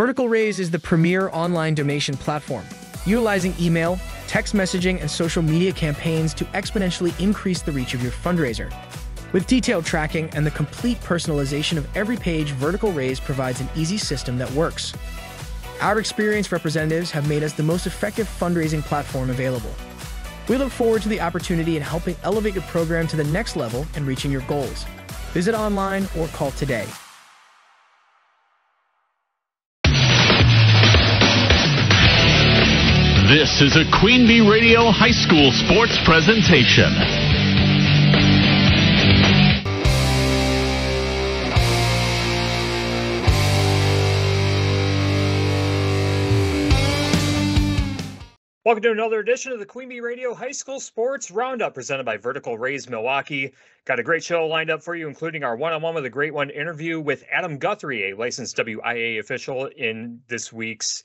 Vertical Raise is the premier online donation platform, utilizing email, text messaging, and social media campaigns to exponentially increase the reach of your fundraiser. With detailed tracking and the complete personalization of every page, Vertical Raise provides an easy system that works. Our experienced representatives have made us the most effective fundraising platform available. We look forward to the opportunity in helping elevate your program to the next level and reaching your goals. Visit online or call today. This is a QueenB Radio High School sports presentation. Welcome to another edition of the QueenB Radio High School Sports Roundup presented by Vertical Raise Milwaukee. Got a great show lined up for you, including our one on one with a great one interview with Adam Guthrie, a licensed WIAA official in this week's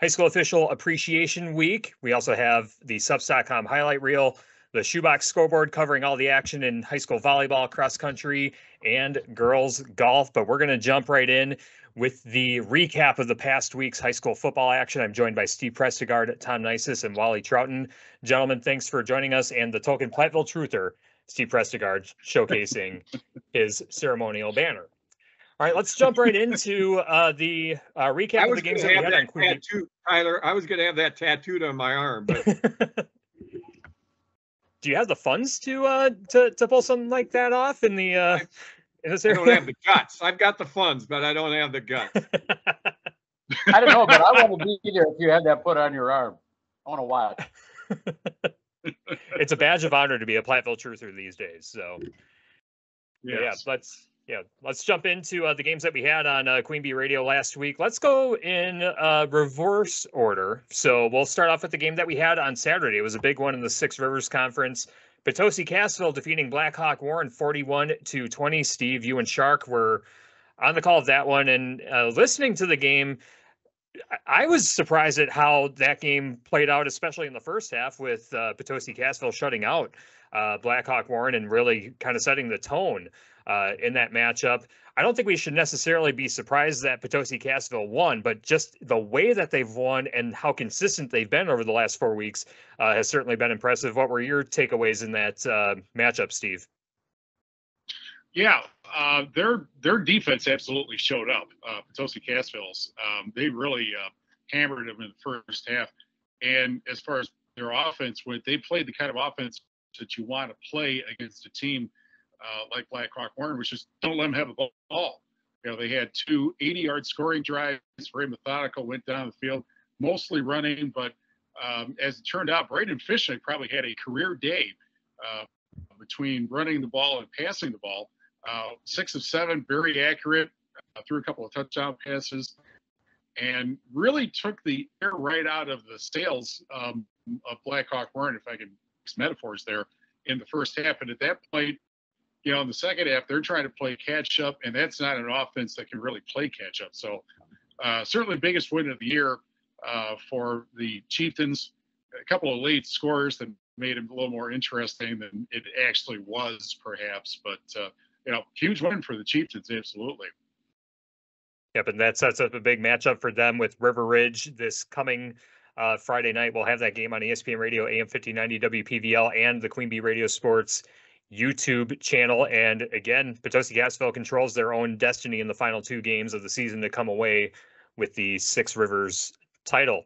High School Official Appreciation Week. We also have the Suppz.com highlight reel, the shoebox scoreboard covering all the action in high school volleyball, cross country, and girls golf. But we're going to jump right in with the recap of the past week's high school football action. I'm joined by Steve Prestegard, Tom Nisus, and Wally Trouton. Gentlemen, thanks for joining us. And the token Platteville Truther, Steve Prestegard, showcasing his ceremonial banner. All right, let's jump right into uh, the uh, recap of the games that we had on Queen. Tattoo, Tyler, I was going to have that tattooed on my arm, but do you have the funds to uh, to to pull something like that off in the? Uh, in this I don't have the guts. I've got the funds, but I don't have the guts. I don't know, but I want to be there if you had that put on your arm. I want to watch. it's a badge of honor to be a Platteville truther these days. So yeah, Yes. let's yeah, let's jump into uh, the games that we had on uh, QueenB Radio last week. Let's go in uh, reverse order. So we'll start off with the game that we had on Saturday. It was a big one in the Six Rivers Conference. Potosi Cassville defeating Blackhawk Warren 41 to 20. Steve, you and Shark were on the call of that one, and uh, listening to the game. I- I was surprised at how that game played out, especially in the first half, with uh, Potosi Cassville shutting out uh, Blackhawk Warren and really kind of setting the tone uh, in that matchup. I don't think we should necessarily be surprised that Potosi Cassville won, but just the way that they've won and how consistent they've been over the last four weeks uh, has certainly been impressive. What were your takeaways in that uh, matchup, Steve? Yeah, uh, their their defense absolutely showed up. Uh, Potosi Cassville's um, they really uh, hammered them in the first half. And as far as their offense went, they played the kind of offense that you want to play against a team uh, like Blackhawk Warren, which is don't let them have the ball. You know, they had two 80-yard scoring drives, very methodical, went down the field, mostly running, but um, as it turned out, Braden Fishnick probably had a career day uh, between running the ball and passing the ball. Uh, six of seven, very accurate, uh, threw a couple of touchdown passes, and really took the air right out of the sails um, of Blackhawk Warren, if I can metaphors there, in the first half. And at that point, you know, in the second half, they're trying to play catch up, and that's not an offense that can really play catch up. So, uh, certainly, biggest win of the year uh, for the Chieftains. A couple of late scores that made it a little more interesting than it actually was, perhaps. But uh, you know, huge win for the Chieftains, absolutely. Yep, and that sets up a big matchup for them with River Ridge this coming uh, Friday night. We'll have that game on ESPN Radio, AM 1590 WPVL, and the QueenB Radio Sports YouTube channel. And again, Potosi Cassville controls their own destiny in the final two games of the season to come away with the Six Rivers title.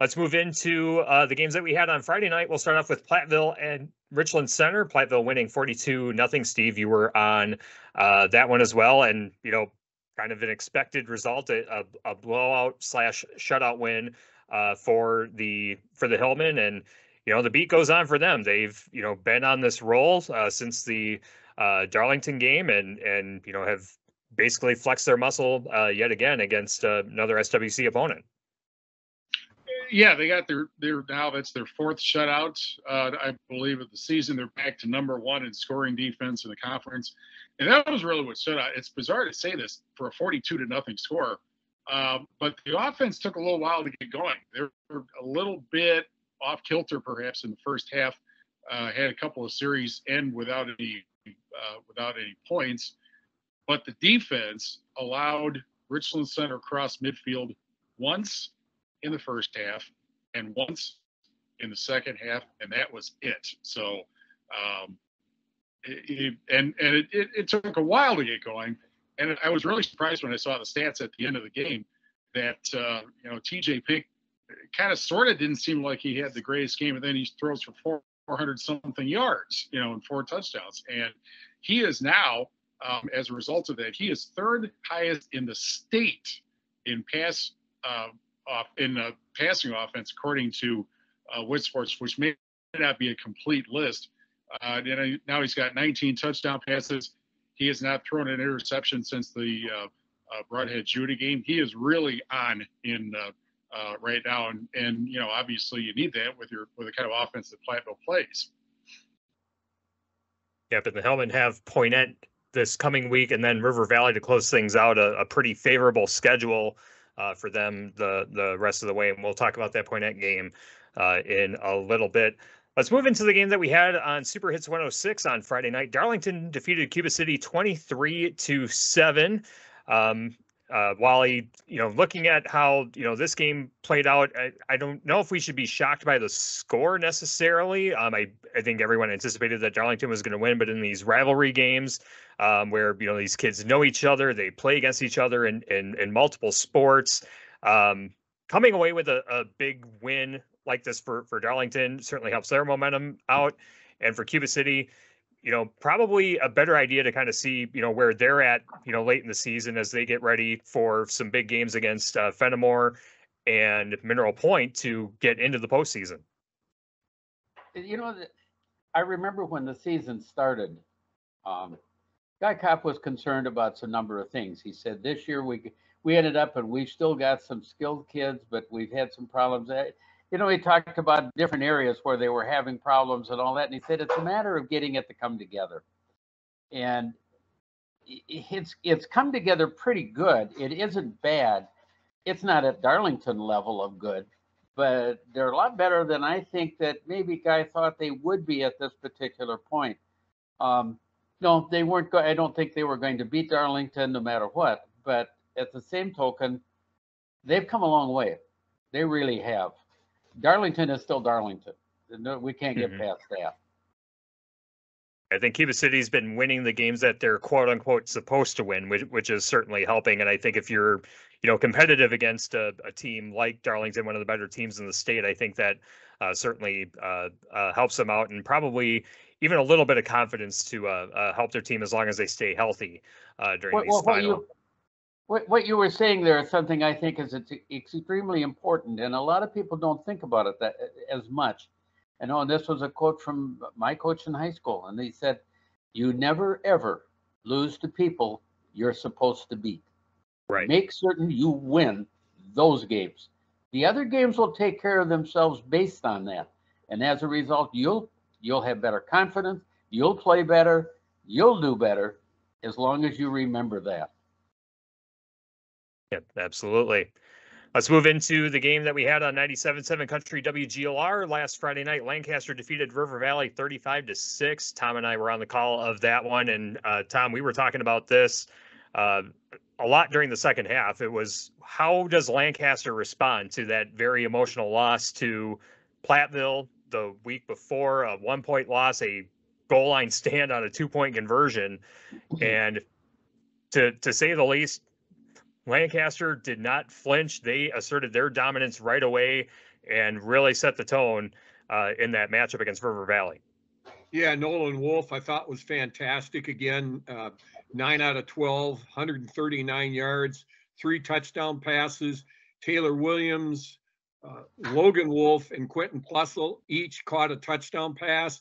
Let's move into uh, the games that we had on Friday night. We'll start off with Platteville and Richland Center. Platteville winning 42 nothing. Steve, you were on uh, that one as well. And, you know, kind of an expected result, a, a, blowout slash shutout win uh, for the for the Hillmen, and you know the beat goes on for them. They've you know been on this roll uh, since the uh, Darlington game, and and you know have basically flexed their muscle uh, yet again against uh, another SWC opponent. Yeah, they got their their now that's their fourth shutout, uh, I believe, of the season. They're back to number one in scoring defense in the conference, and that was really what stood out. It's bizarre to say this for a 42 to nothing score, um, but the offense took a little while to get going. They're a little bit off kilter, perhaps, in the first half. Uh, had a couple of series end without any uh, without any points, but the defense allowed Richland Center crossed midfield once in the first half and once in the second half, and that was it. So, um, it, it, and and it, it, it took a while to get going, and I was really surprised when I saw the stats at the end of the game that uh, you know TJ Pink kind of sort of didn't seem like he had the greatest game, and then he throws for 400 something yards, you know, and four touchdowns, and he is now um, as a result of that, he is third highest in the state in pass uh, off in the passing offense, according to uh, which may not be a complete list. Uh, and now he's got 19 touchdown passes. He has not thrown an interception since the uh, uh, Brodhead Juda game. He is really on in uh, right now, and and you know obviously you need that with your with the kind of offense that Platteville plays. Yep, and the Hillmen have Poynette this coming week, and then River Valley to close things out. A, a pretty favorable schedule uh, for them the the rest of the way, and we'll talk about that Poynette game uh, in a little bit. Let's move into the game that we had on Super Hits 106 on Friday night. Darlington defeated Cuba City 23 to seven. Um, uh, Wally, you know, looking at how you know this game played out, I, I, don't know if we should be shocked by the score necessarily. Um, I I think everyone anticipated that Darlington was going to win, but in these rivalry games, um, where you know these kids know each other, they play against each other in in, in multiple sports. Um, coming away with a, a big win like this for for Darlington certainly helps their momentum out, and for Cuba City you know, probably a better idea to kind of see, you know, where they're at, you know, late in the season as they get ready for some big games against uh, Fennimore and Mineral Point to get into the postseason. You know, I remember when the season started, um, Guy Kopp was concerned about a number of things. He said this year we we ended up and we've still got some skilled kids, but we've had some problems you know, he talked about different areas where they were having problems and all that. And he said it's a matter of getting it to come together. And it's it's come together pretty good. It isn't bad. It's not at Darlington level of good, but they're a lot better than I think that maybe Guy thought they would be at this particular point. Um, no, they weren't. Go- I don't think they were going to beat Darlington no matter what. But at the same token, they've come a long way. They really have. Darlington is still Darlington. No, we can't get mm-hmm. past that. I think Cuba City's been winning the games that they're quote unquote supposed to win, which which is certainly helping. And I think if you're, you know, competitive against a, a team like Darlington, one of the better teams in the state, I think that uh, certainly uh, uh, helps them out and probably even a little bit of confidence to uh, uh, help their team as long as they stay healthy uh, during well, these well, final. You, what, what you were saying there is something I think is it's extremely important, and a lot of people don't think about it that as much. And oh, this was a quote from my coach in high school, and he said, "You never ever lose to people you're supposed to beat. Right. Make certain you win those games. The other games will take care of themselves based on that, and as a result, you'll you'll have better confidence, you'll play better, you'll do better, as long as you remember that." Yep, absolutely. Let's move into the game that we had on 97.7 Country WGLR last Friday night. Lancaster defeated River Valley 35 to 6. Tom and I were on the call of that one. And uh, Tom, we were talking about this uh, a lot during the second half. It was how does Lancaster respond to that very emotional loss to Platteville the week before, a one point loss, a goal line stand on a two point conversion. And to, to say the least, Lancaster did not flinch. They asserted their dominance right away and really set the tone uh, in that matchup against River Valley. Yeah, Nolan Wolf, I thought was fantastic again. Uh, nine out of 12, 139 yards, three touchdown passes. Taylor Williams, uh, Logan Wolf, and Quentin Plussel each caught a touchdown pass.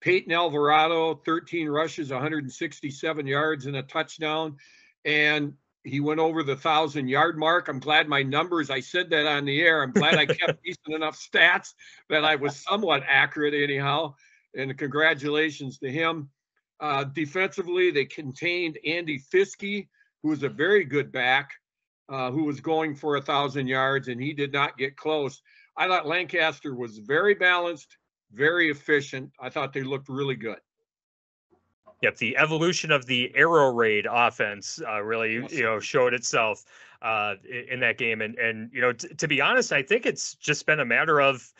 Peyton Alvarado, 13 rushes, 167 yards, and a touchdown. And he went over the thousand yard mark. I'm glad my numbers, I said that on the air. I'm glad I kept decent enough stats that I was somewhat accurate, anyhow. And congratulations to him. Uh, defensively, they contained Andy Fiske, who was a very good back, uh, who was going for a thousand yards, and he did not get close. I thought Lancaster was very balanced, very efficient. I thought they looked really good. Yep, the evolution of the arrow raid offense uh, really, Yes. you know, showed itself uh, in that game. And and you know, t- to be honest, I think it's just been a matter of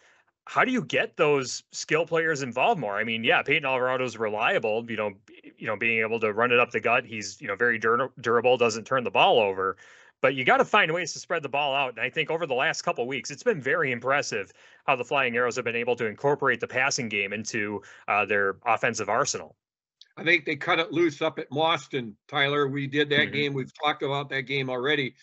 how do you get those skill players involved more? I mean, yeah, Peyton Alvarado's reliable. You know, you know, being able to run it up the gut. He's you know very dur- durable. Doesn't turn the ball over. But you got to find ways to spread the ball out. And I think over the last couple weeks, it's been very impressive how the Flying Arrows have been able to incorporate the passing game into uh, their offensive arsenal. I think they cut it loose up at Boston, Tyler. We did that Mhm. game. We've talked about that game already,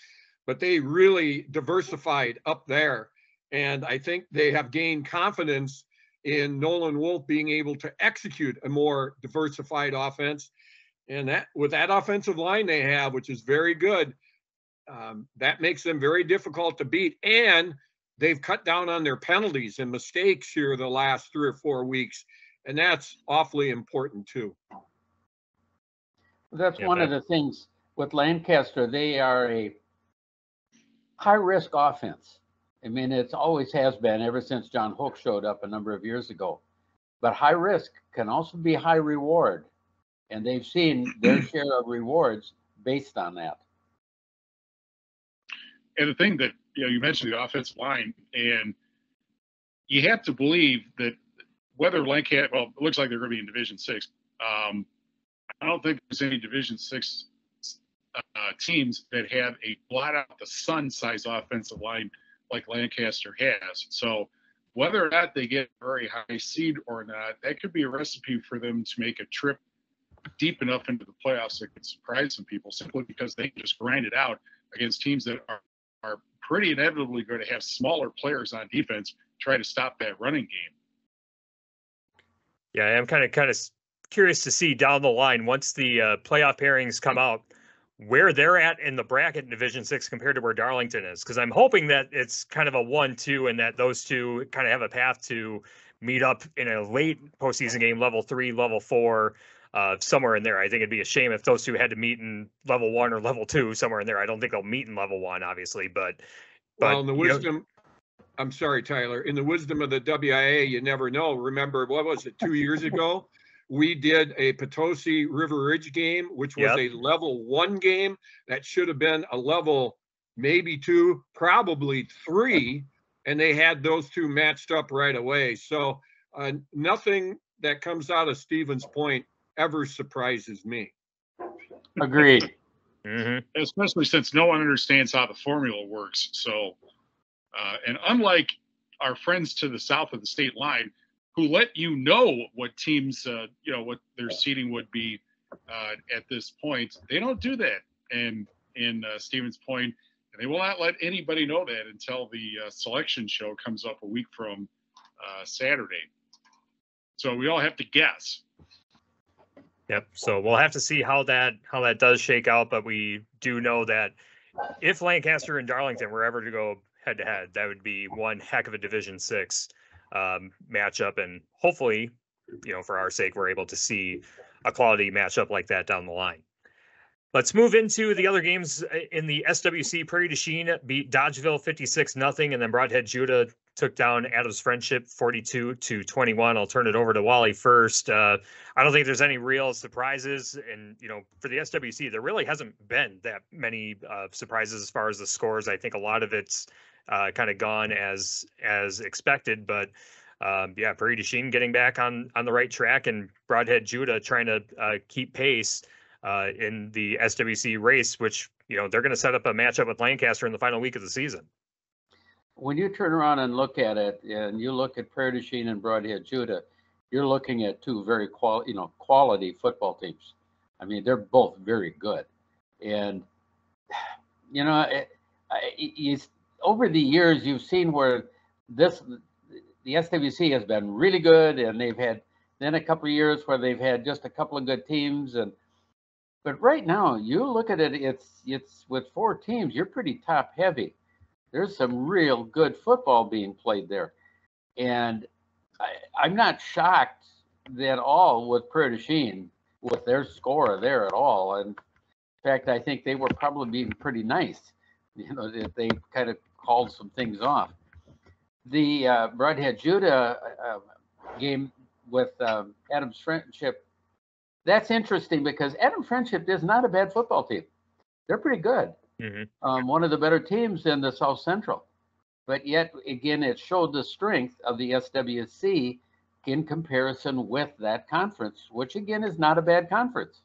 but they really diversified up there. And I think they have gained confidence in Nolan Wolf being able to execute a more diversified offense. And that with that offensive line they have, which is very good, um, that makes them very difficult to beat. And they've cut down on their penalties and mistakes here the last three or four weeks. And that's awfully important too. That's Yeah, one of the things with Lancaster. They are a high risk offense. I mean, it's always has been ever since John Hook showed up a number of years ago. But high risk can also be high reward. And they've seen their share of rewards based on that. And the thing that you know, you mentioned the offensive line, and you have to believe that whether Lancaster, well, it looks like they're going to be in Division Six. Um, I don't think there's any Division Six uh, teams that have a blot out the sun size offensive line like Lancaster has. So whether or not they get a very high seed or not, that could be a recipe for them to make a trip deep enough into the playoffs that could surprise some people simply because they just grind it out against teams that are are pretty inevitably going to have smaller players on defense try to stop that running game. Yeah, I'm kind of kind of curious to see down the line once the uh, playoff pairings come out where they're at in the bracket in Division Six compared to where Darlington is, because I'm hoping that it's kind of a one-two and that those two kind of have a path to meet up in a late postseason game, level three, level four, uh, somewhere in there. I think it'd be a shame if those two had to meet in level one or level two, somewhere in there. I don't think they'll meet in level one, obviously, but but Well, the wisdom, I'm sorry, Tyler, in the wisdom of the WIAA, you never know. Remember, what was it, two years ago? We did a Potosi River Ridge game, which was Yep. a level one game that should have been a level maybe two, probably three. And they had those two matched up right away. So uh, nothing that comes out of Stevens Point ever surprises me. Agreed. Mhm. especially since no one understands how the formula works. So, uh, and unlike our friends to the south of the state line, who let you know what teams, uh, you know, what their seating would be uh, at this point, they don't do that. And in uh, Stevens Point, and they will not let anybody know that until the uh, selection show comes up a week from uh, Saturday. So we all have to guess. Yep. So we'll have to see how that how that does shake out, but we do know that if Lancaster and Darlington were ever to go head to head, that would be one heck of a Division Six um, matchup, and hopefully, you know, for our sake, we're able to see a quality matchup like that down the line. Let's move into the other games uh, in the SWC. Prairie du Chien beat Dodgeville 56 nothing, and then Brodhead Juda took down Adams Friendship 42 to 21. I'll turn it over to Wally first. Uh, I don't think there's any real surprises, and you know, for the SWC, there really hasn't been that many uh, surprises as far as the scores. I think a lot of it's uh, kind of gone as as expected, but um, yeah, Prairie du Chien getting back on on the right track, and Brodhead Juda trying to uh, keep pace uh, in the SWC race, which you know they're going to set up a matchup with Lancaster in the final week of the season. When you turn around and look at it, and you look at Prairie Chien and Brodhead Juda, you're looking at two very qual, you know, quality football teams. I mean, they're both very good, and you know, it, over the years you've seen where this the SWC has been really good, and they've had then a couple of years where they've had just a couple of good teams, and but right now you look at it, it's it's with four teams, you're pretty top heavy. There's some real good football being played there, and I, I'm not shocked at all with Prairie du Chien with their score there at all. And in fact, I think they were probably being pretty nice. You know, they kind of called some things off. The uh, Brodhead Juda uh, game with um, Adams Friendship that's interesting because Adam Friendship is not a bad football team. They're pretty good. Mhm. Um, one of the better teams in the South Central. But yet, again, it showed the strength of the SWC in comparison with that conference, which again is not a bad conference.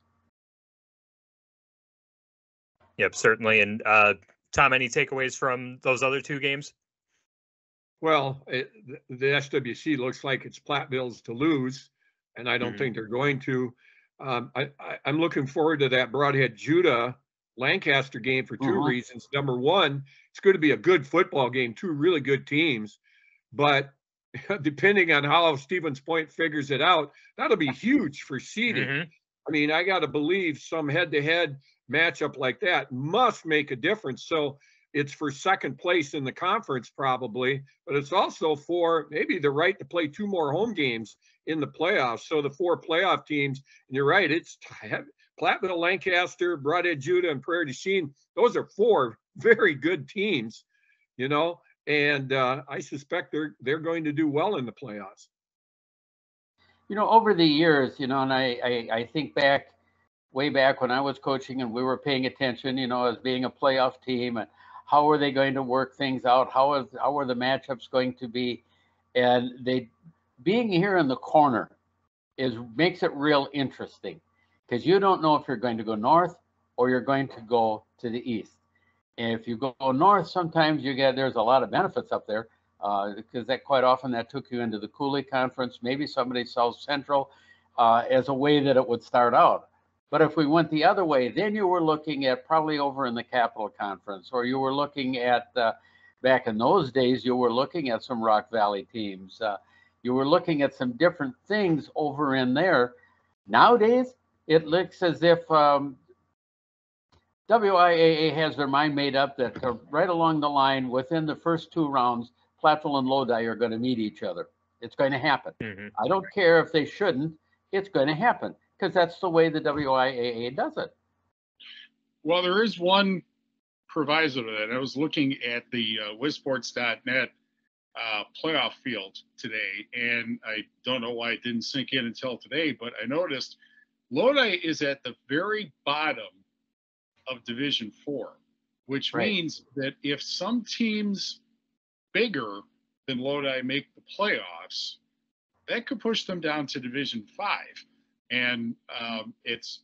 Yep, certainly. And uh, Tom, any takeaways from those other two games? Well, it, the- SWC looks like it's Platteville's to lose, and I don't Mhm. think they're going to. Um, I, I, I'm looking forward to that Brodhead Juda Lancaster game for 2 Mhm. reasons. Number one, it's going to be a good football game, two really good teams. But depending on how Stevens Point figures it out, that'll be huge for seeding. Mhm. I mean, I got to believe some head-to-head matchup like that must make a difference. So it's for second place in the conference probably, but it's also for maybe the right to play two more home games in the playoffs. So the four playoff teams, and you're right, it's Platteville, Lancaster, Brodhead, Juda, and Prairie du Chien. Those are four very good teams, you know, and uh, I suspect they're they're going to do well in the playoffs. You know, over the years, you know, and I, I, I think back way back when I was coaching and we were paying attention, you know, as being a playoff team and how are they going to work things out? How is how are the matchups going to be? And they being here in the corner is makes it real interesting because you don't know if you're going to go north or you're going to go to the east. And if you go north, sometimes you get there's a lot of benefits up there because that quite often that took you into the Coulee Conference, maybe somebody South Central, uh, as a way that it would start out. But if we went the other way, then you were looking at probably over in the Capital Conference, or you were looking at uh, back in those days, you were looking at some Rock Valley teams. Uh, you were looking at some different things over in there. Nowadays, it looks as if um, WIAA has their mind made up that uh, right along the line, within the first two rounds, Platteville and Lodi are going to meet each other. It's going to happen. Mhm. I don't care if they shouldn't. It's going to happen because that's the way the WIAA does it. Well, there is one proviso to that. I was looking at the uh, WisSports.net uh, playoff field today, and I don't know why it didn't sink in until today, but I noticed Lodi is at the very bottom of Division Four, which Right. means that if some teams bigger than Lodi make the playoffs, that could push them down to Division Five, and um, it's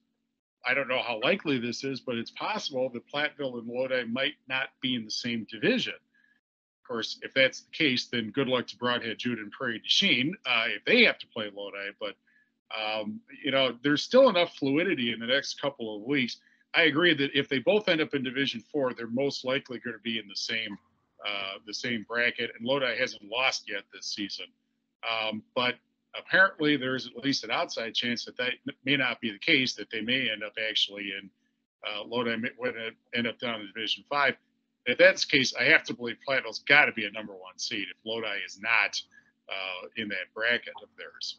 I don't know how likely this is, but it's possible that Platteville and Lodi might not be in the same division. Of course, if that's the case, then good luck to Brodhead, Juda, and Prairie du uh, if they have to play Lodi. But um, you know, there's still enough fluidity in the next couple of weeks. I agree that if they both end up in Division Four, they're most likely going to be in the same uh, the same bracket. And Lodi hasn't lost yet this season, um, but apparently there's at least an outside chance that that may not be the case. That they may end up actually in uh, Lodi would end up down in Division Five. If that's the case, I have to believe Platteville's got to be a number one seed if Lodi is not uh, in that bracket of theirs.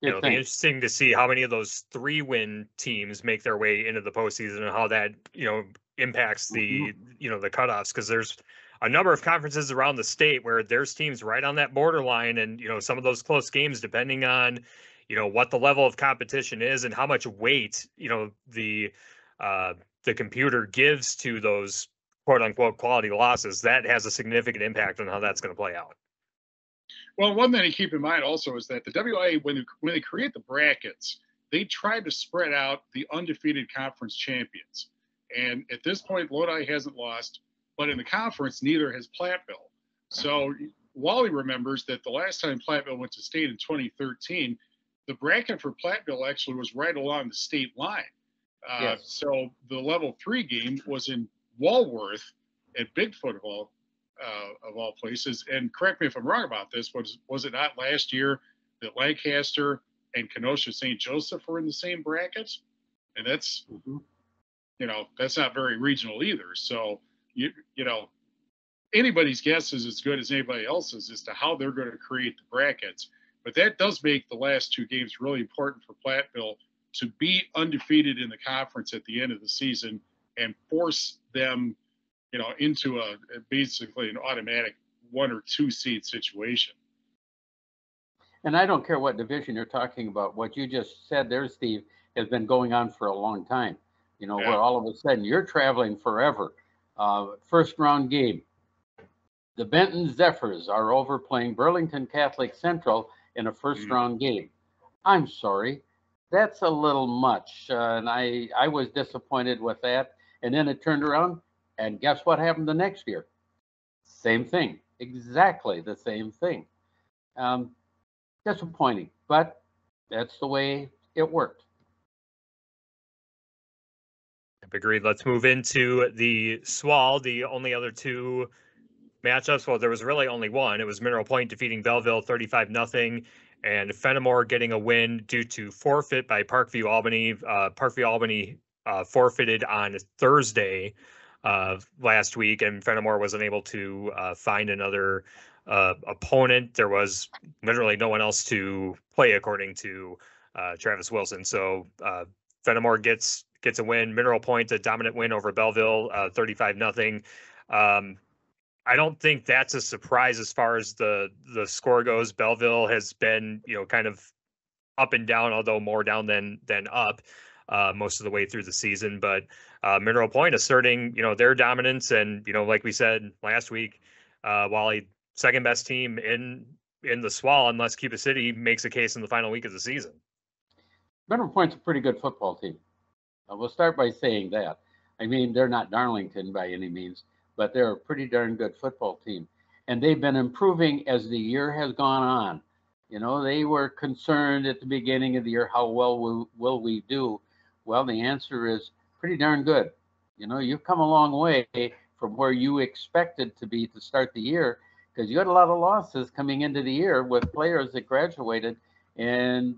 It'll You'd be interesting to see how many of those three win teams make their way into the postseason and how that, you know, impacts the, you know, the cutoffs. Cause there's a number of conferences around the state where there's teams right on that borderline and, you know, some of those close games, depending on, you know, what the level of competition is and how much weight, you know, the, uh, the computer gives to those quote unquote quality losses, that has a significant impact on how that's going to play out. Well, one thing to keep in mind also is that the WIAA, when they, when they create the brackets, they try to spread out the undefeated conference champions. And at this point, Lodi hasn't lost, but in the conference, neither has Platteville. So Wally remembers that the last time Platteville went to state in 2013, the bracket for Platteville actually was right along the state line. Uh, Yes. So the level three game was in Walworth at Bigfoot of all uh, of all places. And correct me if I'm wrong about this. Was was it not last year that Lancaster and Kenosha St. Joseph were in the same bracket? And that's Mhm. you know that's not very regional either. So you you know anybody's guess is as good as anybody else's as to how they're going to create the brackets. But that does make the last two games really important for Platteville to be undefeated in the conference at the end of the season and force them, you know, into a basically an automatic one or two seed situation. And I don't care what division you're talking about. What you just said there, Steve, has been going on for a long time. You know, Yeah. where all of a sudden you're traveling forever. Uh, first round game. The Benton Zephyrs are over playing Burlington Catholic Central in a first Mhm. round game. I'm sorry. That's a little much. Uh, and I, I was disappointed with that. And then it turned around, and guess what happened the next year? Same thing. Exactly the same thing. Um, disappointing, but that's the way it worked. Agreed. Let's move into the SWAL. The only other two matchups. Well, there was really only one. It was Mineral Point defeating Belleville 35 nothing, and Fennimore getting a win due to forfeit by Parkview Albany. Uh, Parkview Albany uh, forfeited on Thursday uh, last week, and Fennimore was unable to uh, find another uh, opponent. There was literally no one else to play, according to uh, Travis Wilson. So Fennimore gets gets a win. Mineral Point a dominant win over Belleville, uh, 35 nothing. Um, I don't think that's a surprise as far as the the score goes. Belleville has been, you know, kind of up and down, although more down than than up uh, most of the way through the season. But uh, Mineral Point asserting, you know, their dominance, and you know, like we said last week, uh, Wally second best team in in the SWAL, unless Cuba City makes a case in the final week of the season. Mineral Point's a pretty good football team. We'll start by saying that. I mean, they're not Darlington by any means, but they're a pretty darn good football team. And they've been improving as the year has gone on. You know, they were concerned at the beginning of the year, how well will, will we do? Well, the answer is pretty darn good. You know, you've come a long way from where you expected to be to start the year because you had a lot of losses coming into the year with players that graduated, and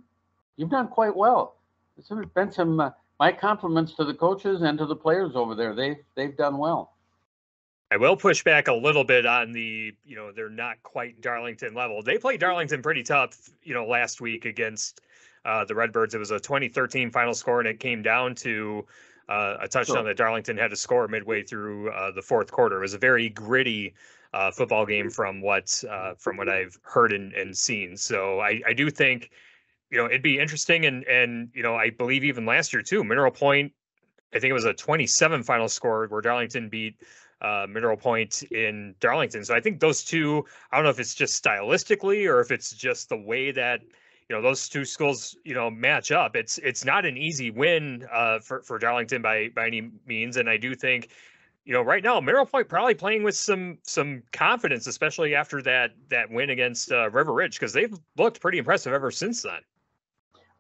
you've done quite well. There's been some uh, my compliments to the coaches and to the players over there. They they've done well. I will push back a little bit on the, you know, they're not quite Darlington level. They played Darlington pretty tough, you know, last week against uh, the Redbirds. It was a 2013 final score, and it came down to uh, a touchdown Sure. that Darlington had to score midway through uh, the fourth quarter. It was a very gritty uh, football game from what uh, from what I've heard and, and seen. So I, I do think, you know, it'd be interesting, and and you know, I believe even last year too, Mineral Point. I think it was a 27 final score where Darlington beat uh, Mineral Point in Darlington. So I think those two, I don't know if it's just stylistically or if it's just the way that you know those two schools you know match up. It's it's not an easy win uh, for for Darlington by by any means, and I do think you know right now Mineral Point probably playing with some some confidence, especially after that that win against uh, River Ridge because they've looked pretty impressive ever since then.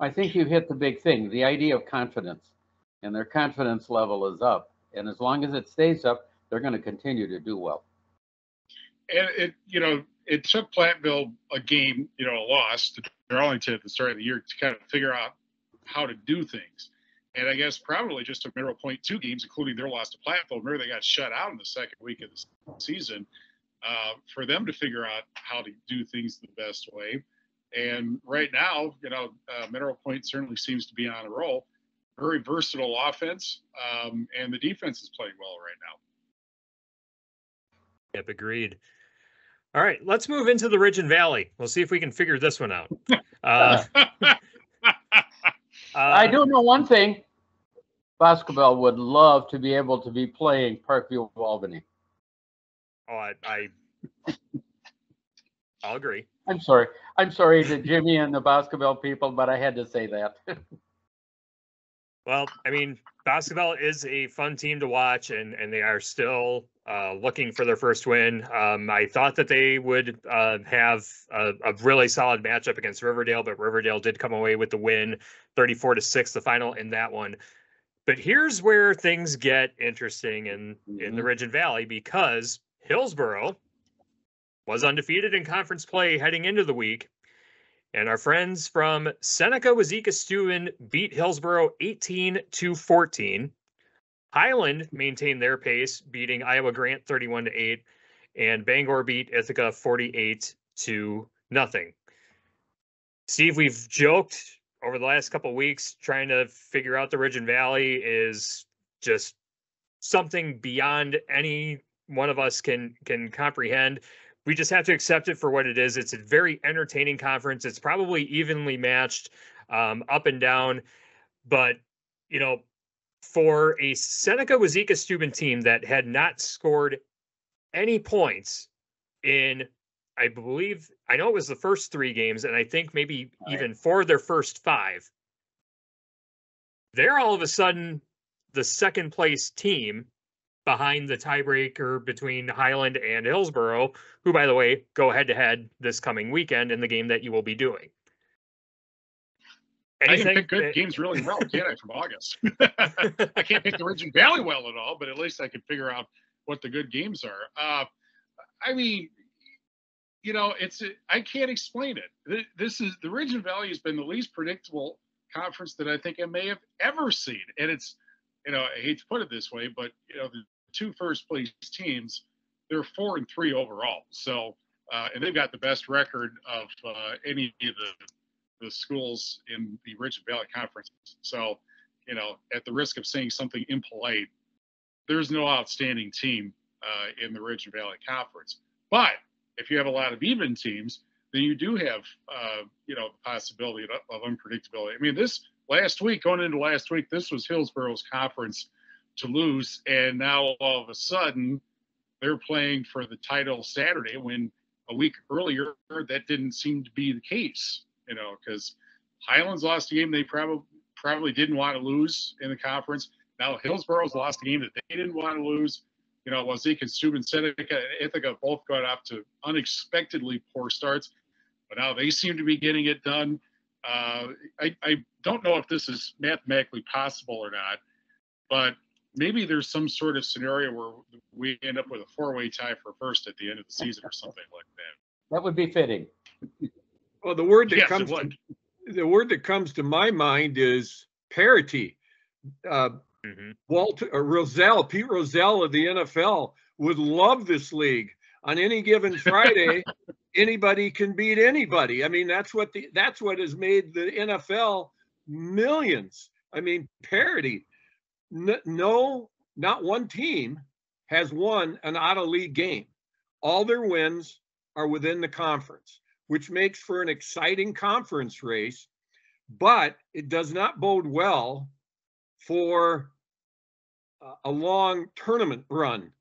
I think you hit the big thing, the idea of confidence, and their confidence level is up. And as long as it stays up, they're going to continue to do well. and it you know it took Platteville a game, you know, a loss to Darlington at the start of the year to kind of figure out how to do things. And I guess probably just took Mineral Point two games, including their loss to Platteville. Remember, they got shut out in the second week of the season uh, for them to figure out how to do things the best way. And right now, you know, uh, Mineral Point certainly seems to be on a roll. Very versatile offense, um, and the defense is playing well right now. Yep, agreed. All right, let's move into the Ridge and Valley. We'll see if we can figure this one out. Uh, I uh, do know one thing. Basketball would love to be able to be playing Parkview Albany. Oh, I, I, I'll agree. I'm sorry. I'm sorry to Jimmy and the basketball people, but I had to say that. Well, I mean, basketball is a fun team to watch, and and they are still uh, looking for their first win. Um, I thought that they would uh, have a, a really solid matchup against Riverdale, but Riverdale did come away with the win, thirty-four to six, the final in that one. But here's where things get interesting in in the Mhm. Ridge and Valley because Hillsboro was undefeated in conference play heading into the week. And our friends from Seneca Wauzeka Steuben beat Hillsboro 18 to 14. Highland maintained their pace, beating Iowa Grant 31 to 8, and Bangor beat Ithaca 48 to nothing. Steve, we've joked over the last couple weeks trying to figure out the Ridge and Valley is just something beyond any one of us can can comprehend. We just have to accept it for what it is. It's a very entertaining conference. It's probably evenly matched um, up and down, but you know, for a Seneca Wauzeka Steuben team that had not scored any points in, I believe, I know it was the first three games, and I think maybe even four of their first five. They're all of a sudden the second place team behind the tiebreaker between Highland and Hillsboro, who, by the way, go head to head this coming weekend in the game that you will be doing. I can pick good that- games really well, can't I, from August? I can't pick the Ridge and Valley well at all, but at least I can figure out what the good games are. Uh, I mean, you know, it's I can't explain it. This is the Ridge and Valley has been the least predictable conference that I think I may have ever seen, and it's you know I hate to put it this way, but you know the two first place teams they're four and three overall, so uh, and they've got the best record of uh, any of the the schools in the Ridge and Valley Conference. So, you know, at the risk of saying something impolite, there's no outstanding team uh, in the Ridge and Valley Conference. But if you have a lot of even teams, then you do have, uh, you know, the possibility of, of unpredictability. I mean, this last week, going into last week, this was Hillsboro's conference to lose, and now all of a sudden they're playing for the title Saturday when a week earlier that didn't seem to be the case you know, because Highlands lost a game they probably probably didn't want to lose in the conference. Now Hillsboro's lost a game that they didn't want to lose. You know, Wauzeka and Steuben Seneca and Ithaca both got off to unexpectedly poor starts, but now they seem to be getting it done. Uh, I, I don't know if this is mathematically possible or not, but maybe there's some sort of scenario where we end up with a four-way tie for first at the end of the season or something like that. That would be fitting. Well, the word that Yes, comes, to- the word that comes to my mind is parity. Uh, Mhm. Walt or Rozelle, Pete Rozelle of the NFL would love this league. On any given Friday, anybody can beat anybody. I mean, that's what the that's what has made the NFL millions. I mean, parity. No, not one team has won an out of league game. All their wins are within the conference, which makes for an exciting conference race, but it does not bode well for a long tournament run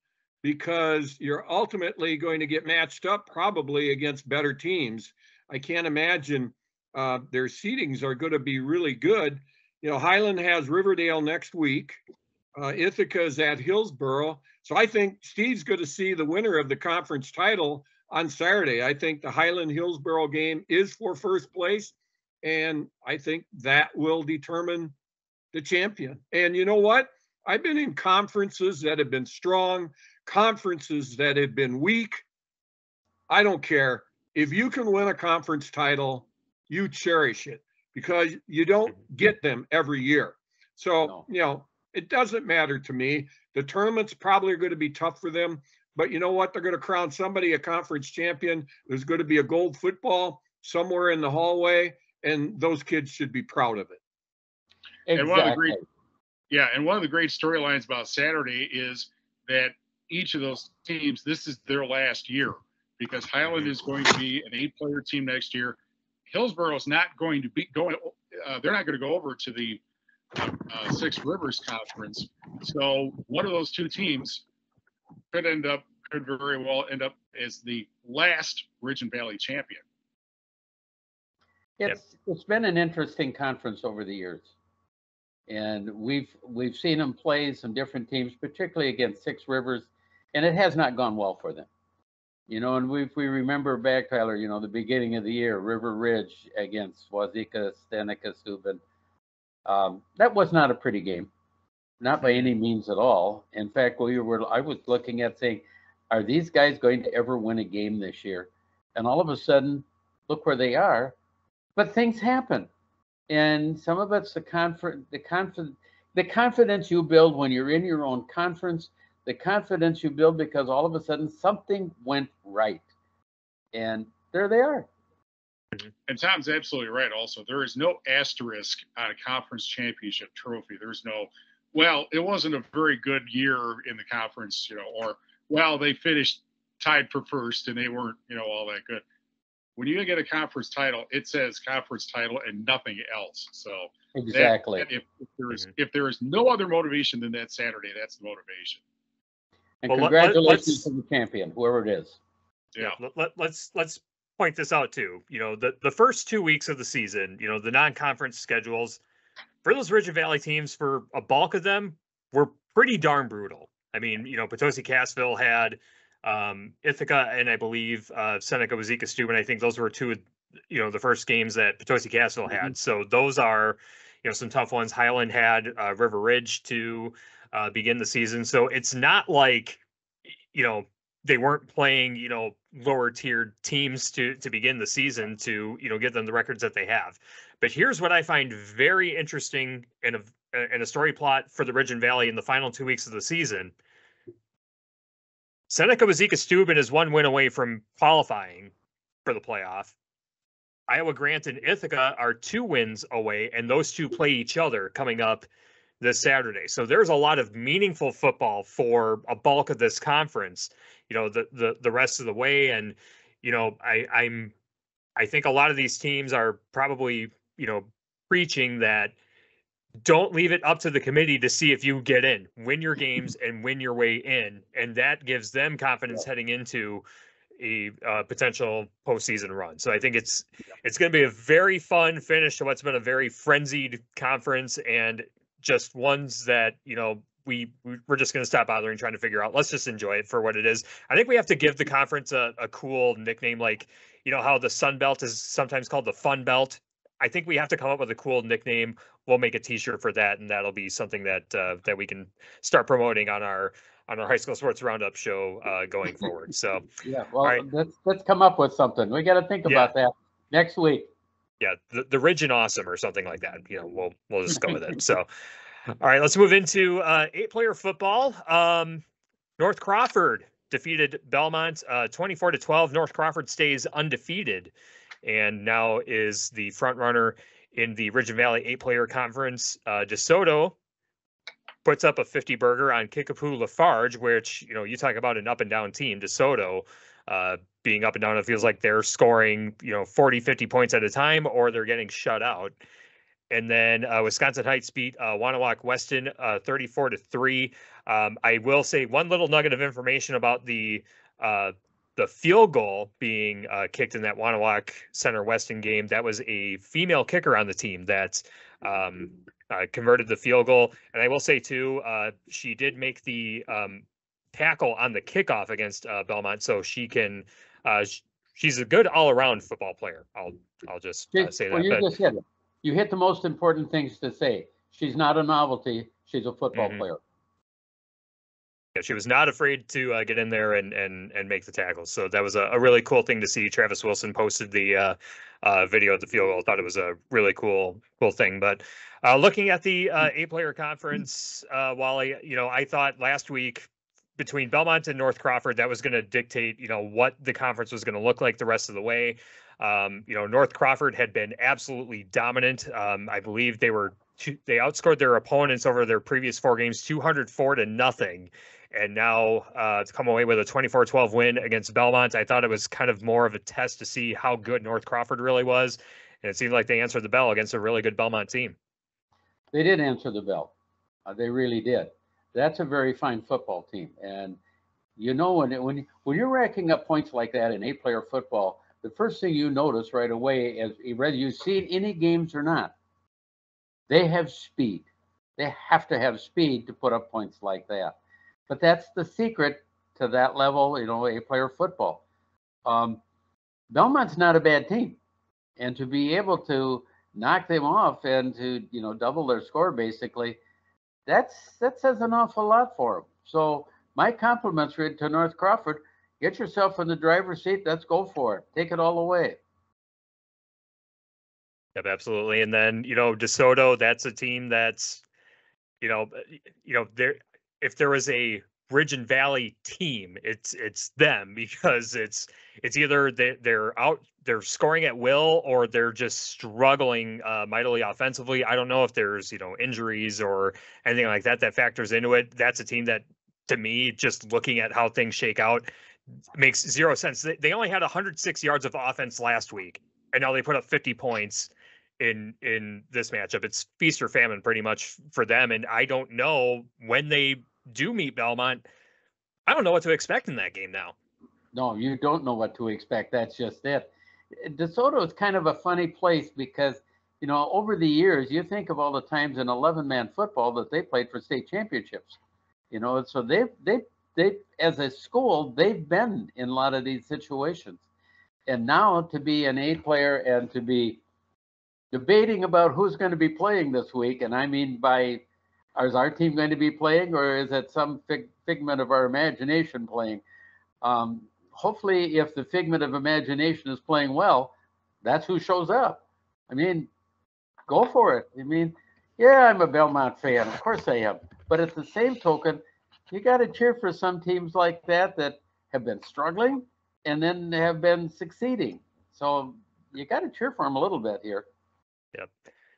because you're ultimately going to get matched up probably against better teams. I can't imagine uh, their seedings are going to be really good. You know, Highland has Riverdale next week. Uh, Ithaca's at Hillsboro. So I think Steve's going to see the winner of the conference title on Saturday. I think the Highland Hillsboro game is for first place. And I think that will determine the champion. And you know what? I've been in conferences that have been strong, conferences that have been weak. I don't care. If you can win a conference title, you cherish it because you don't mm-hmm. get them every year. So, No. you know, it doesn't matter to me. The tournaments probably are going to be tough for them, but you know what? They're going to crown somebody a conference champion. There's going to be a gold football somewhere in the hallway, and those kids should be proud of it. And one of the great- Yeah, and one of the great storylines about Saturday is that each of those teams, this is their last year because Highland mm-hmm. is going to be an eight-player team next year. Hillsboro is not going to be going. Uh, they're not going to go over to the uh, Six Rivers Conference. So one of those two teams could end up, could very well end up as the last Ridge and Valley champion. Yep. It's it's been an interesting conference over the years, and we've we've seen them play some different teams, particularly against Six Rivers, and it has not gone well for them. You know, and we if we remember back, Tyler, you know, the beginning of the year, River Ridge against Wauzeka, Seneca, Steuben. Um, that was not a pretty game, not by any means at all. In fact, we were I was looking at saying, are these guys going to ever win a game this year? And all of a sudden, look where they are but things happen and some of it's the confidence the confidence the confidence you build when you're in your own conference the confidence you build because all of a sudden something went right and there they are And Tom's absolutely right. Also, there is no asterisk on a conference championship trophy. There's no, well, it wasn't a very good year in the conference, you know, or well, they finished tied for first, and they weren't, you know, all that good. When you get a conference title, it says conference title and nothing else. So Exactly. that if, if there is Mhm. if there is no other motivation than that Saturday, that's the motivation. And Well, let- let- congratulations let's- to the champion, whoever it is. Yeah. Let, let, let's let's point this out too. You know, the the first two weeks of the season, you know, the non-conference schedules for those Ridge and Valley teams, for a bulk of them, were pretty darn brutal. I mean, you know, Potosi Cassville had um, Ithaca and I believe uh, Seneca Wauzeka Steuben. I think those were two, of, you know, the first games that Potosi Cassville had. So those are, you know, some tough ones. Highland had uh, River Ridge to uh, begin the season. So it's not like, you know, they weren't playing, you know, lower tiered teams to to begin the season to, you know, get them the records that they have. But here's what I find very interesting in a in a story plot for the Ridge and Valley in the final two weeks of the season. Seneca Wauzeka Steuben is one win away from qualifying for the playoff. Iowa Grant and Ithaca are two wins away, and those two play each other coming up this Saturday. So there's a lot of meaningful football for a bulk of this conference, you know, the the the rest of the way. And, you know, I, I'm I think a lot of these teams are probably, you know, preaching that don't leave it up to the committee to see if you get in. Win your games and win your way in. And that gives them confidence heading into a uh, potential postseason run. So I think it's it's going to be a very fun finish to what's been a very frenzied conference and just ones that you know we we- we're just going to stop bothering trying to figure out. Let's just enjoy it for what it is. I think we have to give the conference a, a cool nickname, like you know how the Sun Belt is sometimes called the Fun Belt. I think we have to come up with a cool nickname. We'll make a T-shirt for that, and that'll be something that uh, that we can start promoting on our on our high school sports roundup show uh, going forward. So Yeah, well, right. let's, let's come up with something. We got to think Yeah. about that next week. Yeah, the, the Ridge and Awesome or something like that. You know, we'll we'll just go with it. So, all right, let's move into uh, eight player football. Um, North Crawford defeated Belmont uh, 24 to 12. North Crawford stays undefeated and now is the front runner in the Ridge and Valley eight player conference. Uh, DeSoto puts up a 50 burger on Kickapoo La Farge, which, you know, you talk about an up and down team. DeSoto uh, being up and down, it feels like they're scoring, you know, 40, 50 points at a time or they're getting shut out. And then uh, Wisconsin Heights beat uh, Wonewoc Weston uh, 34 to 3. Um, I will say one little nugget of information about the uh, the field goal being uh, kicked in that Wonewoc Center Weston game. That was a female kicker on the team that um, uh, converted the field goal. And I will say too, uh, she did make the um, tackle on the kickoff against Belmont, so she can. Uh, sh- she's a good all-around football player. I'll I'll just uh, say well, that. you But just hit it. You hit the most important things to say. She's not a novelty. She's a football Mhm. player. yeah, she was not afraid to uh, get in there and and and make the tackles. So that was a, a really cool thing to see. Travis Wilson posted the uh, uh, video of the field goal. Thought it was a really cool cool thing. But uh, looking at the uh, eight player conference, uh, Wally, you know, I thought last week between Belmont and North Crawford, that was going to dictate, you know, what the conference was going to look like the rest of the way. Um, you know, North Crawford had been absolutely dominant. Um, I believe they were two, they outscored their opponents over their previous four games, 204 to nothing. And now uh, to come away with a 24-12 win against Belmont, I thought it was kind of more of a test to see how good North Crawford really was. And it seemed like they answered the bell against a really good Belmont team. They did answer the bell. Uh, they really did. That's a very fine football team. And you know when it, when when you're racking up points like that in eight-player football, the first thing you notice right away is whether you've seen any games or not, they have speed. They have to have speed to put up points like that. But that's the secret to that level, you know, eight-player football. Um, Belmont's not a bad team, and to be able to knock them off and to you know double their score basically that's that says an awful lot for them so my compliments to north crawford. Get yourself in the driver's seat. Let's go for it. Take it all away. Yep, absolutely. And then, you know, DeSoto, that's a team that's, you know, you know, there if there was a Ridge and Valley team, it's it's them because it's it's either they they're out they're scoring at will or they're just struggling uh, mightily offensively. I don't know if there's, you know, injuries or anything like that that factors into it. That's a team that to me, just looking at how things shake out, makes zero sense. They, they only had 106 yards of offense last week, and now they put up 50 points in in this matchup. It's feast or famine pretty much for them, and I don't know when they do meet Belmont. I don't know what to expect in that game now. No, you don't know what to expect. That's just it. DeSoto is kind of a funny place because, you know, over the years, you think of all the times in 11 man football that they played for state championships, you know, so they've, they've, they, as a school, they've been in a lot of these situations. And now to be an A player and to be debating about who's going to be playing this week, and I mean by, is our team going to be playing or is it some fig, figment of our imagination playing? Um, hopefully, if the figment of imagination is playing well, that's who shows up. I mean, go for it. I mean, yeah, I'm a Belmont fan. Of course I am. But at the same token, you got to cheer for some teams like that that have been struggling and then have been succeeding. So you got to cheer for them a little bit here. Yep.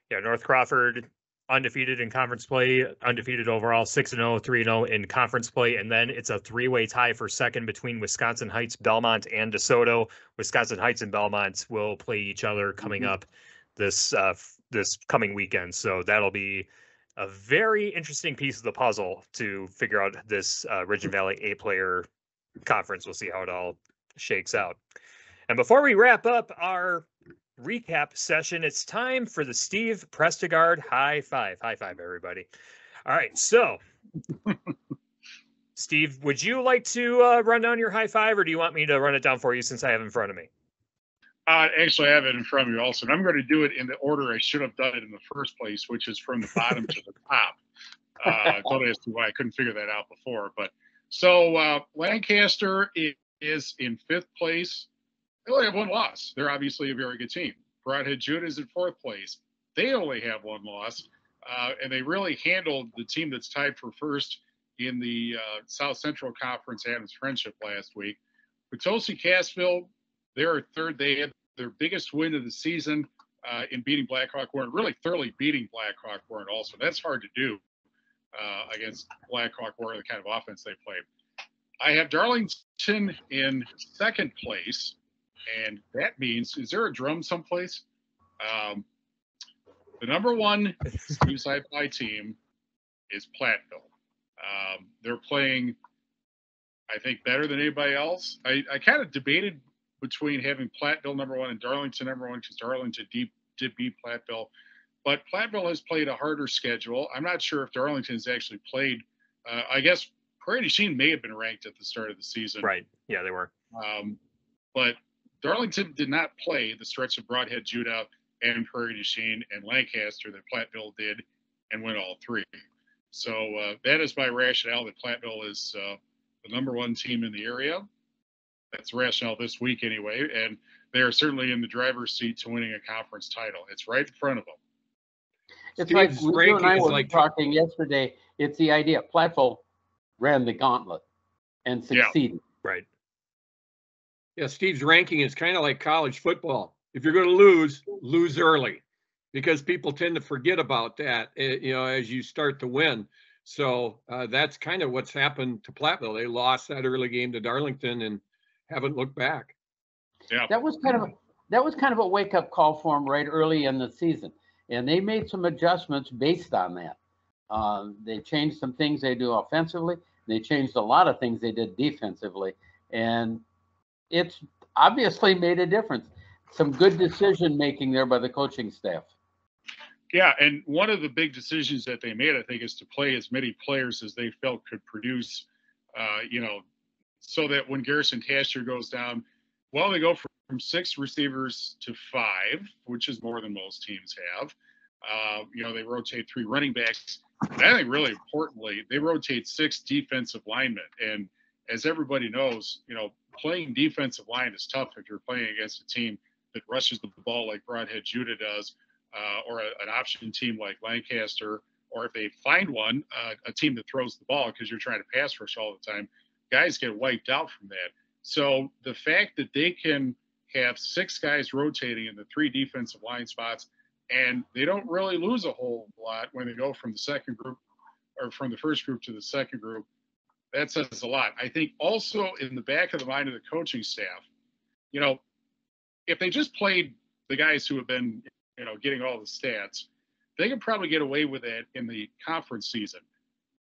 Yeah, North Crawford undefeated in conference play, undefeated overall, 6 0, 3 0 in conference play. And then it's a three way tie for second between Wisconsin Heights, Belmont, and DeSoto. Wisconsin Heights and Belmont will play each other coming mm-hmm. up this uh, this coming weekend. So that'll be a very interesting piece of the puzzle to figure out this uh, Ridge and Valley A player conference. We'll see how it all shakes out. And before we wrap up our recap session. It's time for the Steve Prestegard high five. High five, everybody. All right. So, Steve, would you like to uh, run down your high five or do you want me to run it down for you since I have it in front of me? Uh, actually, I have it in front of me also. And I'm going to do it in the order I should have done it in the first place, which is from the bottom to the top. Uh, totally as to why I couldn't figure that out before. But so uh, Lancaster is in fifth place they only have one loss. They're obviously a very good team. Brodhead Juda is in fourth place. They only have one loss, uh, and they really handled the team that's tied for first in the uh, South Central Conference Adams Friendship last week. Potosi Cassville, they're third. They had their biggest win of the season uh, in beating Blackhawk Warren, really thoroughly beating Blackhawk Warren also. That's hard to do uh, against Blackhawk Warren, the kind of offense they play. I have Darlington in second place and that means is there a drum someplace? Um, the number one suicide fly team is Platteville. Um, they're playing, I think, better than anybody else. I, I kind of debated between having Platteville number one and Darlington number one because Darlington deep, did beat Platteville. But Platteville has played a harder schedule. I'm not sure if Darlington has actually played. Uh, I guess Prairie du Chien may have been ranked at the start of the season. Right. Yeah, they were. Um, but Darlington did not play the stretch of Brodhead Juda and Prairie du Chien and Lancaster that Platteville did and win all three. So uh, that is my rationale that Platteville is uh, the number one team in the area. That's rationale this week anyway, and they are certainly in the driver's seat to winning a conference title. It's right in front of them. It's Steve's like you and I were like talking yesterday. It's the idea. Platteville ran the gauntlet and succeeded. Yeah, right. Yeah, Steve's ranking is kind of like college football. If you're going to lose, lose early because people tend to forget about that, eh, you know, as you start to win. So uh, that's kind of what's happened to Platteville. They lost that early game to Darlington and haven't looked back. Yeah, that was kind of a, that was kind of a wake up call for them right early in the season, and they made some adjustments based on that. Uh, they changed some things they do offensively. They changed a lot of things they did defensively, and it's obviously made a difference. Some good decision making there by the coaching staff. Yeah, and one of the big decisions that they made, I think, is to play as many players as they felt could produce. Uh, you know, so that when Garrison Tasher goes down, well, they go from six receivers to five, which is more than most teams have. Uh, you know, they rotate three running backs. And I think really importantly, they rotate six defensive linemen. And as everybody knows, you know, playing defensive line is tough if you're playing against a team that rushes the ball like Brodhead Juda does, uh, or a, an option team like Lancaster, or if they find one, uh, a team that throws the ball because you're trying to pass rush all the time, guys get wiped out from that. So the fact that they can have six guys rotating in the three defensive line spots, and they don't really lose a whole lot when they go from the second group or from the first group to the second group that says a lot. I think also in the back of the mind of the coaching staff, you know, if they just played the guys who have been, you know, getting all the stats, they could probably get away with it in the conference season.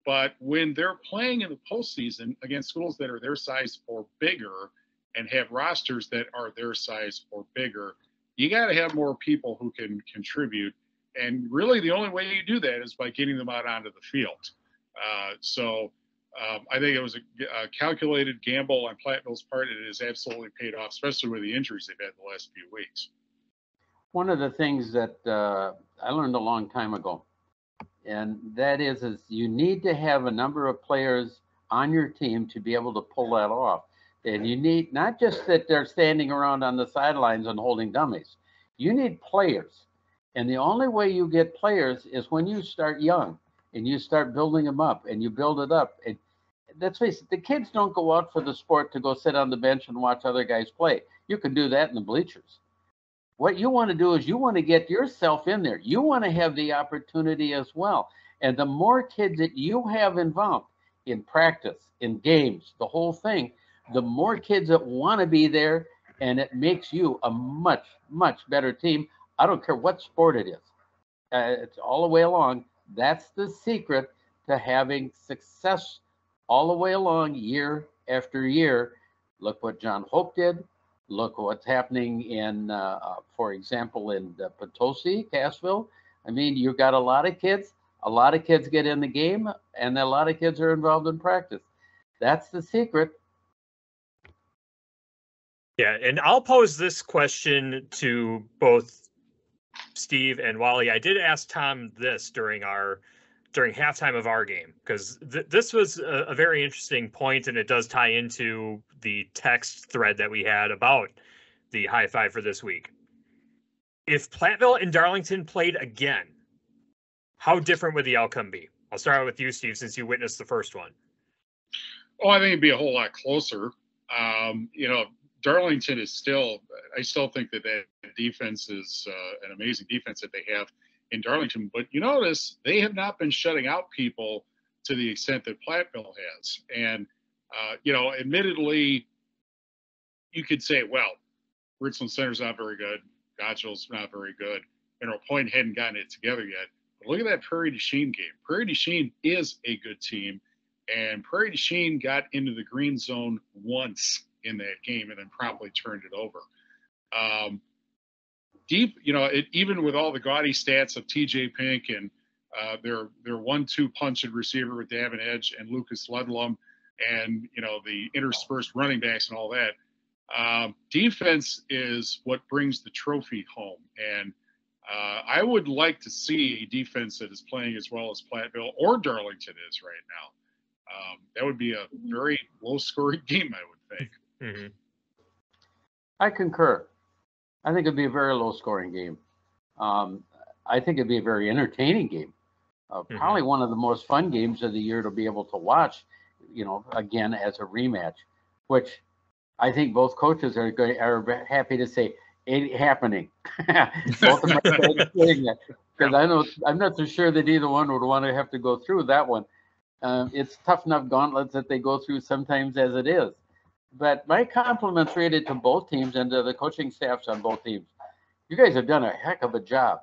But when they're playing in the postseason against schools that are their size or bigger and have rosters that are their size or bigger, you got to have more people who can contribute. And really, the only way you do that is by getting them out onto the field. Uh, so um, I think it was a, a, calculated gamble on Platteville's part, and it has absolutely paid off, especially with the injuries they've had the last few weeks. One of the things that uh, I learned a long time ago, and that is, is you need to have a number of players on your team to be able to pull that off. And you need not just that they're standing around on the sidelines and holding dummies. You need players. And the only way you get players is when you start young and you start building them up and you build it up. And let's face it, the kids don't go out for the sport to go sit on the bench and watch other guys play. You can do that in the bleachers. What you want to do is you want to get yourself in there. You want to have the opportunity as well. And the more kids that you have involved in practice, in games, the whole thing, the more kids that want to be there, and it makes you a much, much better team. I don't care what sport it is. Uh, it's all the way along. That's the secret to having success all the way along, year after year. Look what John Hope did. Look what's happening in, uh, uh, for example, in Potosi, Cassville. I mean, you've got a lot of kids. A lot of kids get in the game, and a lot of kids are involved in practice. That's the secret. Yeah, and I'll pose this question to both Steve and Wally. I did ask Tom this during our during halftime of our game because th- this was a, a, very interesting point and it does tie into the text thread that we had about the high five for this week. If platteville and darlington played again how different would the outcome be? I'll start out with you steve since you witnessed the first one. Oh i think it'd be a whole lot closer. Um, you know darlington is still i still think that that defense is uh, an amazing defense that they have in Darlington. But you notice they have not been shutting out people to the extent that Platteville has. And, uh, you know, admittedly, you could say, well, Richland Center's not very good. Gottschall's not very good. You know, Point hadn't gotten it together yet. But look at that Prairie du Chien game. Prairie du Chien is a good team. And Prairie du Chien got into the green zone once in that game and then promptly turned it over. Um, deep, you know, it, even with all the gaudy stats of TJ Pink and uh, their their one-two punch and receiver with Davin Edge and Lucas Ludlum, and you know the interspersed running backs and all that. Um, defense is what brings the trophy home, and uh, I would like to see a defense that is playing as well as Platteville or Darlington is right now. Um, that would be a very low-scoring game, I would think. Mm-hmm. I concur. I think it'd be a very low scoring game. Um, I think it'd be a very entertaining game. Uh, mm-hmm. Probably one of the most fun games of the year to be able to watch, you know, again as a rematch, which I think both coaches are going, are happy to say ain't happening. both of them saying that because I know I'm not so sure that either one would want to have to go through that one. Um, it's tough enough gauntlets that they go through sometimes as it is. But my compliments really to both teams and to the coaching staffs on both teams. You guys have done a heck of a job.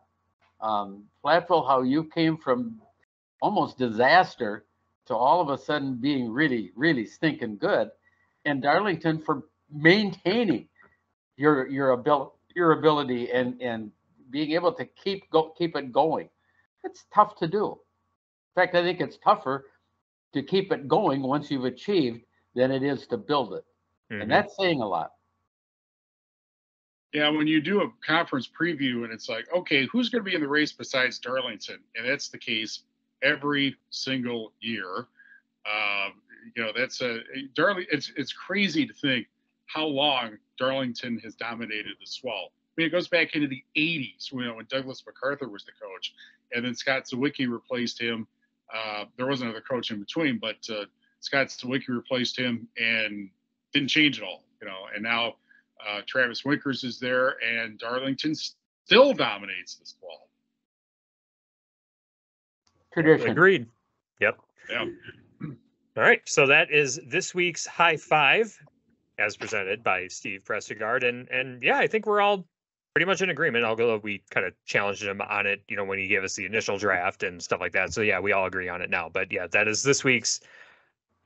Um, how you came from almost disaster to all of a sudden being really, really stinking good, and Darlington for maintaining your your ability your ability and and being able to keep go keep it going. It's tough to do. In fact, I think it's tougher to keep it going once you've achieved than it is to build it. Mm-hmm. And that's saying a lot. Yeah, when you do a conference preview and it's like, okay, who's going to be in the race besides Darlington? And that's the case every single year. Um, you know, that's a Darling. It's it's crazy to think how long Darlington has dominated the SWAL. I mean, it goes back into the 80s, you know, when Douglas MacArthur was the coach, and then Scott Sawicki replaced him. Uh, there was another coach in between, but uh, Scott Sawicki replaced him, and didn't change at all, you know. And now uh, Travis Winkers is there, and Darlington still dominates this ball. Tradition. Agreed. Yep. Yeah. All right. So that is this week's high five as presented by Steve Prestegard. And and yeah, I think we're all pretty much in agreement, although we kind of challenged him on it, you know, when he gave us the initial draft and stuff like that. So yeah, we all agree on it now. But yeah, that is this week's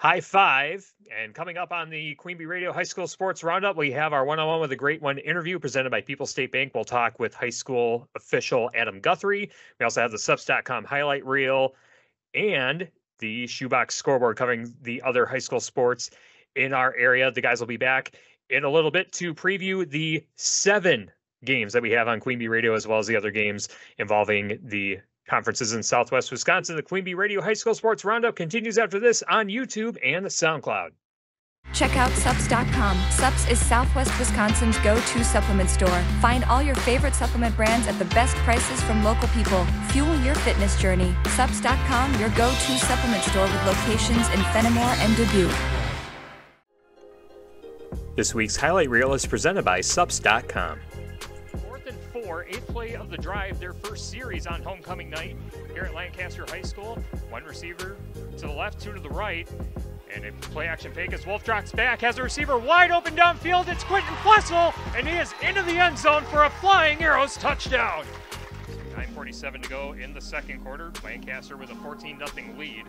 high five. And coming up on the QueenB Radio High School Sports Roundup, we have our one-on-one with a great one interview presented by People State Bank. We'll talk with high school official Adam Guthrie. We also have the Suppz.com highlight reel and the shoebox scoreboard covering the other high school sports in our area. The guys will be back in a little bit to preview the seven games that we have on QueenB Radio, as well as the other games involving the conferences in Southwest Wisconsin. The QueenB Radio High School Sports Roundup continues after this on YouTube and the SoundCloud. Check out Suppz.com. Suppz is Southwest Wisconsin's go to supplement store. Find all your favorite supplement brands at the best prices from local people. Fuel your fitness journey. Suppz.com, your go to supplement store with locations in Fennimore and Dubuque. This week's highlight reel is presented by Suppz.com. Four, eighth play of the drive, their first series on homecoming night here at Lancaster High School. One receiver to the left, two to the right. And a play action fake as Wolf drops back, has a receiver wide open downfield. It's Quentin Flessel, and he is into the end zone for a flying arrows touchdown. 9.47 to go in the second quarter. Lancaster with a 14 0 lead.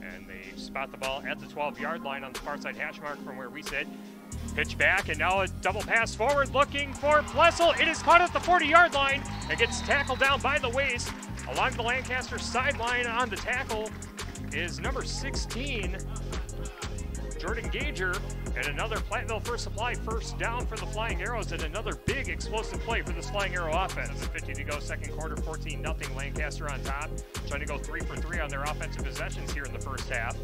And they spot the ball at the 12 yard line on the far side hash mark from where we sit. Pitch back, and now a double pass forward looking for Plessel. It is caught at the 40 yard line and gets tackled down by the waist along the Lancaster sideline on the tackle is number 16, Jordan Gager, and another Platteville First Supply first down for the Flying Arrows, and another big explosive play for this Flying Arrow offense. 50 to go, second quarter, 14 nothing. Lancaster on top, trying to go three for three on their offensive possessions here in the first half.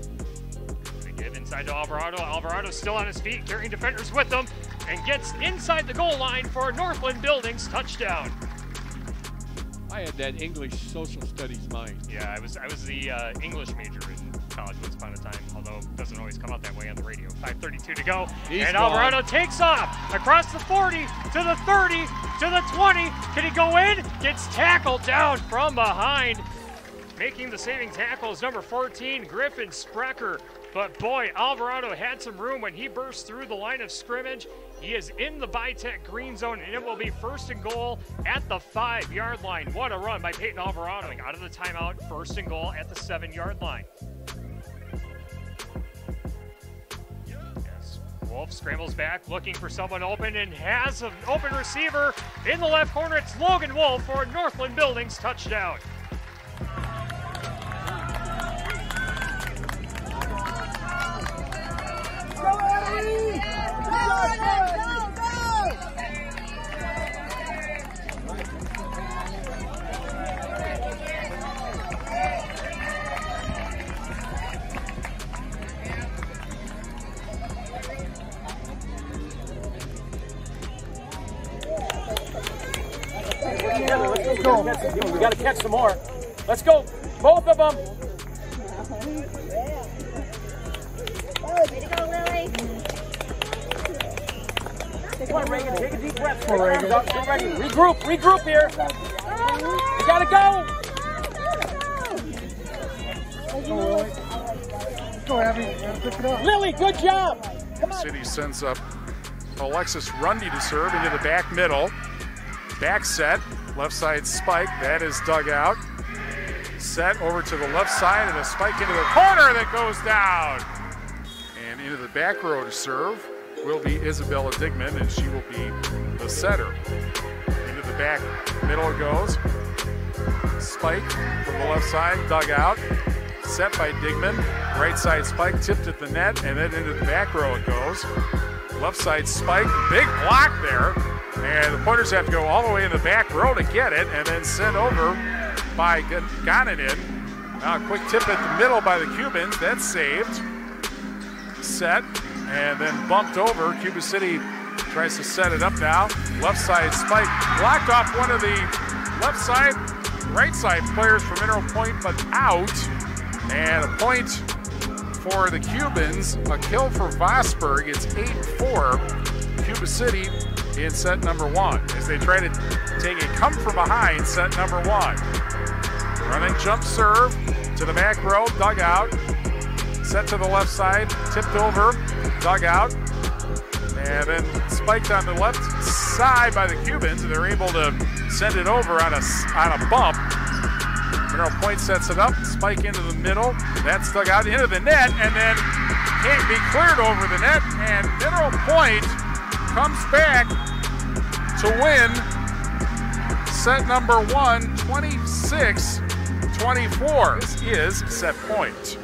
They give inside to Alvarado. Alvarado still on his feet, carrying defenders with him, and gets inside the goal line for a Northland Buildings touchdown. I had that English social studies mind. Yeah, I was I was the uh, English major in college once upon a time, although it doesn't always come out that way on the radio. 5:32 to go, He's and gone. Alvarado takes off across the 40 to the 30 to the 20. Can he go in? Gets tackled down from behind. Making the saving tackle is number 14, Griffin Sprecher. But boy, Alvarado had some room when he burst through the line of scrimmage. He is in the Bitech green zone, and it will be first and goal at the five yard line. What a run by Peyton Alvarado. Out of the timeout, first and goal at the seven yard line. Wolf scrambles back, looking for someone open, and has an open receiver in the left corner. It's Logan Wolf for Northland Buildings touchdown. Let's go. We got to catch some more. Let's go. Both of them. Way to go, Lily. Come on, Reagan. Take a deep breath. Come on, Reagan. Get ready. Regroup. Regroup here. We got to go. Go, Abby. Pick it up. Lily, good job. City sends up Alexis Rundy to serve into the back middle. Back set, left side spike, that is dug out. Set over to the left side and a spike into the corner that goes down. Into the back row to serve will be Isabella Digman, and she will be the setter. Into the back middle it goes. Spike from the left side, dug out. Set by Digman. Right side spike tipped at the net, and then into the back row it goes. Left side spike, big block there. And the Pointers have to go all the way in the back row to get it, and then sent over by Gonanin. Now uh, a quick tip at the middle by the Cubans. That's saved. Set, and then bumped over. Cuba City tries to set it up now. Left side spike, blocked off one of the left side, right side players from Mineral Point, but out. And a point for the Cubans, a kill for Vosberg. It's 8-4. Cuba City in set number one as they try to take a come from behind set number one. Running jump serve to the back row, dugout. Set to the left side, tipped over, dug out, And then spiked on the left side by the Cubans, and they're able to send it over on a, on a bump. Mineral Point sets it up, spike into the middle. That's dug out into the net, and then can't be cleared over the net. And Mineral Point comes back to win set number one, 26 24. This is set point.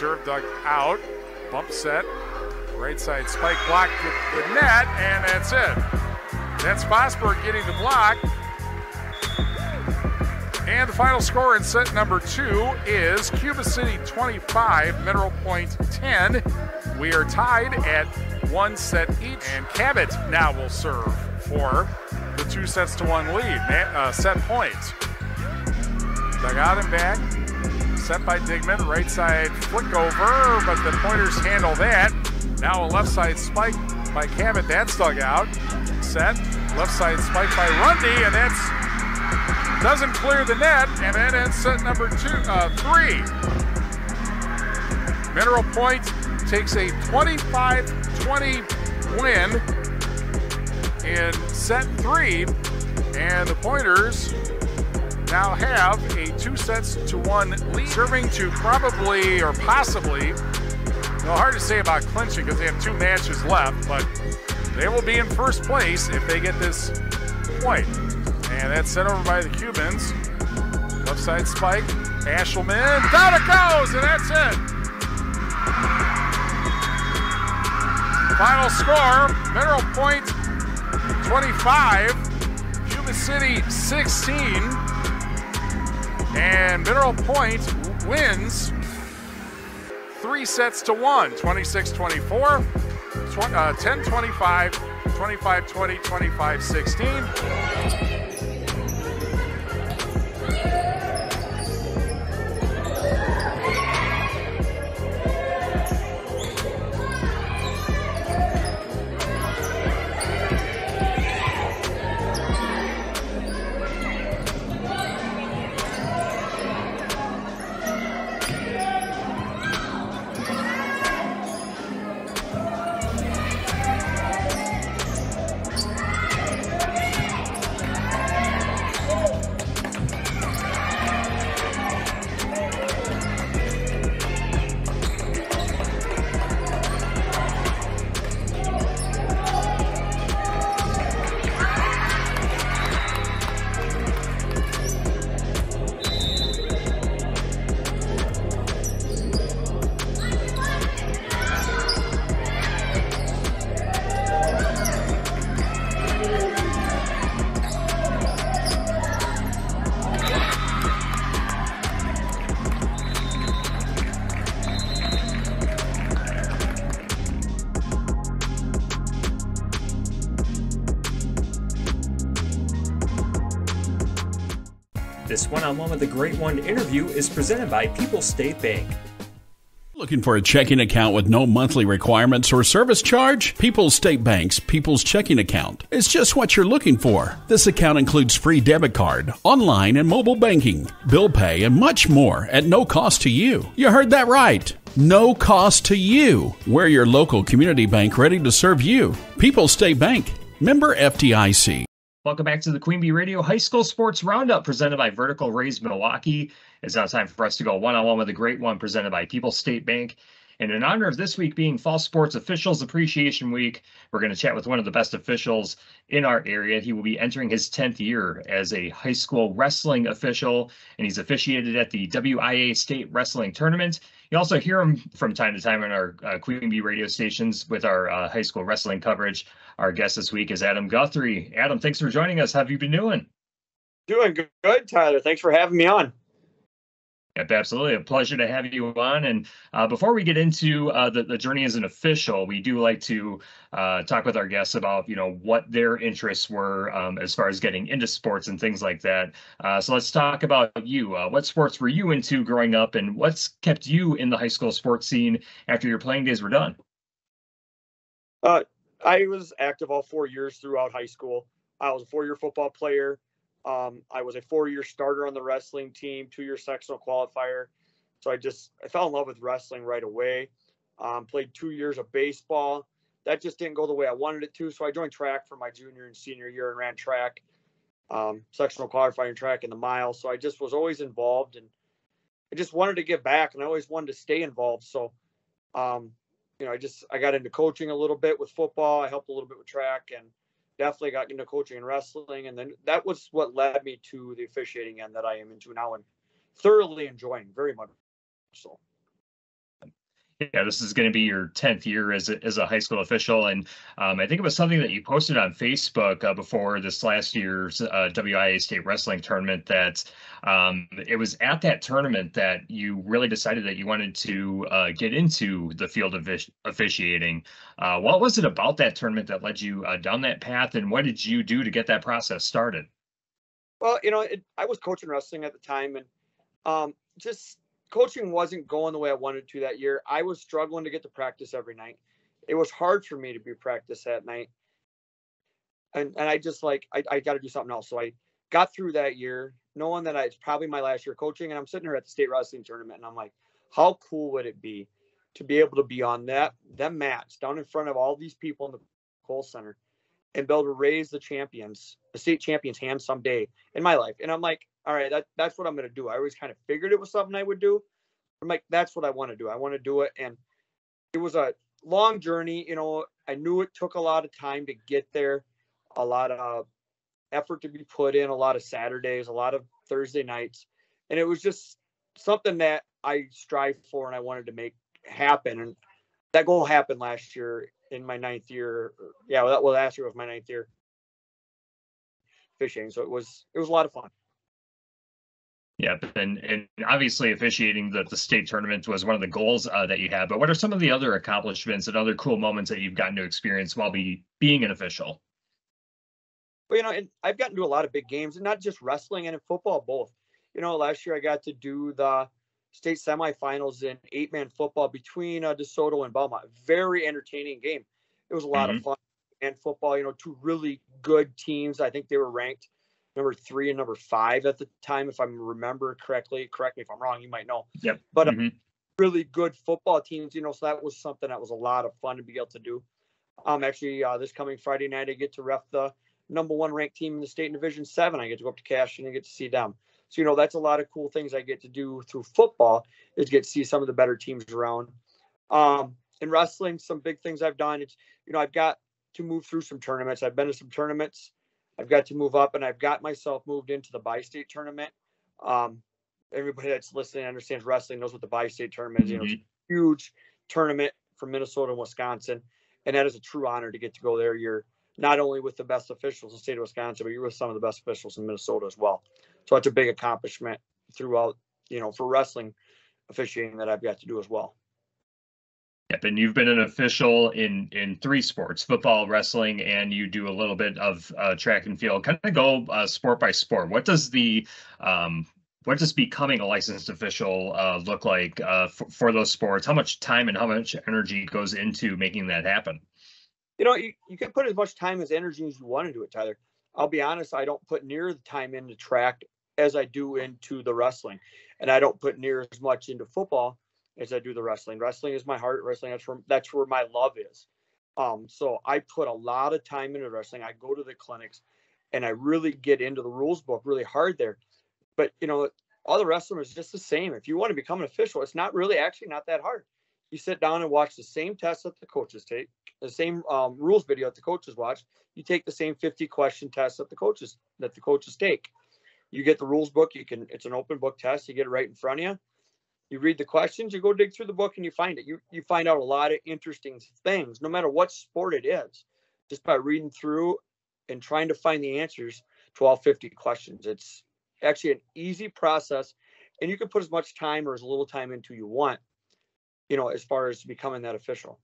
Serve dug out, bump set, right side spike block the, net, and that's it. That's Fosberg getting the block. And the final score in set number two is Cuba City 25, Mineral Point 10. We are tied at one set each, and Cabot now will serve for the two sets to one lead. Uh, set point. Dug out and back. Set by Digman. Right side flick over, but the pointers handle that. Now a left side spike by Cabot. That's dug out. Set. Left side spike by Rundy, and that's doesn't clear the net, and then ends set number two, uh, three. Mineral Point takes a 25-20 win in set three, and the Pointers now have a two sets to one lead, serving to probably or possibly, hard to say about clinching because they have two matches left, but they will be in first place if they get this point. And that's sent over by the Cubans. Left side spike. Ashelman. Down it goes, and that's it. Final score Mineral Point 25, Cuba City 16. And Mineral Point wins three sets to one 26 24, uh, 10 25, 25 20, 25 16. The Great One interview is presented by People State Bank. Looking for a checking account with no monthly requirements or service charge? People's State Bank's People's Checking Account is just what you're looking for. This account includes free debit card, online and mobile banking, bill pay, and much more at no cost to you. You heard that right. No cost to you. We're your local community bank ready to serve you. People's State Bank, member FDIC. Welcome back to the QueenB Radio High School Sports Roundup presented by Vertical Raise Milwaukee. It's now time for us to go one on one with a great one presented by People State Bank. And in honor of this week being Fall Sports Officials Appreciation Week, we're going to chat with one of the best officials in our area. He will be entering his 10th year as a high school wrestling official, and he's officiated at the WIAA State Wrestling Tournament. You also hear him from time to time on our uh, QueenB radio stations with our uh, high school wrestling coverage. Our guest this week is Adam Guthrie. Adam, thanks for joining us. How have you been doing? Doing good, Tyler. Thanks for having me on. Yep, absolutely. A pleasure to have you on. And uh, before we get into uh, the, the journey as an official, we do like to uh, talk with our guests about, you know, what their interests were um, as far as getting into sports and things like that. Uh, so let's talk about you. Uh, what sports were you into growing up and what's kept you in the high school sports scene after your playing days were done? I was active all four years throughout high school. I was a four-year football player. Um, I was a four-year starter on the wrestling team, two-year sectional qualifier. So I just I fell in love with wrestling right away. Um, played two years of baseball. That just didn't go the way I wanted it to. So I joined track for my junior and senior year and ran track, um, sectional qualifying track in the mile. So I just was always involved and I just wanted to give back and I always wanted to stay involved. So, um, you know, I just I got into coaching a little bit with football. I helped a little bit with track and definitely got into coaching and wrestling. And then that was what led me to the officiating end that I am into now and thoroughly enjoying very much so. Yeah, this is going to be your 10th year as a, as a high school official. And um, I think it was something that you posted on Facebook uh, before this last year's uh, WIAA state wrestling tournament that um, it was at that tournament that you really decided that you wanted to uh, get into the field of officiating. Uh, what was it about that tournament that led you uh, down that path? And what did you do to get that process started? Well, you know, it, I was coaching wrestling at the time and um, just coaching wasn't going the way I wanted to that year. I was struggling to get to practice every night. It was hard for me to be practice that night. And and I just like I, I got to do something else. So I got through that year, knowing that I, it's probably my last year coaching, and I'm sitting here at the state wrestling tournament, and I'm like, how cool would it be to be able to be on that that match down in front of all these people in the Kohl Center and be able to raise the champions, the state champions hand someday in my life. And I'm like, all right, that, that's what I'm going to do. I always kind of figured it was something I would do. I'm like, that's what I want to do. I want to do it. And it was a long journey. You know, I knew it took a lot of time to get there, a lot of effort to be put in, a lot of Saturdays, a lot of Thursday nights. And it was just something that I strive for and I wanted to make happen. And that goal happened last year in my ninth year. Yeah, well, that well, last year was my ninth year fishing. So it was it was a lot of fun. Yeah, and and obviously officiating the, the state tournament was one of the goals uh, that you had. But what are some of the other accomplishments and other cool moments that you've gotten to experience while be being an official? Well, you know, and I've gotten to a lot of big games, and not just wrestling and in football, both. You know, last year I got to do the state semifinals in eight man football between uh, DeSoto and Belmont. Very entertaining game. It was a lot mm-hmm. of fun. And football, you know, two really good teams. I think they were ranked number three and number five at the time, if I remember correctly. Correct me if I'm wrong. You might know. Yep. But mm-hmm. really good football teams, you know. So that was something that was a lot of fun to be able to do. Um, actually, uh, this coming Friday night, I get to ref the number one ranked team in the state in Division Seven. I get to go up to Cashton and get to see them. So you know, that's a lot of cool things I get to do through football is get to see some of the better teams around. Um, in wrestling, some big things I've done. It's you know, I've got to move through some tournaments. I've been to some tournaments I've got to move up and I've got myself moved into the bi-state tournament. Um, everybody that's listening understands wrestling knows what the bi-state tournament is. You know, it's a mm-hmm. huge tournament from Minnesota and Wisconsin, and that is a true honor to get to go there. You're not only with the best officials in the state of Wisconsin, but you're with some of the best officials in Minnesota as well. So that's a big accomplishment throughout, you know, for wrestling officiating that I've got to do as well. Yep, and you've been an official in in three sports: football, wrestling, and you do a little bit of uh, track and field. Kind of go uh, sport by sport. What does the um, what does becoming a licensed official uh, look like uh, for, for those sports? How much time and how much energy goes into making that happen? You know, you, you can put as much time as energy as you want into it, Tyler. I'll be honest, I don't put near the time into track as I do into the wrestling, and I don't put near as much into football as I do the wrestling. Wrestling is my heart. Wrestling that's where that's where my love is. Um, so I put a lot of time into wrestling. I go to the clinics, and I really get into the rules book really hard there. But you know, all the wrestling is just the same. If you want to become an official, it's not really actually not that hard. You sit down and watch the same tests that the coaches take, the same um, rules video that the coaches watch. You take the same 50 question tests that the coaches that the coaches take. You get the rules book. You can. It's an open book test. You get it right in front of you you read the questions, you go dig through the book and you find it. You you find out a lot of interesting things, no matter what sport it is, just by reading through and trying to find the answers to all 50 questions. It's actually an easy process, and you can put as much time or as little time into you want, you know, as far as becoming that official.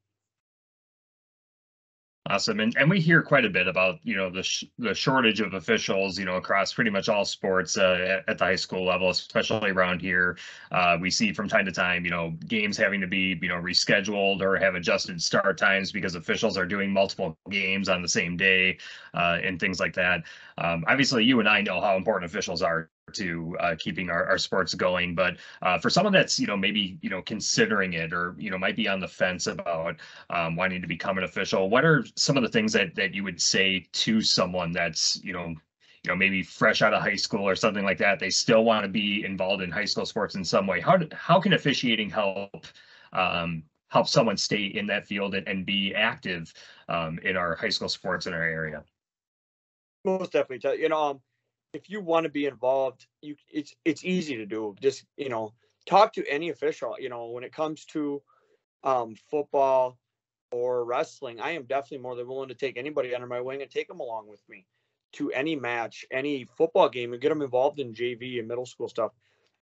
Awesome, and and we hear quite a bit about you know the sh- the shortage of officials, you know, across pretty much all sports uh, at, at, the high school level, especially around here. Uh, we see from time to time, you know, games having to be you know rescheduled or have adjusted start times because officials are doing multiple games on the same day, uh, and things like that. Um, obviously, you and I know how important officials are to uh, keeping our, our sports going. But uh, for someone that's you know maybe you know considering it or you know might be on the fence about um, wanting to become an official, what are some of the things that that you would say to someone that's you know you know maybe fresh out of high school or something like that? They still want to be involved in high school sports in some way. How how can officiating help? Um, help someone stay in that field and, and be active um, in our high school sports in our area most definitely you know um, if you want to be involved, you it's it's easy to do. Just you know, talk to any official. You know, when it comes to um, football or wrestling, I am definitely more than willing to take anybody under my wing and take them along with me to any match, any football game, and get them involved in JV and middle school stuff.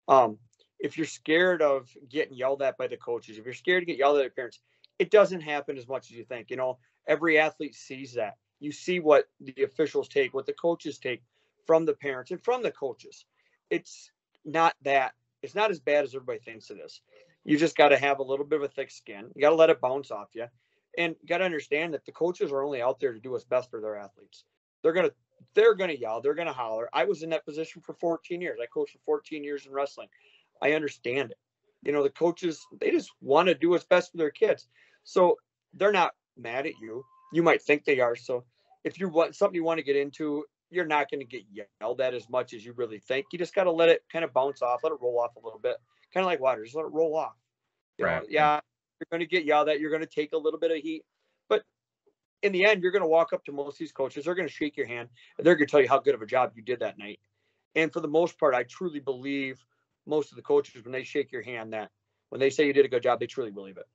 Um, if you're scared of getting yelled at by the coaches, if you're scared to get yelled at by parents, it doesn't happen as much as you think. You know, every athlete sees that. You see what the officials take, what the coaches take, from the parents and from the coaches. It's not that it's not as bad as everybody thinks it is. You just got to have a little bit of a thick skin. You got to let it bounce off you. And you got to understand that the coaches are only out there to do what's best for their athletes. They're going to they're going to yell, they're going to holler. I was in that position for 14 years. I coached for 14 years in wrestling. I understand it. You know, the coaches, they just want to do what's best for their kids. So they're not mad at you. You might think they are. So if you want something you want to get into you're not going to get yelled at as much as you really think. You just got to let it kind of bounce off, let it roll off a little bit, kind of like water. Just let it roll off. You right. Know, yeah, you're going to get yelled at. You're going to take a little bit of heat, but in the end, you're going to walk up to most of these coaches. They're going to shake your hand. And they're going to tell you how good of a job you did that night. And for the most part, I truly believe most of the coaches when they shake your hand that when they say you did a good job, they truly believe it.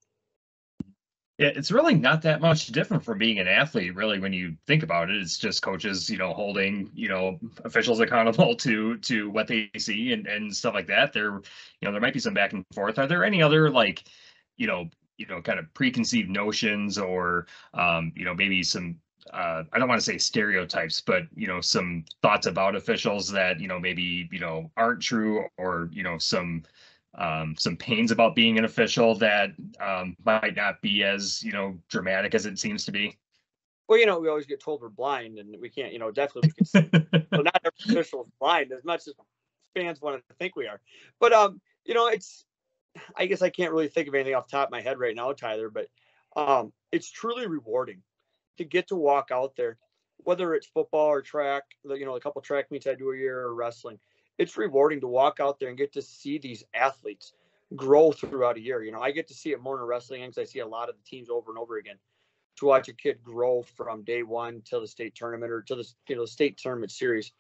It's really not that much different from being an athlete, really, when you think about it. It's just coaches, you know, holding, you know, officials accountable to to what they see and, and stuff like that. There, you know, there might be some back and forth. Are there any other like, you know, you know, kind of preconceived notions or um, you know, maybe some uh, I don't want to say stereotypes, but you know, some thoughts about officials that you know maybe you know aren't true, or you know, some um, some pains about being an official that um, might not be as you know dramatic as it seems to be? Well, you know, we always get told we're blind, and we can't. You know, definitely, we can, see so not every official is blind as much as fans want to think we are. But um, you know, it's. I guess I can't really think of anything off the top of my head right now, Tyler. But um, it's truly rewarding to get to walk out there, whether it's football or track. You know, a couple track meets I do a year or wrestling it's rewarding to walk out there and get to see these athletes grow throughout a year. You know, I get to see it more in wrestling because I see a lot of the teams over and over again. To watch a kid grow from day one till the state tournament or to the you know the state tournament series.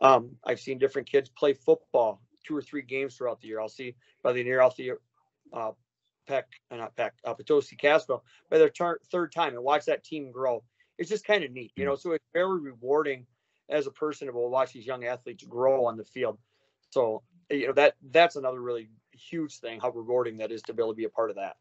Um, I've seen different kids play football two or three games throughout the year. I'll see by the near out the uh, Peck, uh, not Peck, uh, Potosi Cassville by their ter- third time and watch that team grow. It's just kind of neat, you know. So it's very rewarding as a person to watch these young athletes grow on the field. So you know that that's another really huge thing how rewarding that is to be able to be a part of that.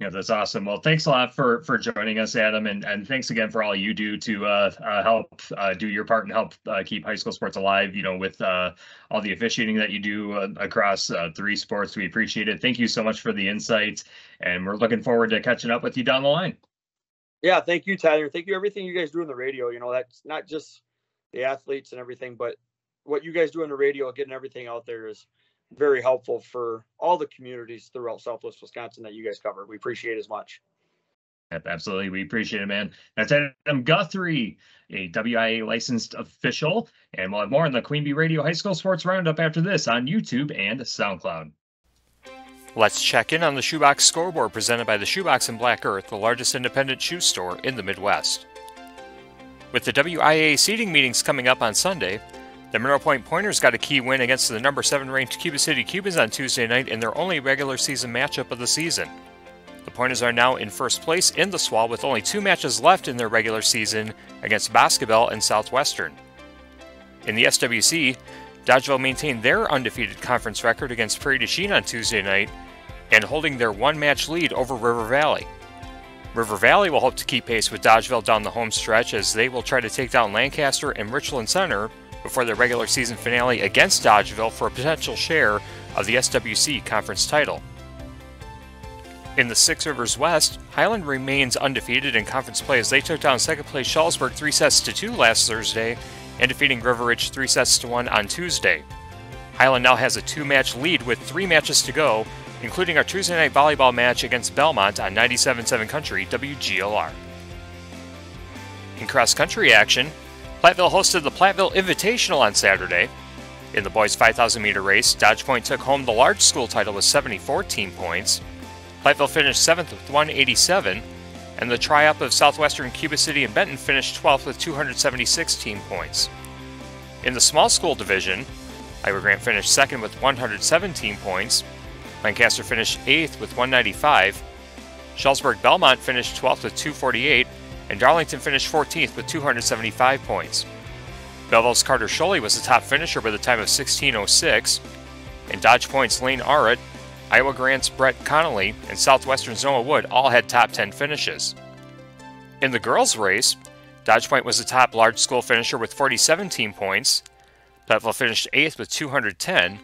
Yeah, that's awesome. Well, thanks a lot for for joining us, Adam, and and thanks again for all you do to uh, uh, help uh, do your part and help uh, keep high school sports alive. You know, with uh, all the officiating that you do uh, across three sports, we appreciate it. Thank you so much for the insights, and we're looking forward to catching up with you down the line. Yeah, thank you, Tyler. Thank you everything you guys do in the radio. You know, that's not just the athletes and everything, but what you guys do on the radio, getting everything out there is very helpful for all the communities throughout Southwest Wisconsin that you guys cover. We appreciate as much. Absolutely. We appreciate it, man. That's Adam Guthrie, a WIAA licensed official. And we'll have more on the QueenB Radio High School Sports Roundup after this on YouTube and SoundCloud. Let's check in on the Shoebox Scoreboard presented by the Shoebox in Black Earth, the largest independent shoe store in the Midwest. With the WIAA seating meetings coming up on Sunday, the Mineral Point Pointers got a key win against the number 7 ranked Cuba City Cubans on Tuesday night in their only regular season matchup of the season. The Pointers are now in first place in the SWAL with only two matches left in their regular season against Boscobel and Southwestern. In the SWC, Dodgeville maintained their undefeated conference record against Prairie du Chien on Tuesday night and holding their one match lead over River Valley. River Valley will hope to keep pace with Dodgeville down the home stretch as they will try to take down Lancaster and Richland Center before their regular season finale against Dodgeville for a potential share of the SWC conference title. In the Six Rivers West, Highland remains undefeated in conference play as they took down second place Shullsburg 3 sets to 2 last Thursday and defeating River Ridge 3 sets to 1 on Tuesday. Highland now has a two match lead with three matches to go, including our Tuesday night volleyball match against Belmont on 97.7 Country WGLR. In cross country action, Platteville hosted the Platteville Invitational on Saturday. In the boys 5,000 meter race, Dodge Point took home the large school title with 74 team points. Platteville finished 7th with 187, and the triumph of Southwestern Cuba City and Benton finished 12th with 276 team points. In the small school division, Iowa Grant finished second with 117 points. Lancaster finished eighth with 195. Shullsburg Belmont finished 12th with 248, and Darlington finished 14th with 275 points. Belleville's Carter Sholey was the top finisher by the time of 16.06, and Dodge Point's Lane Arrett, Iowa Grant's Brett Connolly, and Southwestern's Noah Wood all had top 10 finishes. In the girls' race, Dodge Point was the top large school finisher with 47 team points, Platteville finished 8th with 210,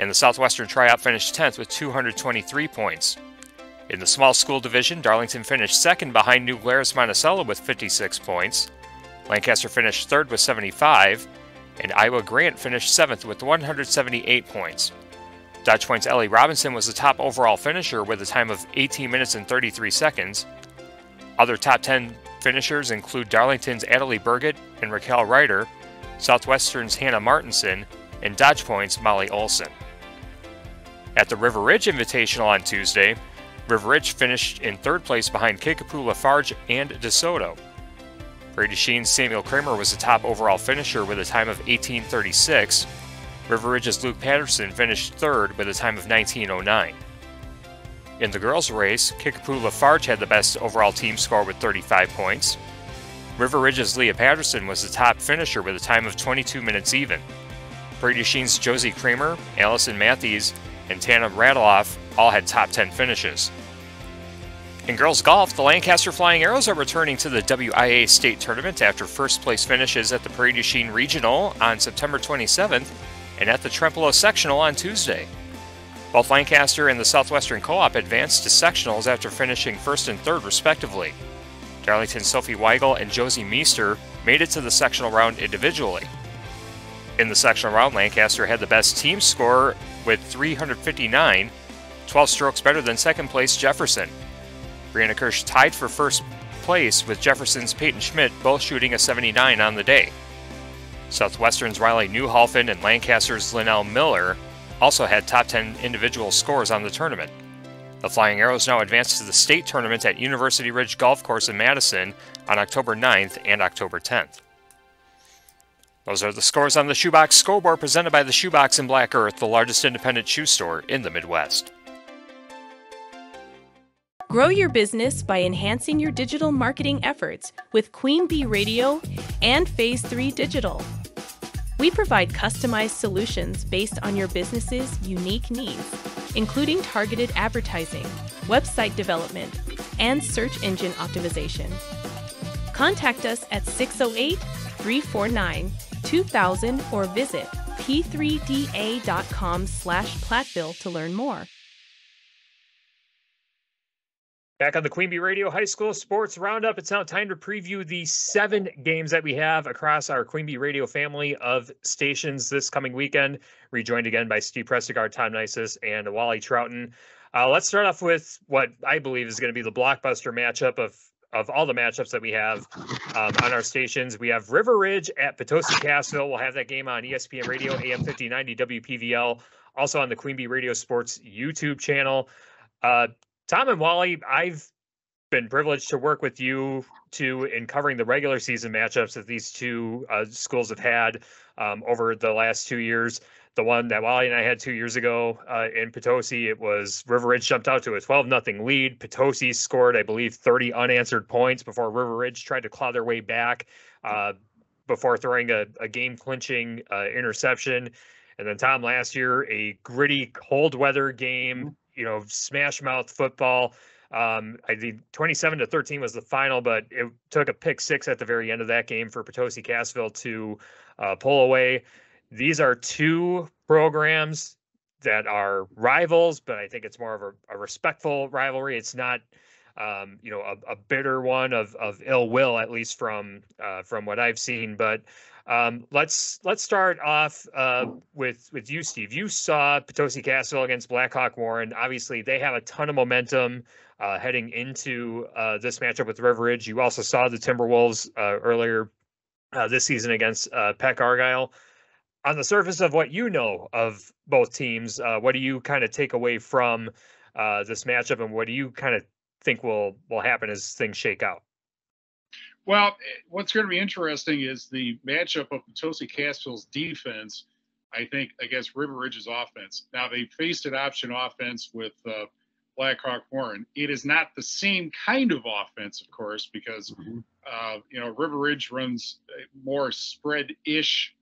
and the Southwestern Tryout finished 10th with 223 points. In the small school division, Darlington finished second behind New Glarus Monticello with 56 points. Lancaster finished third with 75, and Iowa Grant finished seventh with 178 points. Dodge Point's Ellie Robinson was the top overall finisher with a time of 18 minutes and 33 seconds. Other top 10 finishers include Darlington's Adelie Burgett and Raquel Ryder, Southwestern's Hannah Martinson, and Dodge Point's Molly Olson. At the River Ridge Invitational on Tuesday, River Ridge finished in third place behind Kickapoo, La Farge, and DeSoto. Prairie du Chien's Samuel Kramer was the top overall finisher with a time of 1836. River Ridge's Luke Patterson finished third with a time of 1909. In the girls' race, Kickapoo La Farge had the best overall team score with 35 points. River Ridge's Leah Patterson was the top finisher with a time of 22 minutes even. Prairie du Chien's Josie Kramer, Allison Matthews, and Tana Radeloff all had top 10 finishes. In girls golf, the Lancaster Flying Arrows are returning to the WIAA State Tournament after first place finishes at the Prairie du Chien Regional on September 27th and at the Trempealeau Sectional on Tuesday. Both Lancaster and the Southwestern Co-op advanced to sectionals after finishing first and third respectively. Darlington Sophie Weigel and Josie Meester made it to the sectional round individually. In the sectional round, Lancaster had the best team score with 359, 12 strokes better than second place Jefferson. Brianna Kirsch tied for first place with Jefferson's Peyton Schmidt, both shooting a 79 on the day. Southwestern's Riley Newhalfen and Lancaster's Linnell Miller also had top 10 individual scores on the tournament. The Flying Arrows now advance to the state tournament at University Ridge Golf Course in Madison on October 9th and October 10th. Those are the scores on the Shoebox scoreboard presented by the Shoebox in Black Earth, the largest independent shoe store in the Midwest. Grow your business by enhancing your digital marketing efforts with QueenB Radio and Phase 3 Digital. We provide customized solutions based on your business's unique needs, including targeted advertising, website development, and search engine optimization. Contact us at 608 349 2000 or visit p3da.com slash Platteville to learn more. Back on the QueenB Radio High School Sports Roundup, it's now time to preview the seven games that we have across our QueenB Radio family of stations this coming weekend. Rejoined again by Steve Prestegard, Tom Nisus, and Wally Trouton. Uh, let's start off with what I believe is going to be the blockbuster matchup of of all the matchups that we have um, on our stations. We have River Ridge at Potosi Cassville. We'll have that game on ESPN Radio, AM 5090 WPVL, also on the QueenB Radio Sports YouTube channel. Uh, Tom and Wally, I've been privileged to work with you two in covering the regular season matchups that these two uh, schools have had um, over the last two years. The one that Wally and I had two years ago uh, in Potosi, it was River Ridge jumped out to a 12 nothing lead. Potosi scored, I believe, 30 unanswered points before River Ridge tried to claw their way back uh, before throwing a, a game clinching uh, interception. And then Tom last year, a gritty cold weather game you know, smash mouth football. Um, I think 27 to 13 was the final, but it took a pick six at the very end of that game for Potosi Cassville to uh, pull away. These are two programs that are rivals, but I think it's more of a, a respectful rivalry. It's not, um, you know, a, a, bitter one of, of ill will, at least from uh, from what I've seen. But um, let's let's start off uh, with with you, Steve. You saw Potosi Cassville against Blackhawk Warren. Obviously, they have a ton of momentum uh, heading into uh, this matchup with River Ridge. You also saw the Timberwolves uh, earlier uh, this season against Peck Argyle on the surface of what you know of both teams, uh, what do you kind of take away from uh, this matchup, and what do you kind of think will will happen as things shake out? Well, eh, what's going to be interesting is the matchup of Potosi Cassville's defense. I think against River Ridge's offense. Now they faced an option offense with uh, Blackhawk Warren. It is not the same kind of offense, of course, because mm-hmm. uh, you know River Ridge runs more spread-ish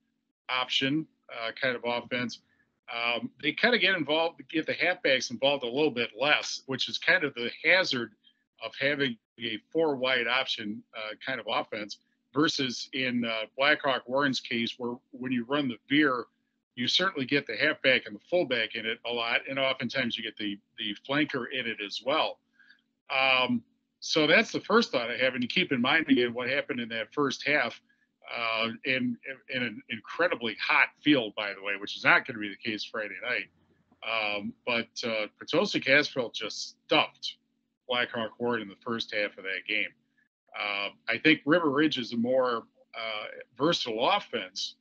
option uh, kind of offense. Um, they kind of get involved, get the halfbacks involved a little bit less, which is kind of the hazard of having a four wide option uh, kind of offense versus in uh, Blackhawk Warren's case, where when you run the veer, you certainly get the halfback and the fullback in it a lot, and oftentimes you get the the flanker in it as well. Um, so that's the first thought I have, and you keep in mind again what happened in that first half uh, in, in an incredibly hot field, by the way, which is not going to be the case Friday night. Um, but uh, Potosi just stuffed Blackhawk Warren in the first half of that game. Uh, I think River Ridge is a more uh, versatile offense,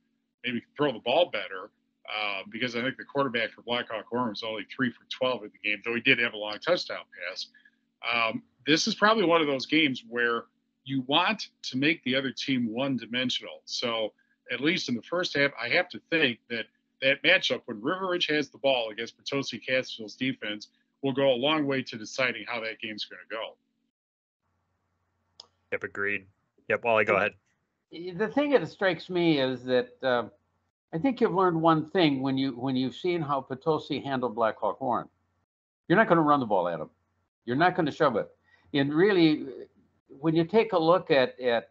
maybe throw the ball better, uh, because I think the quarterback for Blackhawk Warren was only three for 12 in the game, though he did have a long touchdown pass. Um, this is probably one of those games where you want to make the other team one dimensional. So, at least in the first half, I have to think that that matchup when River Ridge has the ball against Potosi Cassville's defense will go a long way to deciding how that game's going to go. Yep, agreed. Yep, Wally, go ahead. The thing that strikes me is that uh, I think you've learned one thing when you when you've seen how Potosi handled Blackhawk Warren. You're not going to run the ball at him. You're not going to shove it. And really, when you take a look at at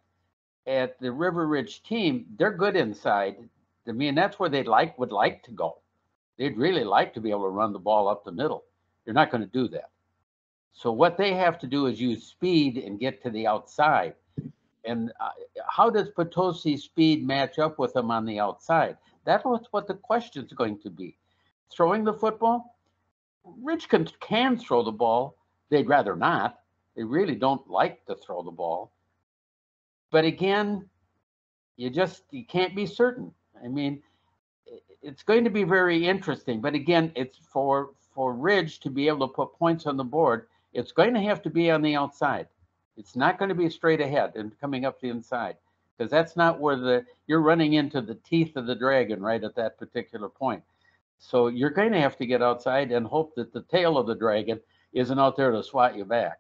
at the River Ridge team, they're good inside. I mean, that's where they'd like would like to go. They'd really like to be able to run the ball up the middle. They're not going to do that. So what they have to do is use speed and get to the outside. And uh, how does Potosi's speed match up with them on the outside? That's what the question is going to be. Throwing the football, Ridge can, can throw the ball. They'd rather not, they really don't like to throw the ball. But again, you just you can't be certain. I mean, it's going to be very interesting. But again, it's for for Ridge to be able to put points on the board. It's going to have to be on the outside. It's not going to be straight ahead and coming up the inside because that's not where the you're running into the teeth of the dragon right at that particular point. So you're going to have to get outside and hope that the tail of the dragon isn't out there to swat you back.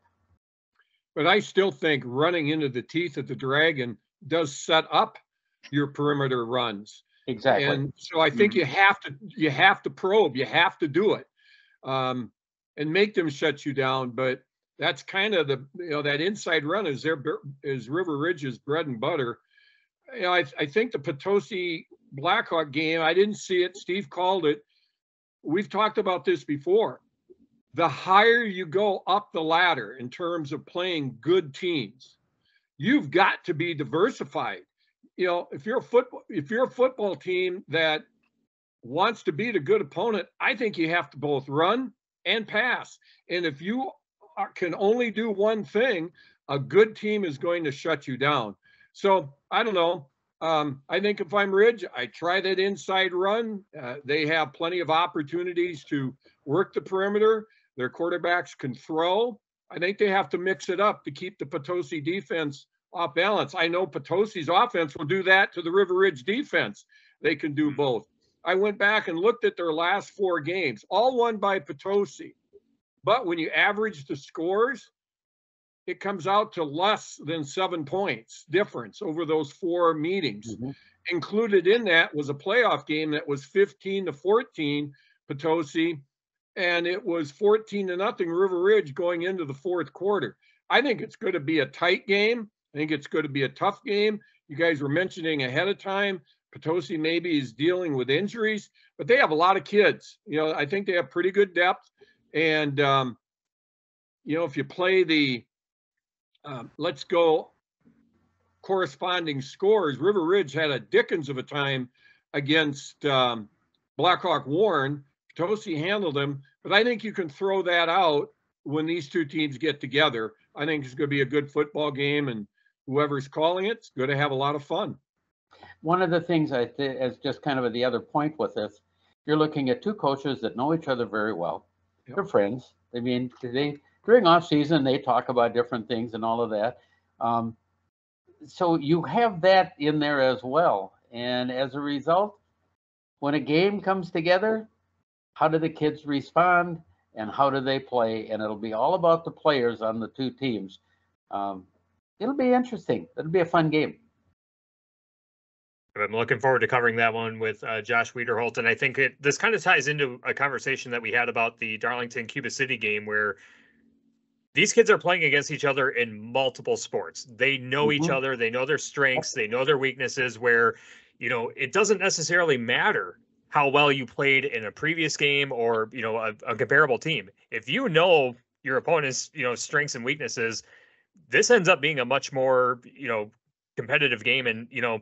But I still think running into the teeth of the dragon does set up your perimeter runs. Exactly. And so I think mm-hmm. you have to you have to probe, you have to do it, um, and make them shut you down. But that's kind of the you know that inside run is their is River Ridge's bread and butter. You know, I, I think the Potosi Blackhawk game, I didn't see it. Steve called it. We've talked about this before the higher you go up the ladder in terms of playing good teams, you've got to be diversified. You know, if you're a football if you're a football team that wants to beat a good opponent, I think you have to both run and pass. And if you are, can only do one thing, a good team is going to shut you down. So I don't know. Um, I think if I'm Ridge, I try that inside run. Uh, they have plenty of opportunities to work the perimeter. Their quarterbacks can throw. I think they have to mix it up to keep the Potosi defense off balance. I know Potosi's offense will do that to the River Ridge defense. They can do both. I went back and looked at their last four games, all won by Potosi. But when you average the scores, it comes out to less than seven points difference over those four meetings. Mm-hmm. Included in that was a playoff game that was 15 to 14 Potosi and it was 14 to nothing River Ridge going into the fourth quarter. I think it's going to be a tight game. I think it's going to be a tough game. You guys were mentioning ahead of time, Potosi maybe is dealing with injuries, but they have a lot of kids. You know, I think they have pretty good depth. And, um, you know, if you play the um, let's go corresponding scores, River Ridge had a Dickens of a time against um, Blackhawk Warren. Potosi handled them, but I think you can throw that out when these two teams get together. I think it's going to be a good football game, and whoever's calling it, it's going to have a lot of fun. One of the things I think, as just kind of the other point with this, you're looking at two coaches that know each other very well. Yep. They're friends. I mean, they during off season they talk about different things and all of that. Um, so you have that in there as well, and as a result, when a game comes together, how do the kids respond and how do they play? And it'll be all about the players on the two teams. Um, it'll be interesting. It'll be a fun game. I'm looking forward to covering that one with uh, Josh Wiederholt. And I think it, this kind of ties into a conversation that we had about the Darlington Cuba City game where these kids are playing against each other in multiple sports. They know mm-hmm. each other, they know their strengths, they know their weaknesses, where, you know, it doesn't necessarily matter how well you played in a previous game or, you know, a, a comparable team. If you know your opponent's, you know, strengths and weaknesses, this ends up being a much more, you know, competitive game. And, you know,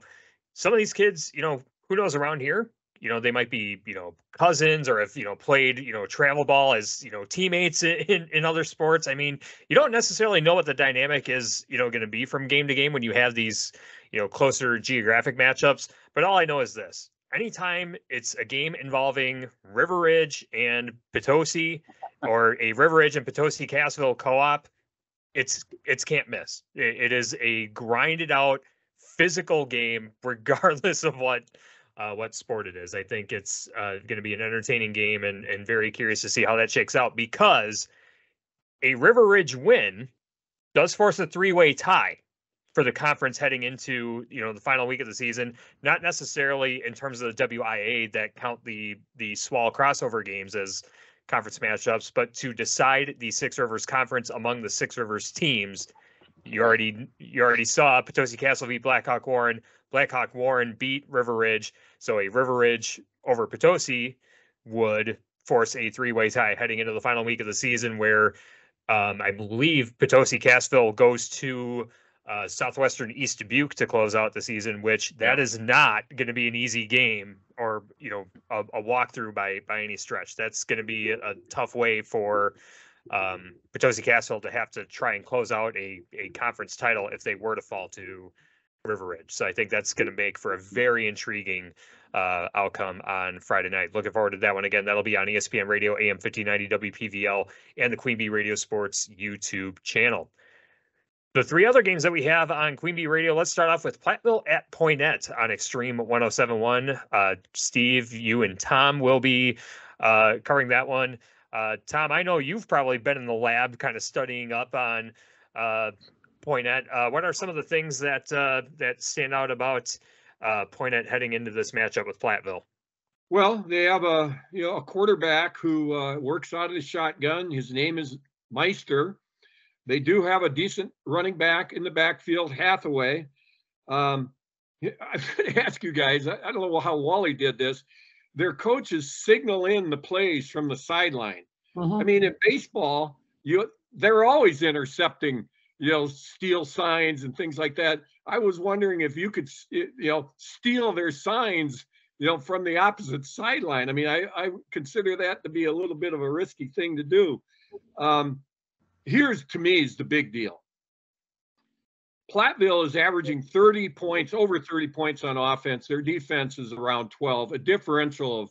some of these kids, you know, who knows around here, you know, they might be, you know, cousins or have, you know, played, you know, travel ball as, you know, teammates in, in other sports. I mean, you don't necessarily know what the dynamic is, you know, going to be from game to game when you have these, you know, closer geographic matchups. But all I know is this anytime it's a game involving River Ridge and Potosi or a River Ridge and Potosi Cassville co op, it's it's can't miss. it, it is a grinded out physical game, regardless of what uh, what sport it is. I think it's uh, going to be an entertaining game, and and very curious to see how that shakes out because a River Ridge win does force a three way tie for the conference heading into you know the final week of the season. Not necessarily in terms of the WIAA that count the the small crossover games as conference matchups, but to decide the Six Rivers Conference among the Six Rivers teams you already you already saw Potosi Cassville beat Blackhawk Warren. Blackhawk Warren beat River Ridge. So a River Ridge over Potosi would force a three-way tie heading into the final week of the season, where um, I believe Potosi Cassville goes to uh, Southwestern East Dubuque to close out the season, which that is not going to be an easy game or you know a, a walkthrough by by any stretch. That's going to be a, tough way for um, Potosi Cassville to have to try and close out a, a conference title if they were to fall to River Ridge. So I think that's going to make for a very intriguing uh, outcome on Friday night. Looking forward to that one again. That'll be on ESPN Radio, AM 1590 WPVL, and the QueenB Radio Sports YouTube channel. The three other games that we have on QueenB Radio, let's start off with Platteville at Poynette on Extreme 1071. Uh, Steve, you and Tom will be uh, covering that one. Uh, Tom, I know you've probably been in the lab kind of studying up on uh, Poynette. Uh, what are some of the things that uh, that stand out about uh, Poynette heading into this matchup with Platteville? Well, they have a you know a quarterback who uh, works out of the shotgun. His name is Meister. They do have a decent running back in the backfield, Hathaway. Um, I'm going to ask you guys. I, I don't know how Wally did this their coaches signal in the plays from the sideline. Mm-hmm. I mean, in baseball, you they're always intercepting, you know, steal signs and things like that. I was wondering if you could, you know, steal their signs, you know, from the opposite sideline. I mean, I, I consider that to be a little bit of a risky thing to do. Um, here's to me is the big deal. Platteville is averaging 30 points, over 30 points on offense. Their defense is around 12, a differential of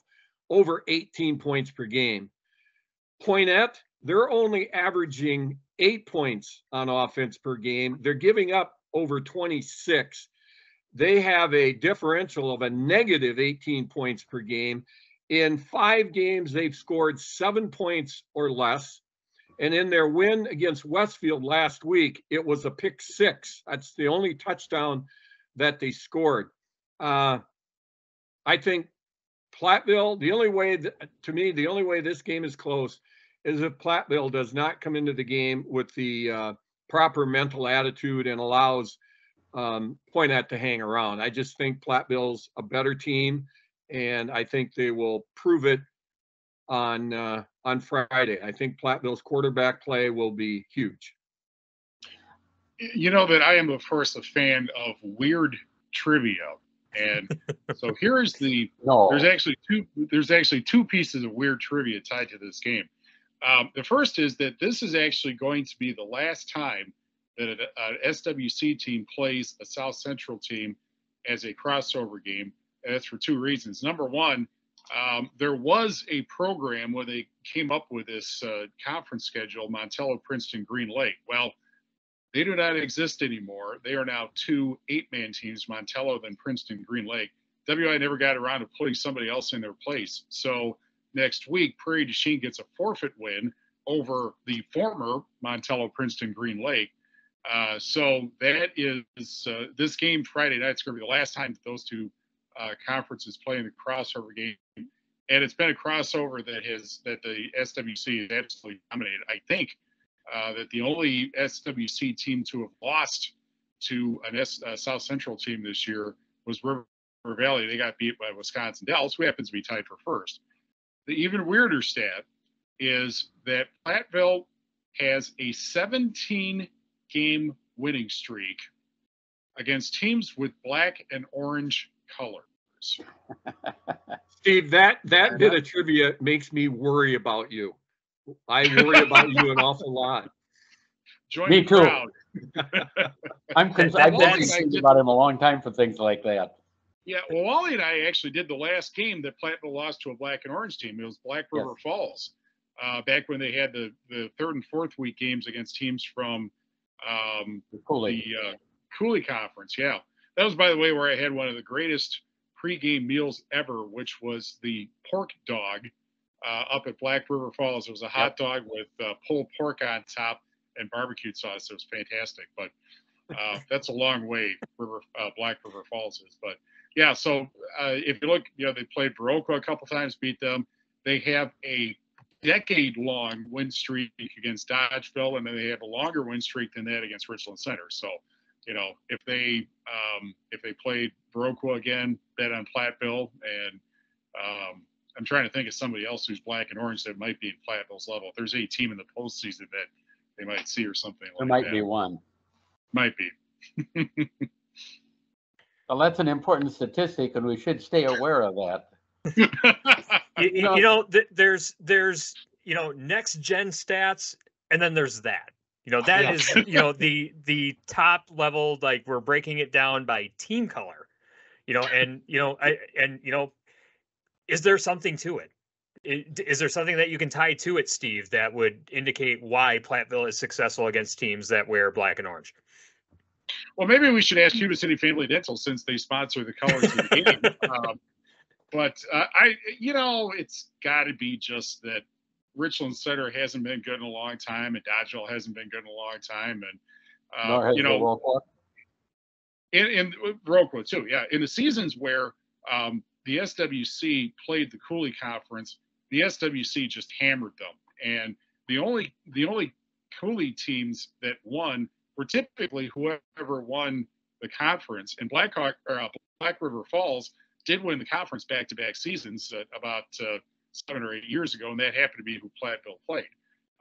over 18 points per game. Poynette, they're only averaging eight points on offense per game. They're giving up over 26. They have a differential of a negative 18 points per game. In five games, they've scored seven points or less. And in their win against Westfield last week, it was a pick six. That's the only touchdown that they scored. Uh, I think Platteville, the only way, that, to me, the only way this game is close is if Platteville does not come into the game with the uh, proper mental attitude and allows um, Poynette to hang around. I just think Platteville's a better team, and I think they will prove it on uh, on Friday. I think Platteville's quarterback play will be huge. You know that I am, of course, a fan of weird trivia, and so here's the. No. There's actually two. There's actually two pieces of weird trivia tied to this game. Um, the first is that this is actually going to be the last time that an SWC team plays a South Central team as a crossover game. And that's for two reasons. Number one, um, there was a program where they came up with this uh, conference schedule, Montello, Princeton, Green Lake. Well, they do not exist anymore. They are now two eight man teams, Montello, then Princeton, Green Lake. WI never got around to putting somebody else in their place. So next week, Prairie du Chien gets a forfeit win over the former Montello, Princeton, Green Lake. Uh, so that is uh, this game Friday night is going to be the last time that those two uh, conferences playing the crossover game, and it's been a crossover that has that the SWC has absolutely dominated. I think uh, that the only SWC team to have lost to an S, South Central team this year was River Valley. They got beat by Wisconsin Dells, who happens to be tied for first. The even weirder stat is that Platteville has a 17 game winning streak against teams with black and orange colors. Steve, that that bit of trivia makes me worry about you. I worry about you an awful lot. Join Me too. I'm cons- I've been that's- concerned about him a long time for things like that. Yeah, well, Wally and I actually did the last game that Platteville lost to a black and orange team. It was Black River Falls, uh, back when they had the, the third and fourth week games against teams from um, Coulee. the uh, Coulee Conference. Yeah, that was, by the way, where I had one of the greatest pregame meals ever, which was the pork dog uh, up at Black River Falls. It was a hot dog with uh, pulled pork on top and barbecue sauce. It was fantastic, but uh, that's a long way River uh, Black River Falls is. But yeah, so uh, if you look, you know, they played Baroka a couple times, beat them. They have a decade-long win streak against Dodgeville, and then they have a longer win streak than that against Richland Center. So, you know, if they um, if they played Baroka again, bet on Platteville, and um, I'm trying to think of somebody else who's black and orange that might be in Platteville's level. If there's a team in the postseason that they might see or something There like might that. be one. Might be. Well, that's an important statistic, and we should stay aware of that. you, you- you know, th- there's there's you know next gen stats, and then there's that. You know that Yeah. is you know the the top level. Like we're breaking it down by team color. You know, and you know, I and you know, is there something to it? Is there something that you can tie to it, Steve, that would indicate why Platteville is successful against teams that wear black and orange? Well, maybe we should ask Cuba City Family Dental since they sponsor the colors of the game. Um, but uh, I, you know, it's got to be just that Richland Center hasn't been good in a long time, and Dodgeville hasn't been good in a long time, and uh, you know, in, in Baroka too. Yeah, in the seasons where um, the SWC played the Coulee Conference, the SWC just hammered them, and the only the only Coulee teams that won were typically whoever won the conference. And Blackhawk or uh, Black River Falls did win the conference back to back seasons uh, about uh, seven or eight years ago, and that happened to be who Platteville played.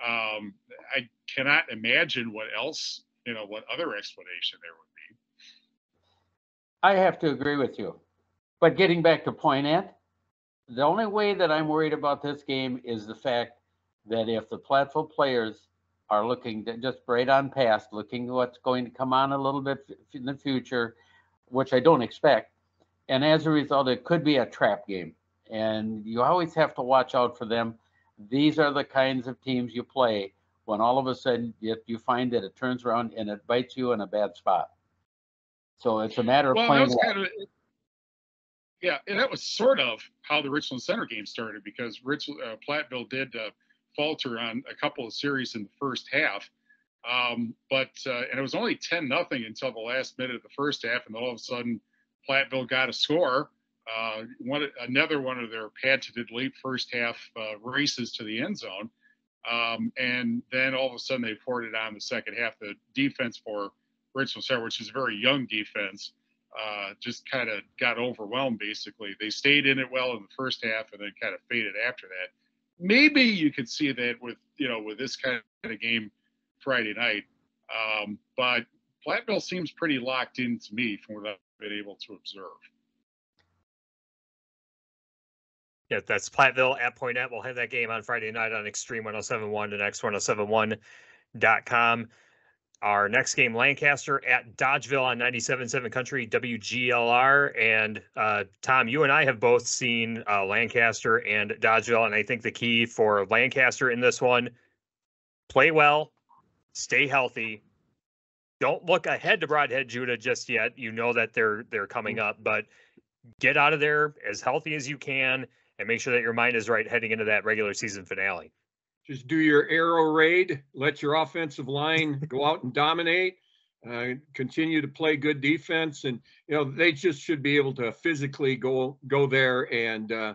Um, I cannot imagine what else, you know, what other explanation there would be. I have to agree with you. But getting back to point Poynette, the only way that I'm worried about this game is the fact that if the Platteville players are looking to just right on past, looking what's going to come on a little bit in the future, which I don't expect, and as a result, it could be a trap game. And you always have to watch out for them. These are the kinds of teams you play when all of a sudden you, you find that it turns around and it bites you in a bad spot. So it's a matter of Well, playing. well. kind of, yeah, and that was sort of how the Richland Center game started because Rich uh, Platteville did uh, falter on a couple of series in the first half, um, but uh, and it was only ten nothing until the last minute of the first half, and then all of a sudden Platteville got a score uh, one another one of their patented late first half uh, races to the end zone, um, and then all of a sudden they poured it on the second half. The defense for Richland Center, which is a very young defense, uh, just kind of got overwhelmed. Basically, they stayed in it well in the first half and then kind of faded after that. Maybe you could see that with you know with this kind of game Friday night, um, but Platteville seems pretty locked in to me from what I've been able to observe. Yeah, that's Platteville at Poynette. We'll have that game on Friday night on Extreme 1071 and X1071.com. Our next game, Lancaster at Dodgeville on 97.7 Country WGLR. And uh, Tom, you and I have both seen uh, Lancaster and Dodgeville. And I think the key for Lancaster in this one play well, stay healthy. Don't look ahead to Brodhead Juda just yet. You know that they're they're coming up, but get out of there as healthy as you can and make sure that your mind is right heading into that regular season finale. Just do your arrow raid. Let your offensive line go out and dominate. Uh, continue to play good defense, and you know they just should be able to physically go go there and uh,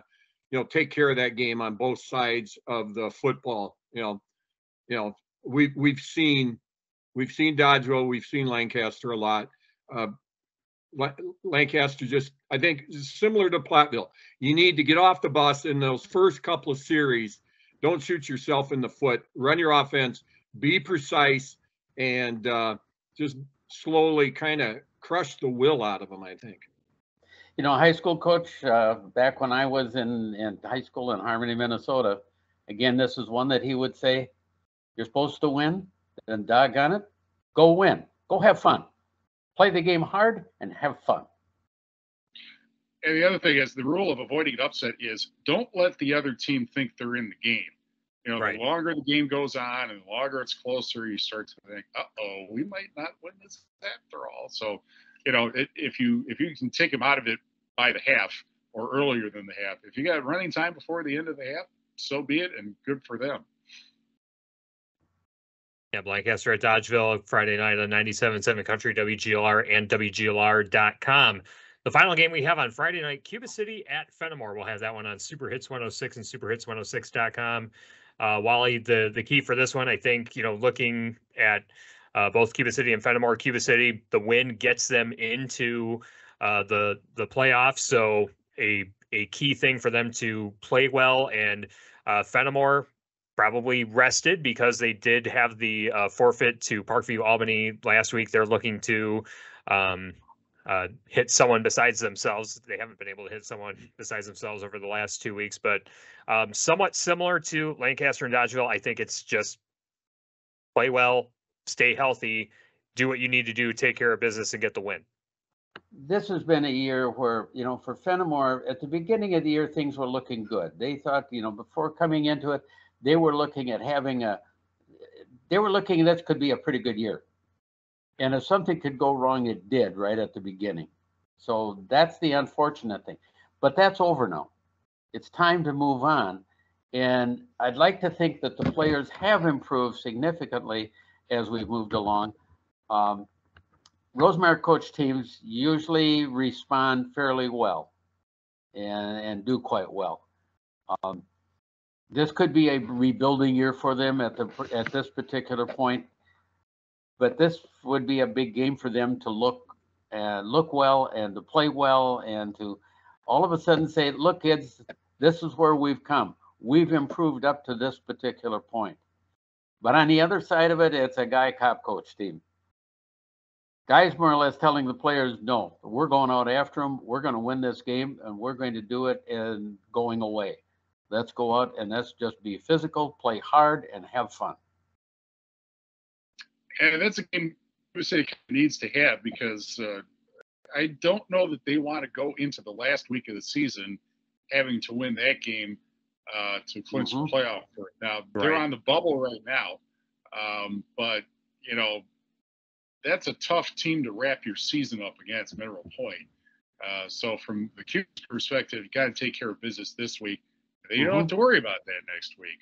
you know take care of that game on both sides of the football. You know, you know we've we've seen we've seen Dodgeville, we've seen Lancaster a lot. Uh, Lancaster just, I think, similar to Platteville. You need to get off the bus in those first couple of series. Don't shoot yourself in the foot. Run your offense. Be precise, and uh, just slowly kind of crush the will out of them. I think. You know, high school coach. Uh, back when I was in in high school in Harmony, Minnesota. Again, this is one that he would say, "You're supposed to win, and doggone it, go win. Go have fun." Play the game hard and have fun. And the other thing is the rule of avoiding an upset is don't let the other team think they're in the game. You know, right. the longer the game goes on and the longer it's closer, you start to think, "Uh oh, we might not win this after all." So, you know, it, if you if you can take them out of it by the half or earlier than the half, if you got running time before the end of the half, so be it, and good for them. Yeah, Lancaster at Dodgeville Friday night on 97.7 Country, WGLR, and WGLR.com. The final game we have on Friday night, Cuba City at Fennimore. We'll have that one on Super Hits 106 and SuperHits106.com. Uh, Wally, the the key for this one, I think, you know, looking at uh, both Cuba City and Fennimore, Cuba City, the win gets them into uh, the the playoffs. So a a key thing for them to play well and uh, Fennimore probably rested because they did have the uh, forfeit to Parkview Albany last week. They're looking to um, uh, hit someone besides themselves. They haven't been able to hit someone besides themselves over the last two weeks, but um, somewhat similar to Lancaster and Dodgeville. I think it's just play well, stay healthy, do what you need to do, take care of business, and get the win. This has been a year where, you know, for Fennimore, at the beginning of the year, things were looking good. They thought, you know, before coming into it, they were looking at having a they were looking this could be a pretty good year. And if something could go wrong it did right at the beginning. So that's the unfortunate thing. But that's over now. It's time to move on. And i'd like to think that the players have improved significantly as we've moved along. Um, rosemary coach teams usually respond fairly well and, and do quite well. Um, this could be a rebuilding year for them at the at this particular point. But this would be a big game for them to look and look well and to play well and to all of a sudden say, look, kids, this is where we've come. We've improved up to this particular point. But on the other side of it, it's a guy cop coach team. Guys more or less telling the players, no, we're going out after them. We're going to win this game and we're going to do it and going away. Let's go out and let's just be physical, play hard, and have fun. And that's a game City needs to have because uh, I don't know that they want to go into the last week of the season having to win that game uh, to clinch mm-hmm. the playoff. For now they're on the bubble right now, um, but you know that's a tough team to wrap your season up against Mineral Point. Uh, so from the Q perspective, you got to take care of business this week. You don't have to worry about that next week.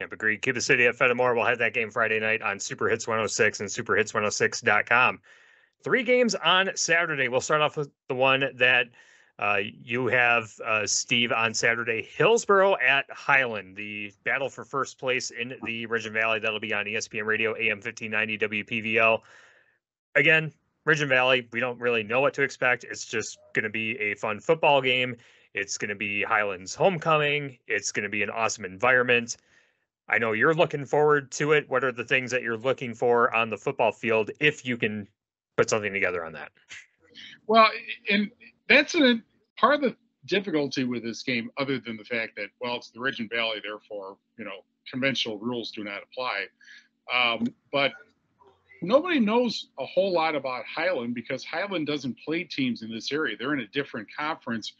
Yep, agreed. Cuba City at Fennimore. We'll have that game Friday night on Super Hits 106 and SuperHits106.com. three games on Saturday. We'll start off with the one that uh, you have, uh, Steve, on Saturday. Hillsboro at Highland, the battle for first place in the Ridge and Valley. That'll be on ESPN Radio, AM 1590 WPVL. Again, Ridge and Valley, we don't really know what to expect. It's just going to be a fun football game. It's going to be Highland's homecoming. It's going to be an awesome environment. I know you're looking forward to it. What are the things that you're looking for on the football field if you can put something together on that? Well, and that's a part of the difficulty with this game, other than the fact that, well, it's the Ridge and Valley, therefore, you know, conventional rules do not apply. Um, but nobody knows a whole lot about Highland because Highland doesn't play teams in this area. They're in a different conference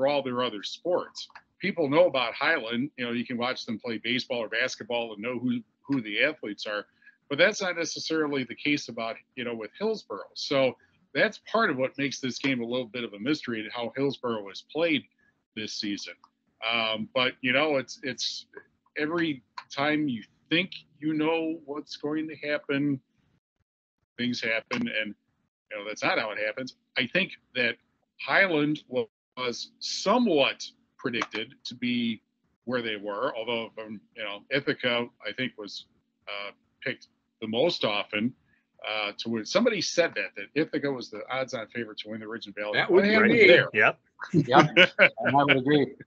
for all their other sports. People know about Highland. You know, you can watch them play baseball or basketball and know who who the athletes are, but that's not necessarily the case about you know with Hillsboro. So that's part of what makes this game a little bit of a mystery and how Hillsboro has played this season. Um, but you know, it's it's every time you think you know what's going to happen, things happen, and you know that's not how it happens. I think that Highland was somewhat predicted to be where they were, although um, you know Ithaca I think was uh, picked the most often uh, to win. Somebody said that that Ithaca was the odds-on favorite to win the Ridge and Valley. That would be What happened me. there? Yep. Yep, I would agree.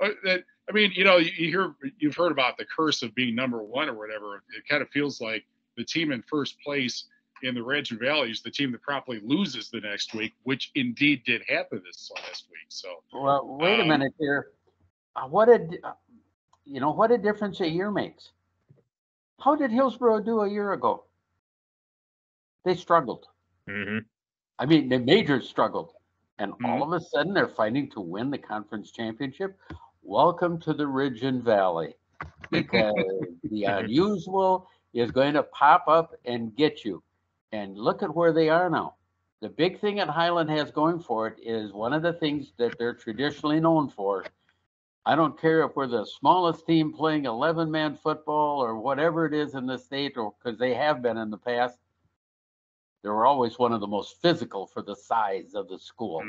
Uh, that- I mean, you know, you, you hear you've heard about the curse of being number one or whatever. It kind of feels like the team in first place in the Ridge and Valley is the team that probably loses the next week, which indeed did happen this last week. So Well, wait a Um, minute here. Uh, What a, d- uh, you know, what a difference a year makes. How did Hillsboro do a year ago? They struggled. hmm I mean, the majors struggled. And Mm-hmm. all of a sudden, they're fighting to win the conference championship. Welcome to the Ridge and Valley. Because the unusual is going to pop up and get you. And look at where they are now. The big thing that Highland has going for it is one of the things that they're traditionally known for. I don't care if we're the smallest team playing 11 man football or whatever it is in the state, or because they have been in the past. They were always one of the most physical for the size of the school.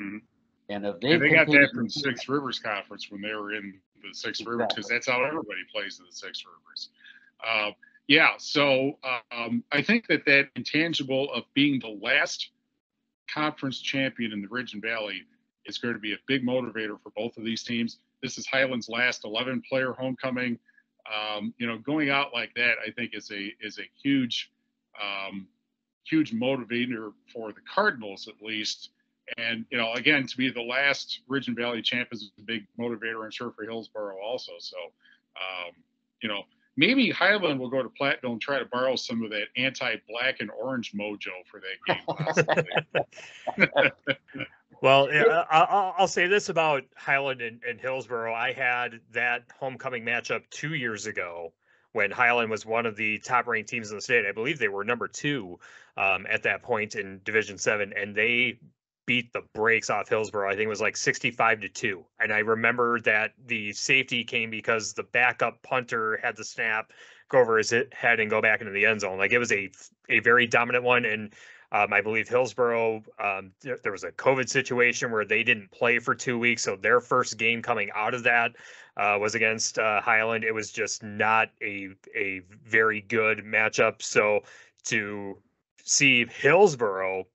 And if they, Mm-hmm. they got that from Six Rivers Conference when they were in the Six Rivers because that's how everybody plays in the Six Rivers. Uh, yeah, so um, I think that that intangible of being the last conference champion in the Ridge and Valley is going to be a big motivator for both of these teams. This is Highland's last 11 player homecoming. Um, you know, going out like that, I think is a is a huge, um, huge motivator for the Cardinals at least. And you know, again, to be the last Ridge and Valley champ is a big motivator, I'm sure, for Hillsboro also. So, um, you know, maybe Highland will go to Platteville and try to borrow some of that anti-black and orange mojo for that game. Well, I- I'll, I'll say this about Highland and, and Hillsboro. I had that homecoming matchup two years ago when Highland was one of the top ranked teams in the state. I believe they were number two um, at that point in Division Seven, and they beat the brakes off Hillsboro. I think it was like 65 to 2. And I remember that the safety came because the backup punter had the snap go over his head and go back into the end zone. Like it was a a very dominant one and um, I believe Hillsboro, um, there, there was a COVID situation where they didn't play for two weeks. So their first game coming out of that uh, was against uh, Highland. It was just not a, a very good matchup. So to see Hillsboro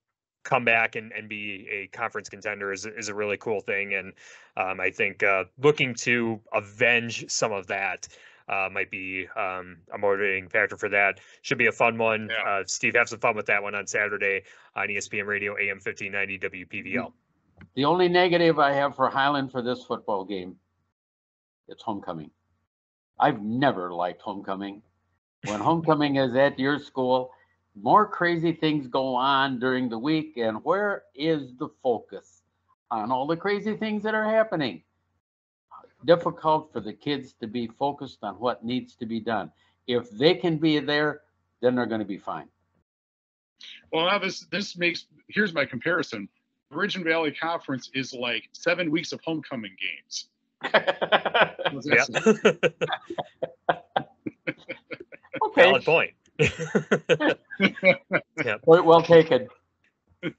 come back and, and be a conference contender is, is a really cool thing. And um, I think uh, looking to avenge some of that uh, might be um, a motivating factor for that. Should be a fun one. Uh, Steve, have some fun with that one on Saturday on ESPN Radio, AM 1590 WPVL. The only negative I have for Highland for this football game, it's homecoming. I've never liked homecoming. When homecoming is at your school, more crazy things go on during the week, and where is the focus on all the crazy things that are happening? Difficult for the kids to be focused on what needs to be done. If they can be there, then they're going to be fine. Well, now this this makes here's my comparison. Ridge and Valley Conference is like seven weeks of homecoming games. Okay. Valid point. Point well taken.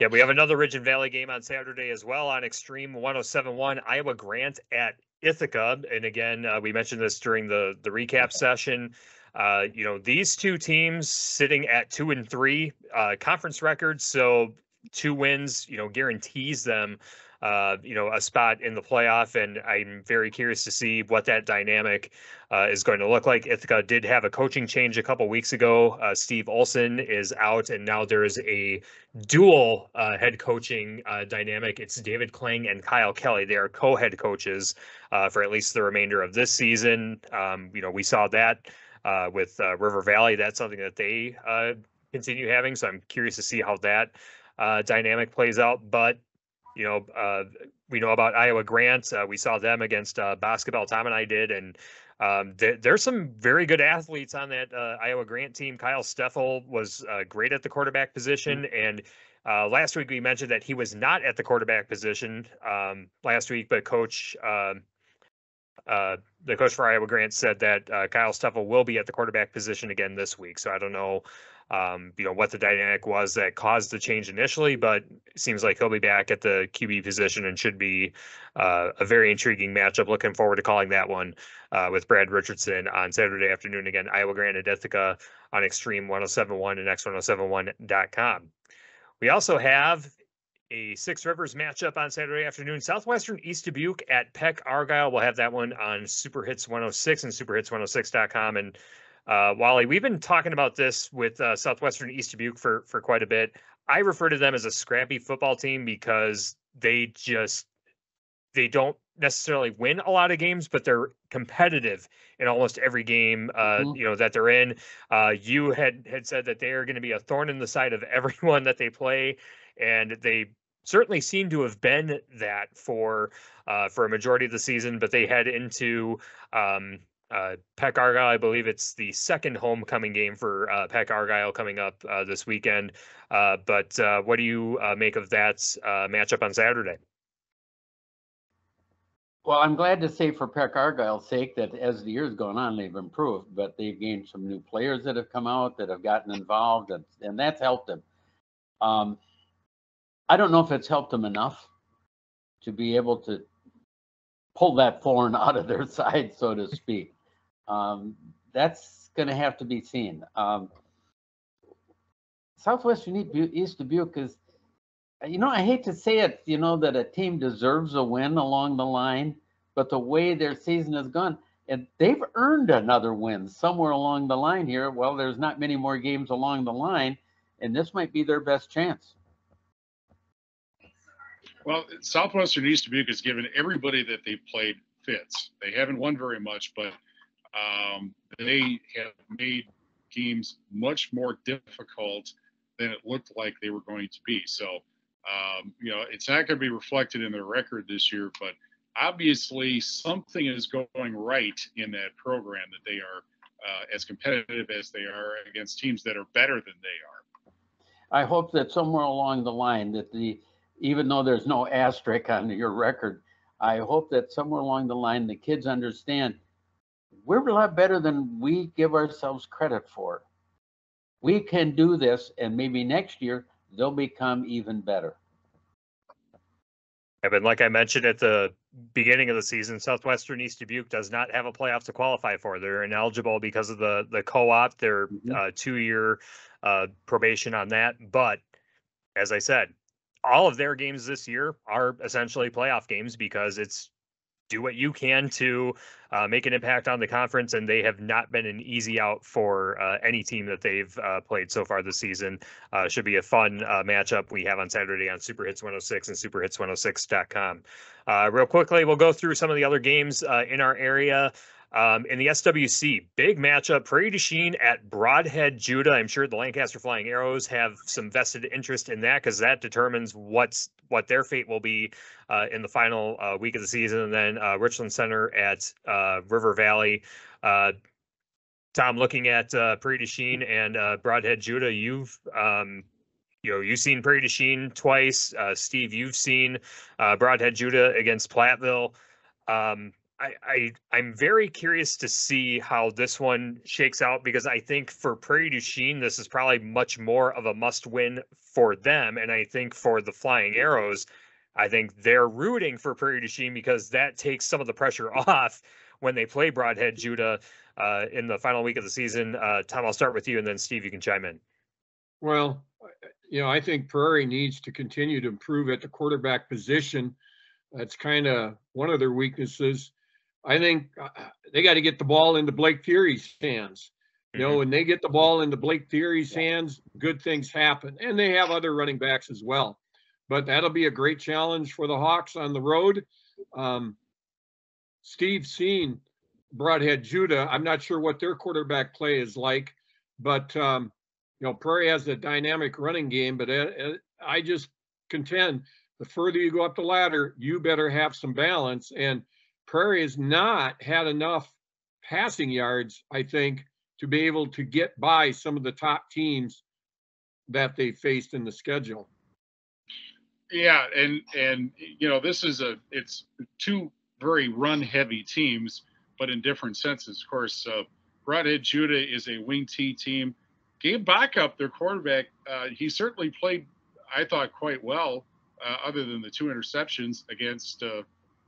Yeah, we have another Ridge and Valley game on Saturday as well on Extreme 1071 Iowa Grant at Ithaca. And again, uh, we mentioned this during the the recap session. Uh, you know, these two teams sitting at two and three uh, conference records, so two wins, you know, guarantees them uh, you know, a spot in the playoff. And I'm very curious to see what that dynamic uh, is going to look like. Ithaca did have a coaching change a couple weeks ago. Uh, Steve Olson is out, and now there's a dual uh, head coaching uh, dynamic. It's David Kling and Kyle Kelly. They are co-head coaches uh, for at least the remainder of this season. Um, you know, we saw that with River Valley. That's something that they continue having. So I'm curious to see how that dynamic plays out. But you know, uh, we know about Iowa Grant. Uh, we saw them against uh, basketball. Tom and I did, and um, th- there's some very good athletes on that uh, Iowa Grant team. Kyle Steffel was uh, great at the quarterback position, mm-hmm. and uh, last week we mentioned that he was not at the quarterback position um, last week, but coach. Um, uh, the coach for Iowa Grant said that uh, Kyle Steffel will be at the quarterback position again this week. So I don't know um, you know what the dynamic was that caused the change initially, but seems like he'll be back at the QB position and should be uh, a very intriguing matchup. Looking forward to calling that one uh, with Brad Richardson on Saturday afternoon again. Iowa Grant and Ithaca on Extreme 1071 and X1071.com. We also have a Six Rivers matchup on Saturday afternoon. Southwestern East Dubuque at Pec Argyle. We'll have that one on Super Hits 106 and superhits106.com. And uh, Wally, we've been talking about this with uh, Southwestern East Dubuque for for quite a bit. I refer to them as a scrappy football team because they just they don't necessarily win a lot of games, but they're competitive in almost every game uh, mm-hmm. you know that they're in. Uh, you had had said that they are going to be a thorn in the side of everyone that they play, and they certainly seem to have been that for uh, for a majority of the season. But they head into um, uh, Pec Argyle. I believe it's the second homecoming game for uh, Pec Argyle coming up uh, this weekend. Uh, but uh, what do you uh, make of that matchup on Saturday? Well, I'm glad to say for Pec Argyle's sake that as the years gone on, they've improved, but they've gained some new players that have come out that have gotten involved, and, and that's helped them. Um, I don't know if it's helped them enough to be able to pull that thorn out of their side, so to speak. Um, that's going to have to be seen. Um, Southwestern East Dubuque is, you know, I hate to say it, you know, that a team deserves a win along the line, but the way their season has gone, and they've earned another win somewhere along the line here. Well, there's not many more games along the line, and this might be their best chance. Well, Southwestern East Dubuque has given everybody that they've played fits. They haven't won very much, but um, they have made games much more difficult than it looked like they were going to be. So, um, you know, it's not going to be reflected in their record this year, but obviously something is going right in that program that they are uh, as competitive as they are against teams that are better than they are. I hope that somewhere along the line that the even though there's no asterisk on your record, I hope that somewhere along the line the kids understand we're a lot better than we give ourselves credit for. We can do this, and maybe next year they'll become even better. Yeah, but like I mentioned at the beginning of the season, Southwestern East Dubuque does not have a playoff to qualify for. They're ineligible because of the the co-op, their mm-hmm. uh, two year uh, probation on that. But as I said, all of their games this year are essentially playoff games because it's do what you can to uh, make an impact on the conference, and they have not been an easy out for uh, any team that they've uh, played so far this season. Uh, should be a fun uh, matchup we have on Saturday on Super Hits 106 and SuperHits106.com. Uh, real quickly, we'll go through some of the other games in our area. Um, in the SWC, big matchup, Prairie du Chien at Brodhead Juda. I'm sure the Lancaster Flying Arrows have some vested interest in that because that determines what's what their fate will be uh, in the final uh, week of the season. And then uh, Richland Center at uh, River Valley. Uh, Tom, looking at uh, Prairie du Chien and Brodhead Juda, you've um, you know you've seen Prairie du Chien twice. Steve, you've seen Brodhead Juda against Platteville. Um, I, I I'm very curious to see how this one shakes out because I think for Prairie du Chien, this is probably much more of a must win for them. And I think for the Flying Arrows, I think they're rooting for Prairie du Chien because that takes some of the pressure off when they play Brodhead Juda uh, in the final week of the season. Uh, Tom, I'll start with you, and then Steve, you can chime in. Well, you know, I think Prairie needs to continue to improve at the quarterback position. That's kind of one of their weaknesses. I think uh, they got to get the ball into Blake Theory's hands. You know, when they get the ball into Blake Theory's hands, good things happen. And they have other running backs as well. But that'll be a great challenge for the Hawks on the road. Um, Steve seen Brodhead Juda. I'm not sure what their quarterback play is like, but um, you know, Prairie has a dynamic running game. But uh, uh, I just contend the further you go up the ladder, you better have some balance. And Prairie has not had enough passing yards, I think, to be able to get by some of the top teams that they faced in the schedule. Yeah, and and you know this is a it's two very run heavy teams, but in different senses. Of course, uh, Brodhead Juda is a wing T team. Gabe Backup, their quarterback, uh, he certainly played, I thought, quite well, uh, other than the two interceptions against uh,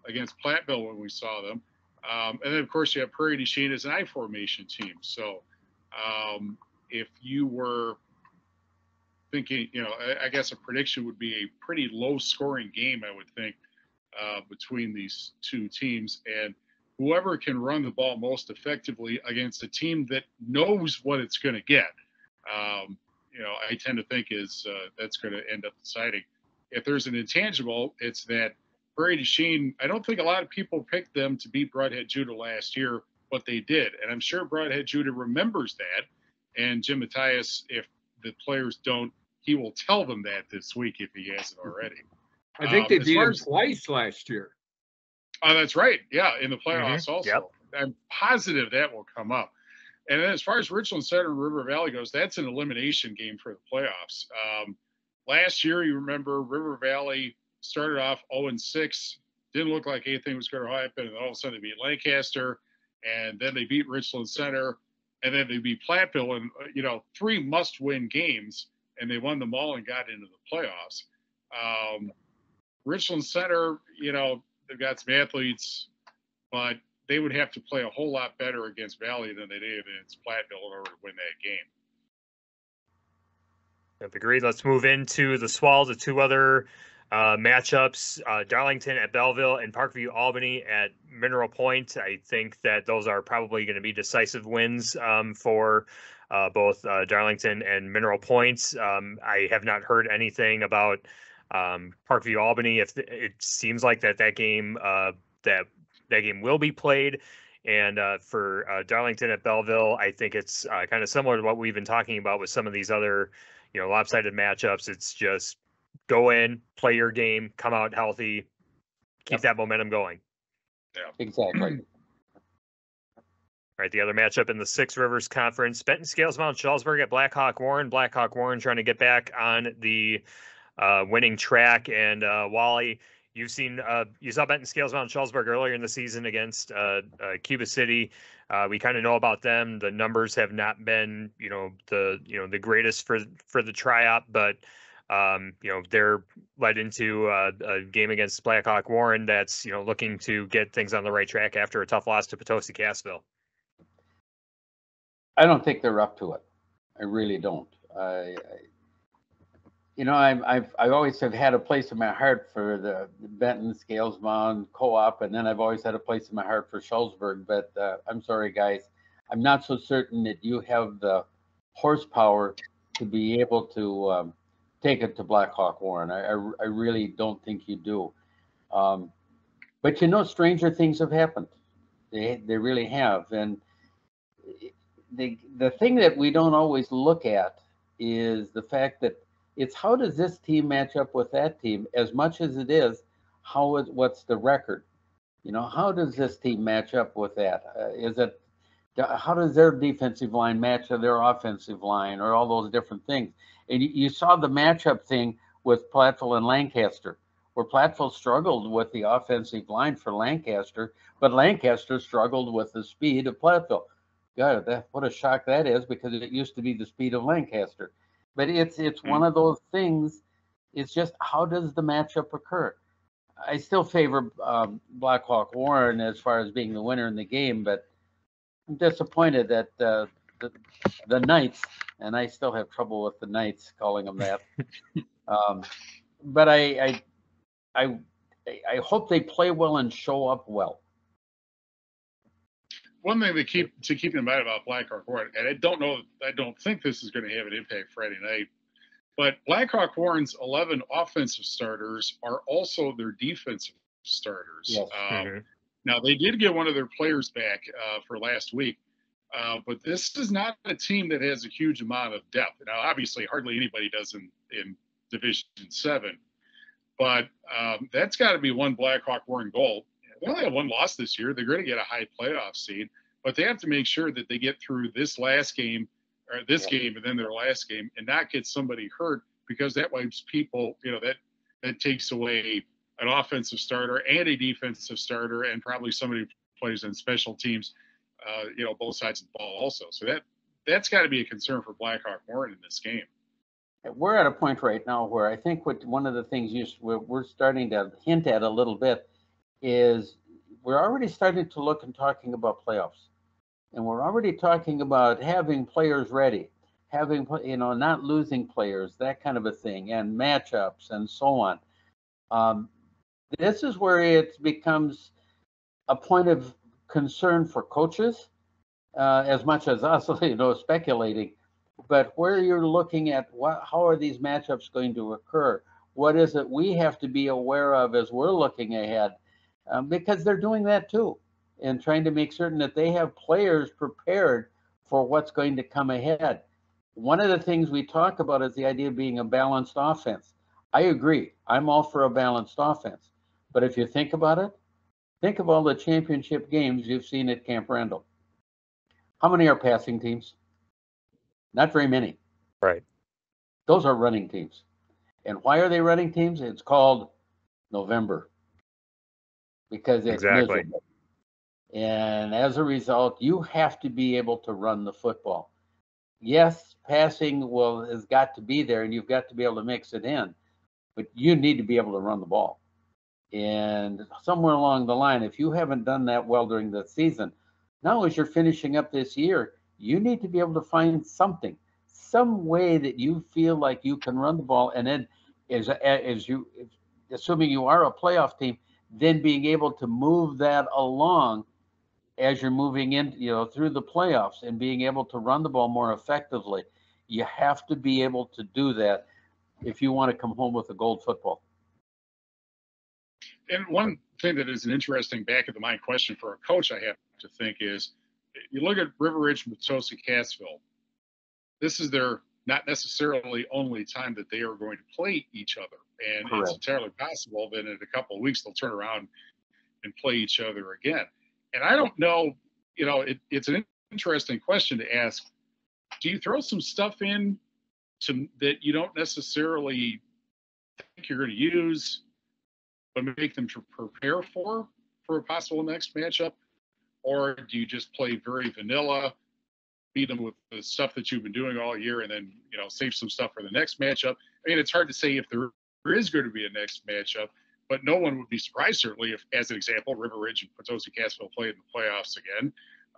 against Platteville when we saw them. Um, and then, of course, you have Prairie du Chien as an I formation team. So um, if you were thinking, you know, I, I, guess a prediction would be a pretty low scoring game, I would think, uh, between these two teams. And whoever can run the ball most effectively against a team that knows what it's going to get, um, you know, I tend to think is uh, that's going to end up deciding. If there's an intangible, it's that Prairie Sheen, I don't think a lot of people picked them to beat Brodhead Juda last year, but they did. And I'm sure Brodhead Juda remembers that. And Jim Matthias, if the players don't, he will tell them that this week if he hasn't already. I think um, they beat him as, twice last year. Oh, that's right. Yeah, in the playoffs mm-hmm. also. Yep. I'm positive that will come up. And then as far as Richland Center and River Valley goes, that's an elimination game for the playoffs. Um, last year, you remember River Valley started off 0 and 6, didn't look like anything was going to happen, and all of a sudden they beat Lancaster, and then they beat Richland Center, and then they beat Platteville, and uh, you know three must-win games, and they won them all and got into the playoffs. Um, Richland Center, you know, they've got some athletes, but they would have to play a whole lot better against Valley than they did against Platteville in order to win that game. Yep, agreed. Let's move into the Swallows, the two other uh, matchups uh, Darlington at Belleville and Parkview Albany at Mineral Point. I think that those are probably going to be decisive wins um, for uh, both uh, Darlington and Mineral Point. Um, I have not heard anything about um, Parkview Albany. If the, it seems like that that game uh, that that game will be played. And uh, for Darlington at Belleville, I think it's kind of similar to what we've been talking about with some of these other, you know, lopsided matchups. It's just go in, play your game, come out healthy, keep yep. that momentum going. Yeah. Exactly. All right, the other matchup in the Six Rivers Conference, Benton Scales Mound Shullsburg at Blackhawk Warren. Blackhawk Warren trying to get back on the uh, winning track. And uh, Wally, you've seen uh, you saw Benton Scales Mound Shullsburg earlier in the season against uh, uh, Cuba City. Uh, we kind of know about them. The numbers have not been, you know, the you know the greatest for for the tryout, but um, you know, they're led into a, a, game against Blackhawk Warren that's, you know, looking to get things on the right track after a tough loss to Potosi Cassville. I don't think they're up to it. I really don't. I, I you know, I've, I've, I always have had a place in my heart for the Benton, Scales Mound co-op, and then I've always had a place in my heart for Shullsburg. But uh, I'm sorry, guys, I'm not so certain that you have the horsepower to be able to um, take it to Blackhawk Warren. I, I, I really don't think you do. Um, but you know, stranger things have happened. They they really have. And the the thing that we don't always look at is the fact that it's how does this team match up with that team as much as it is how is what's the record you know how does this team match up with that? Uh, is it how does their defensive line match their offensive line or all those different things and you, saw the matchup thing with Platteville and Lancaster. where Platteville struggled with the offensive line for Lancaster, but Lancaster struggled with the speed of Platteville. God, that what a shock that is because it used to be the speed of Lancaster. But it's it's mm-hmm. one of those things. It's just how does the matchup occur? I still favor um, Blackhawk Warren as far as being the winner in the game, but I'm disappointed that uh, the, the Knights, and I still have trouble with the Knights calling them that. um, but I, I, I, I hope they play well and show up well. One thing to keep to keep in mind about Blackhawk Warren, and I don't know, I don't think this is going to have an impact Friday night, but Blackhawk Warren's 11 offensive starters are also their defensive starters. Yes. Um, mm-hmm. Now they did get one of their players back uh, for last week, uh, but this is not a team that has a huge amount of depth. Now, obviously, hardly anybody does in in Division Seven, but um, that's got to be one Blackhawk Warren goal. They only have one loss this year. They're going to get a high playoff seed, but they have to make sure that they get through this last game or this yeah. game and then their last game and not get somebody hurt because that wipes people. You know that that takes away an offensive starter and a defensive starter and probably somebody who plays in special teams. Uh, you know both sides of the ball also. So that that's got to be a concern for Blackhawk Warren in this game we're at a point right now where I think what one of the things you, we're, we're starting to hint at a little bit is we're already starting to look and talking about playoffs, and we're already talking about having players ready, having you know not losing players, that kind of a thing, and matchups and so on. Um, this is where it becomes a point of concern for coaches uh, as much as us, you know, speculating but where you're looking at what, how are these matchups going to occur? What is it we have to be aware of as we're looking ahead? Um, because they're doing that too, and trying to make certain that they have players prepared for what's going to come ahead. One of the things we talk about is the idea of being a balanced offense. I agree. I'm all for a balanced offense. But if you think about it, think of all the championship games you've seen at Camp Randall. How many are passing teams? Not very many. Right. Those are running teams. And why are they running teams? It's called November because it's exactly. miserable. And as a result, you have to be able to run the football. Yes, passing will has got to be there, and you've got to be able to mix it in, but you need to be able to run the ball. And somewhere along the line, if you haven't done that well during the season, now as you're finishing up this year, you need to be able to find something, some way that you feel like you can run the ball, and then as as you, assuming you are a playoff team, then being able to move that along as you're moving in, you know, through the playoffs and being able to run the ball more effectively. You have to be able to do that if you want to come home with a gold football. And one thing that is an interesting back of the mind question for a coach, I have to think is you look at River Ridge, Potosi, Cassville. This is their not necessarily only time that they are going to play each other, and Correct. it's entirely possible that in a couple of weeks they'll turn around and play each other again. And I don't know, you know, it, it's an interesting question to ask. Do you throw some stuff in to that you don't necessarily think you're going to use, but make them to prepare for for a possible next matchup? or do you just play very vanilla, beat them with the stuff that you've been doing all year, and then you know save some stuff for the next matchup? I mean, it's hard to say if there is going to be a next matchup, but no one would be surprised certainly if, as an example, River Ridge and Potosi Cassville play in the playoffs again,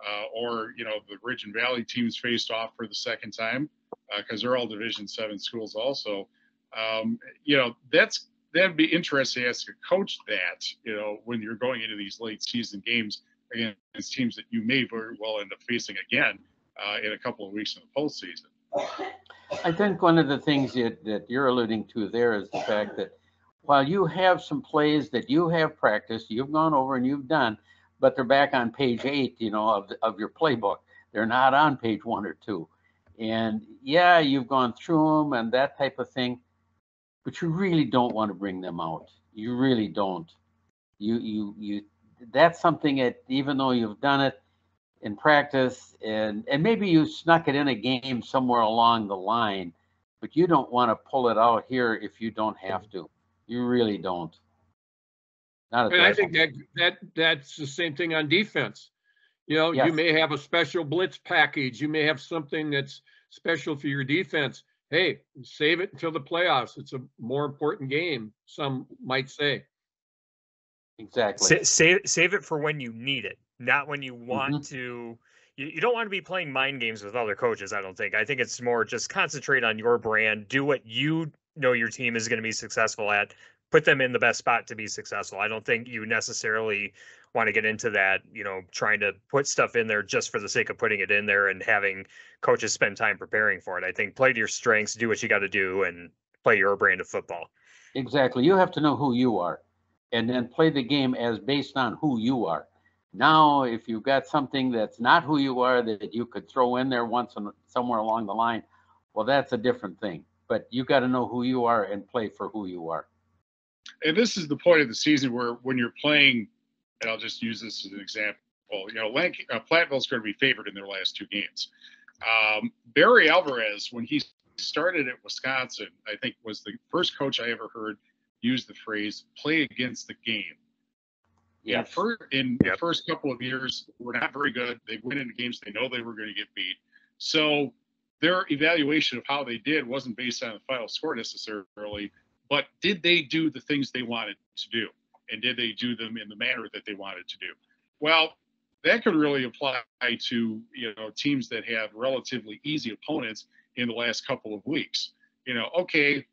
uh, or you know the Ridge and Valley teams faced off for the second time because uh, they're all Division Seven schools also. Um, you know that's that'd be interesting as a coach that you know when you're going into these late season games against teams that you may very well end up facing again uh, in a couple of weeks in the postseason. I think one of the things that, that you're alluding to there is the fact that while you have some plays that you have practiced, you've gone over and you've done, but they're back on page eight, you know, of, of your playbook. They're not on page one or two. And yeah, you've gone through them and that type of thing, but you really don't want to bring them out. You really don't. You you you that's something that even though you've done it in practice and and maybe you snuck it in a game somewhere along the line, but you don't want to pull it out here if you don't have to. You really don't. Not And I think that, that, that's the same thing on defense. You know, you may have a special blitz package. You may have something that's special for your defense. Hey, save it until the playoffs. It's a more important game, some might say. Exactly. Sa- save save it for when you need it, not when you want Mm-hmm. to. You, you don't want to be playing mind games with other coaches. I don't think. I think it's more just concentrate on your brand. Do what you know your team is going to be successful at. Put them in the best spot to be successful. I don't think you necessarily want to get into that. You know, trying to put stuff in there just for the sake of putting it in there and having coaches spend time preparing for it. I think play to your strengths, do what you got to do, and play your brand of football. Exactly. You have to know who you are and then play the game as based on who you are. Now, if you've got something that's not who you are that you could throw in there once and somewhere along the line, well, that's a different thing. But you got to know who you are and play for who you are. and this is the point of the season where when you're playing, and I'll just use this as an example. You know, Lanc- uh, Platteville's going to be favored in their last two games. Um, Barry Alvarez, when he started at Wisconsin, I think was the first coach I ever heard use the phrase "play against the game." Yeah. In, the first couple of years, we're not very good. They went into games they know they were going to get beat. So their evaluation of how they did wasn't based on the final score necessarily, but did they do the things they wanted to do? And did they do them in the manner that they wanted to do? Well, that could really apply to you know teams that have relatively easy opponents in the last couple of weeks. You know, okay,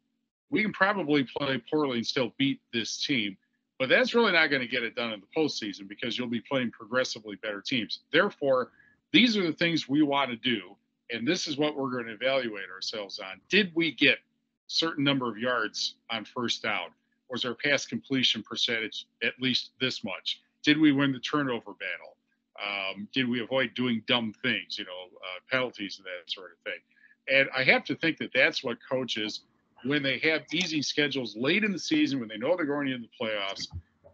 we can probably play poorly and still beat this team, but that's really not going to get it done in the postseason because you'll be playing progressively better teams. Therefore, these are the things we want to do, and this is what we're going to evaluate ourselves on. Did we get certain number of yards on first down? Was our pass completion percentage at least this much? Did we win the turnover battle? Um, did we avoid doing dumb things, you know, uh, penalties and that sort of thing? And I have to think that that's what coaches, when they have easy schedules late in the season, when they know they're going into the playoffs,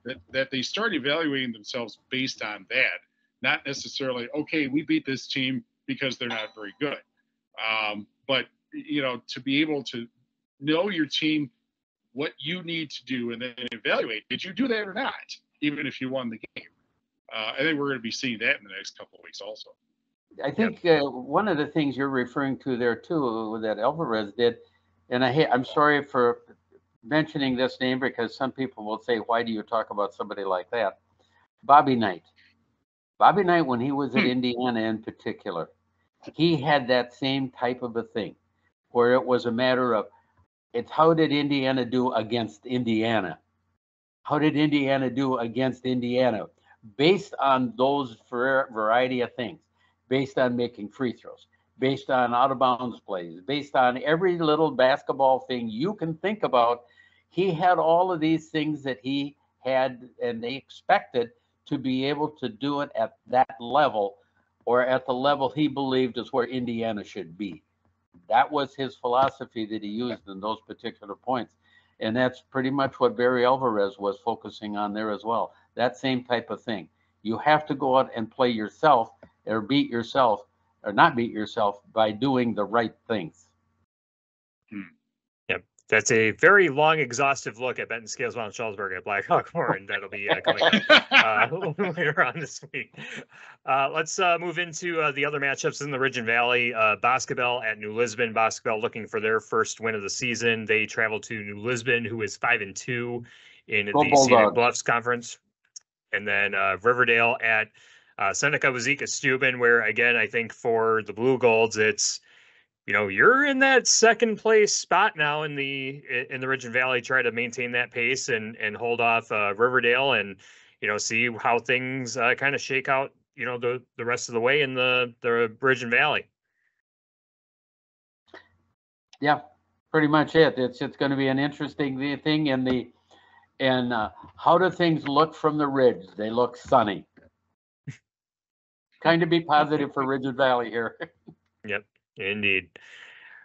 that, that they start evaluating themselves based on that, not necessarily, okay, we beat this team because they're not very good. Um, but, you know, to be able to know your team, what you need to do, and then evaluate, did you do that or not, even if you won the game? Uh, I think we're going to be seeing that in the next couple of weeks also. I think uh, one of the things you're referring to there too that Alvarez did, and I ha- I'm sorry for mentioning this name because some people will say, "Why do you talk about somebody like that?" Bobby Knight. Bobby Knight, when he was at Indiana in particular, he had that same type of a thing, where it was a matter of, it's how did Indiana do against Indiana? How did Indiana do against Indiana? Based on those variety of things based on making free throws, based on out of bounds plays, based on every little basketball thing you can think about. He had all of these things that he had and they expected to be able to do it at that level or at the level he believed is where Indiana should be. That was his philosophy that he used in those particular points. And that's pretty much what Barry Alvarez was focusing on there as well. That same type of thing. You have to go out and play yourself or beat yourself or not beat yourself by doing the right things. That's a very long, exhaustive look at Benton Scales Mount Charlesburg at Black Hawk Horn. That'll be uh, coming up uh, later on this week. Uh, let's uh, move into uh, the other matchups in the Ridge and Valley. Uh, Basketball at New Lisbon. Basketball looking for their first win of the season. They travel to New Lisbon, who is five and two in Go the Scenic Bluffs Conference, and then uh, Riverdale at uh, Seneca Wauzeka Steuben, where again I think for the Blue Golds, it's you know you're in that second place spot now in the in the Ridge and Valley. Try to maintain that pace and and hold off uh, Riverdale, and you know see how things uh, kind of shake out. You know the the rest of the way in the the Ridge and Valley. Yeah, pretty much it. It's it's going to be an interesting thing in the and uh, how do things look from the ridge? They look sunny. kind of be positive for Ridge and Valley here. Yep, indeed.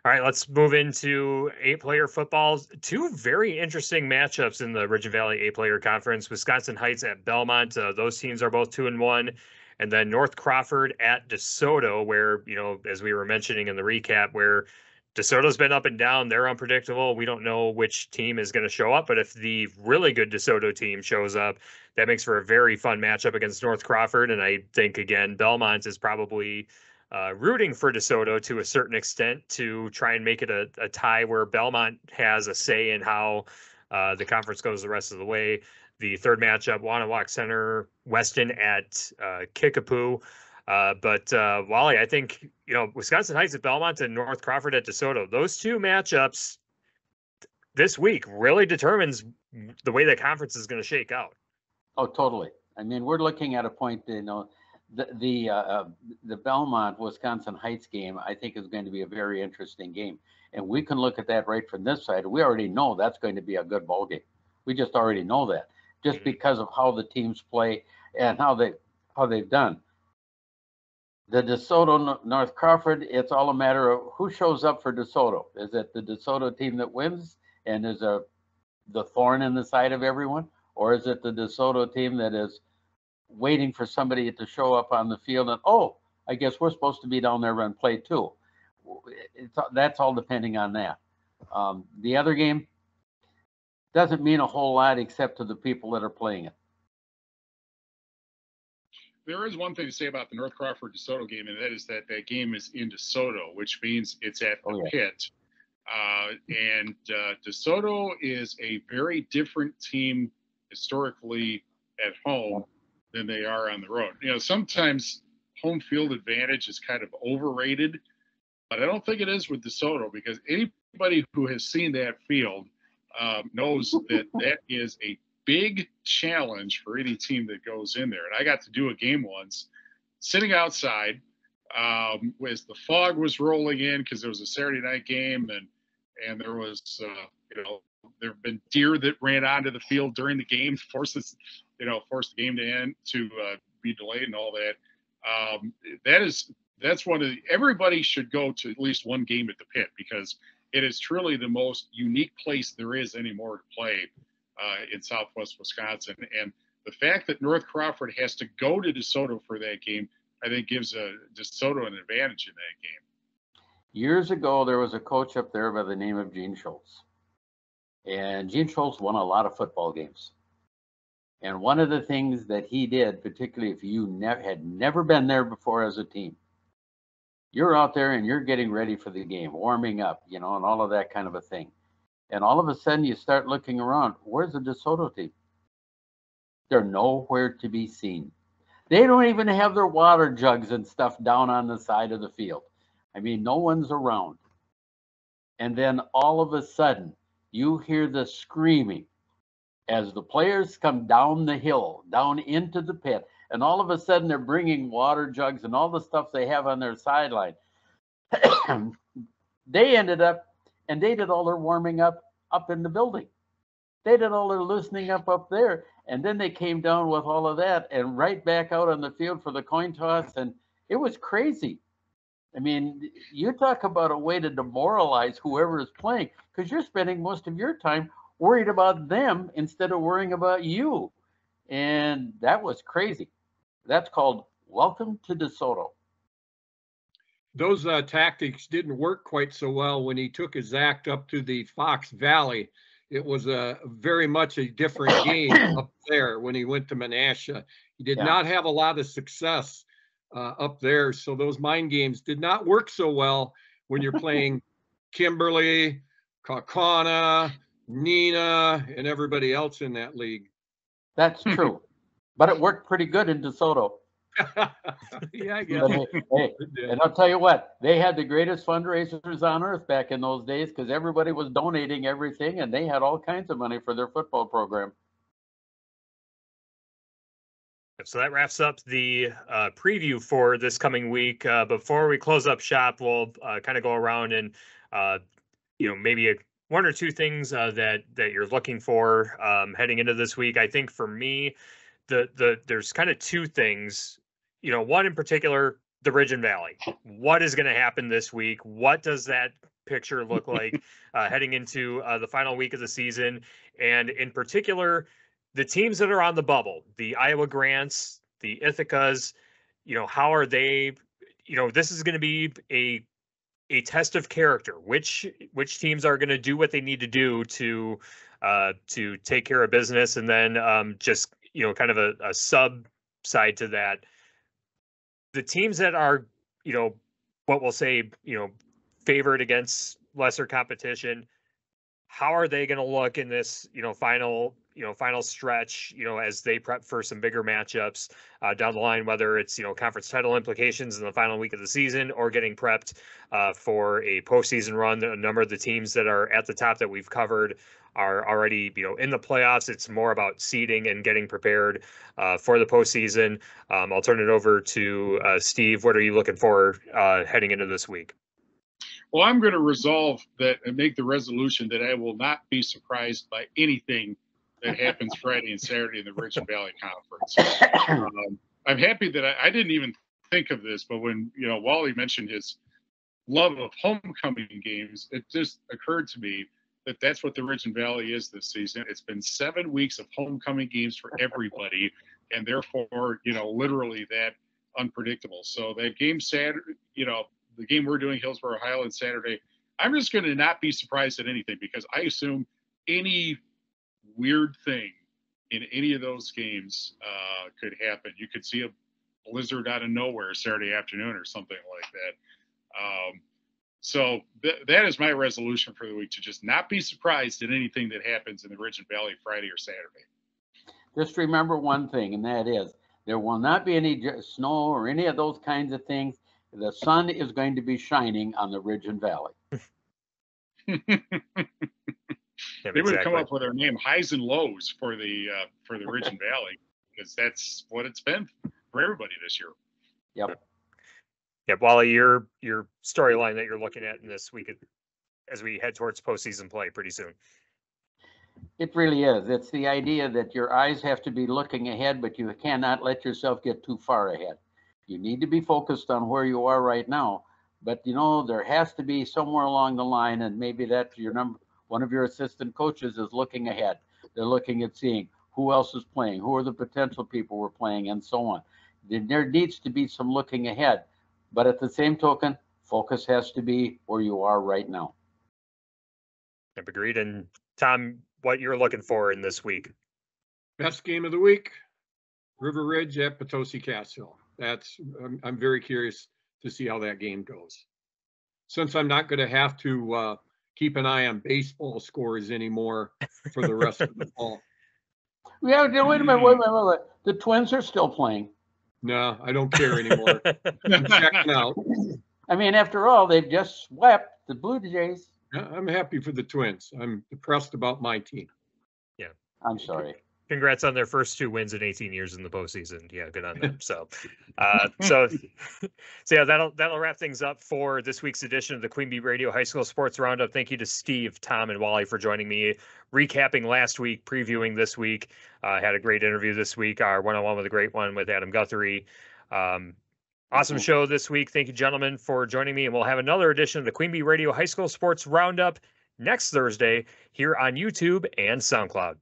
All right, let's move into eight player footballs. Two very interesting matchups in the Ridge Valley eight player conference. Wisconsin Heights at Belmont. Uh, those teams are both two and one. And then North Crawford at DeSoto, where, you know, as we were mentioning in the recap, where DeSoto's been up and down. They're unpredictable. We don't know which team is going to show up, but if the really good DeSoto team shows up, that makes for a very fun matchup against North Crawford. And I think again, Belmont is probably uh, rooting for DeSoto to a certain extent to try and make it a, a tie where Belmont has a say in how uh, the conference goes the rest of the way. The third matchup, Wonewoc Center, Weston at uh, Kickapoo. Uh, but uh, Wally, I think you know Wisconsin Heights at Belmont and North Crawford at DeSoto. Those two matchups this week really determines the way the conference is going to shake out. Oh, totally. I mean, we're looking at a point. You know, the the uh, uh, the Belmont Wisconsin Heights game. I think is going to be a very interesting game, and we can look at that right from this side. We already know that's going to be a good ball game. We just already know that just Mm-hmm. because of how the teams play and how they how they've done. The DeSoto North Crawford, it's all a matter of who shows up for DeSoto. Is it the DeSoto team that wins and is a the thorn in the side of everyone, or is it the DeSoto team that is waiting for somebody to show up on the field and oh, I guess we're supposed to be down there and play too. It's, that's all depending on that. Um, the other game doesn't mean a whole lot except to the people that are playing it. There is one thing to say about the North Crawford DeSoto game, and that is that that game is in DeSoto, which means it's at the Oh, yeah. pit. Uh, and uh, DeSoto is a very different team historically at home than they are on the road. You know, sometimes home field advantage is kind of overrated, but I don't think it is with DeSoto because anybody who has seen that field um, knows that that is a big challenge for any team that goes in there. And I got to do a game once, sitting outside um, as the fog was rolling in because there was a Saturday night game and and there was uh, you know there have been deer that ran onto the field during the game, forces you know force the game to end to uh, be delayed and all that. Um, that is that's one of the, everybody should go to at least one game at the pit because it is truly the most unique place there is anymore to play uh, in Southwest Wisconsin. And the fact that North Crawford has to go to DeSoto for that game, I think gives a DeSoto an advantage in that game. Years ago, there was a coach up there by the name of Gene Schultz. And Gene Schultz won a lot of football games. And one of the things that he did, particularly if you never had never been there before as a team, you're out there and you're getting ready for the game, warming up, you know, and all of that kind of a thing. And all of a sudden you start looking around, where's the DeSoto team? They're nowhere to be seen. They don't even have their water jugs and stuff down on the side of the field. I mean, no one's around. And then all of a sudden, you hear the screaming as the players come down the hill, down into the pit, and all of a sudden they're bringing water jugs and all the stuff they have on their sideline. they ended up, and they did all their warming up up in the building. They did all their loosening up up there, and then they came down with all of that and right back out on the field for the coin toss, and it was crazy. I mean, you talk about a way to demoralize whoever is playing because you're spending most of your time worried about them instead of worrying about you. And that was crazy. That's called Welcome to DeSoto. Those uh, tactics didn't work quite so well when he took his act up to the Fox Valley. It was a very much a different game up there when he went to Menasha. He did Yeah. not have a lot of success uh, up there, so those mind games did not work so well when you're playing Kimberly, Kaukauna, Neenah, and everybody else in that league. That's true. but it worked pretty good in DeSoto. yeah, I guess. But hey, hey, and I'll tell you what, they had the greatest fundraisers on earth back in those days because everybody was donating everything and they had all kinds of money for their football program. So that wraps up the uh, preview for this coming week. Uh, before we close up shop, we'll uh, kind of go around and uh, you know maybe a, one or two things uh, that that you're looking for um, heading into this week. I think for me, the the there's kind of two things. You know, one in particular, the Ridge and Valley. What is going to happen this week? What does that picture look like uh, heading into uh, the final week of the season? And in particular, the teams that are on the bubble, the Iowa Grants, the Ithacas, you know, how are they? You know, this is going to be a a test of character. Which which teams are going to do what they need to do to uh, to take care of business, and then um, just you know, kind of a, a sub side to that. The teams that are you know what we'll say you know favored against lesser competition how are they going to look in this you know final you know final stretch you know as they prep for some bigger matchups uh, down the line whether it's you know conference title implications in the final week of the season or getting prepped uh, for a postseason run. A number of the teams that are at the top that we've covered are already you know in the playoffs. It's more about seeding and getting prepared uh, for the postseason. Um, i'll turn it over to uh, steve. What are you looking for uh, heading into this week well, I'm going to resolve that and make the resolution that I will not be surprised by anything that happens Friday and Saturday in the Ridge and Valley Conference. Um, I'm happy that I, I, didn't even think of this, but when you know Wally mentioned his love of homecoming games, it just occurred to me that that's what the Ridge and Valley is this season. It's been seven weeks of homecoming games for everybody, and therefore, you know, literally that unpredictable. So that game Saturday, you know, the game we're doing, Hillsboro Highland Saturday, I'm just going to not be surprised at anything because I assume any weird thing in any of those games uh, could happen. You could see a blizzard out of nowhere Saturday afternoon or something like that. Um, so th- that is my resolution for the week to just not be surprised at anything that happens in the Ridge Valley Friday or Saturday. Just remember one thing, and that is there will not be any snow or any of those kinds of things the sun is going to be shining on the ridge and valley. they would come up with our name highs and lows for the uh, for the ridge and valley because that's what it's been for everybody this year. Yep. Yeah, Wally, your your storyline that you're looking at in this week as we head towards postseason play pretty soon. It really is. It's the idea that your eyes have to be looking ahead, but you cannot let yourself get too far ahead. You need to be focused on where you are right now. But you know, there has to be somewhere along the line, and maybe that your number one of your assistant coaches is looking ahead. They're looking at seeing who else is playing, who are the potential people we're playing, and so on. There needs to be some looking ahead. But at the same token, focus has to be where you are right now. Agreed. And Tom, what you're looking for in this week? Best game of the week, River Ridge at Potosi Cassville that's I'm, I'm very curious to see how that game goes. Since I'm not going to have to uh, keep an eye on baseball scores anymore for the rest of the fall. Yeah, wait a minute, wait a minute, wait a minute. The Twins are still playing. No, I don't care anymore. I'm checking out. I mean, after all, they've just swept the Blue Jays. I'm happy for the Twins. I'm depressed about my team. Yeah. I'm sorry congrats on their first two wins in 18 years in the postseason. Yeah, good on them. So, uh, so, so yeah, that'll that'll wrap things up for this week's edition of the QueenB Radio High School Sports Roundup. Thank you to Steve, Tom, and Wally for joining me, recapping last week, previewing this week. Uh, had a great interview this week. Our one-on-one with a great one with Adam Guthrie. Um, awesome show this week. Thank you, gentlemen, for joining me, and we'll have another edition of the QueenB Radio High School Sports Roundup next Thursday here on YouTube and SoundCloud.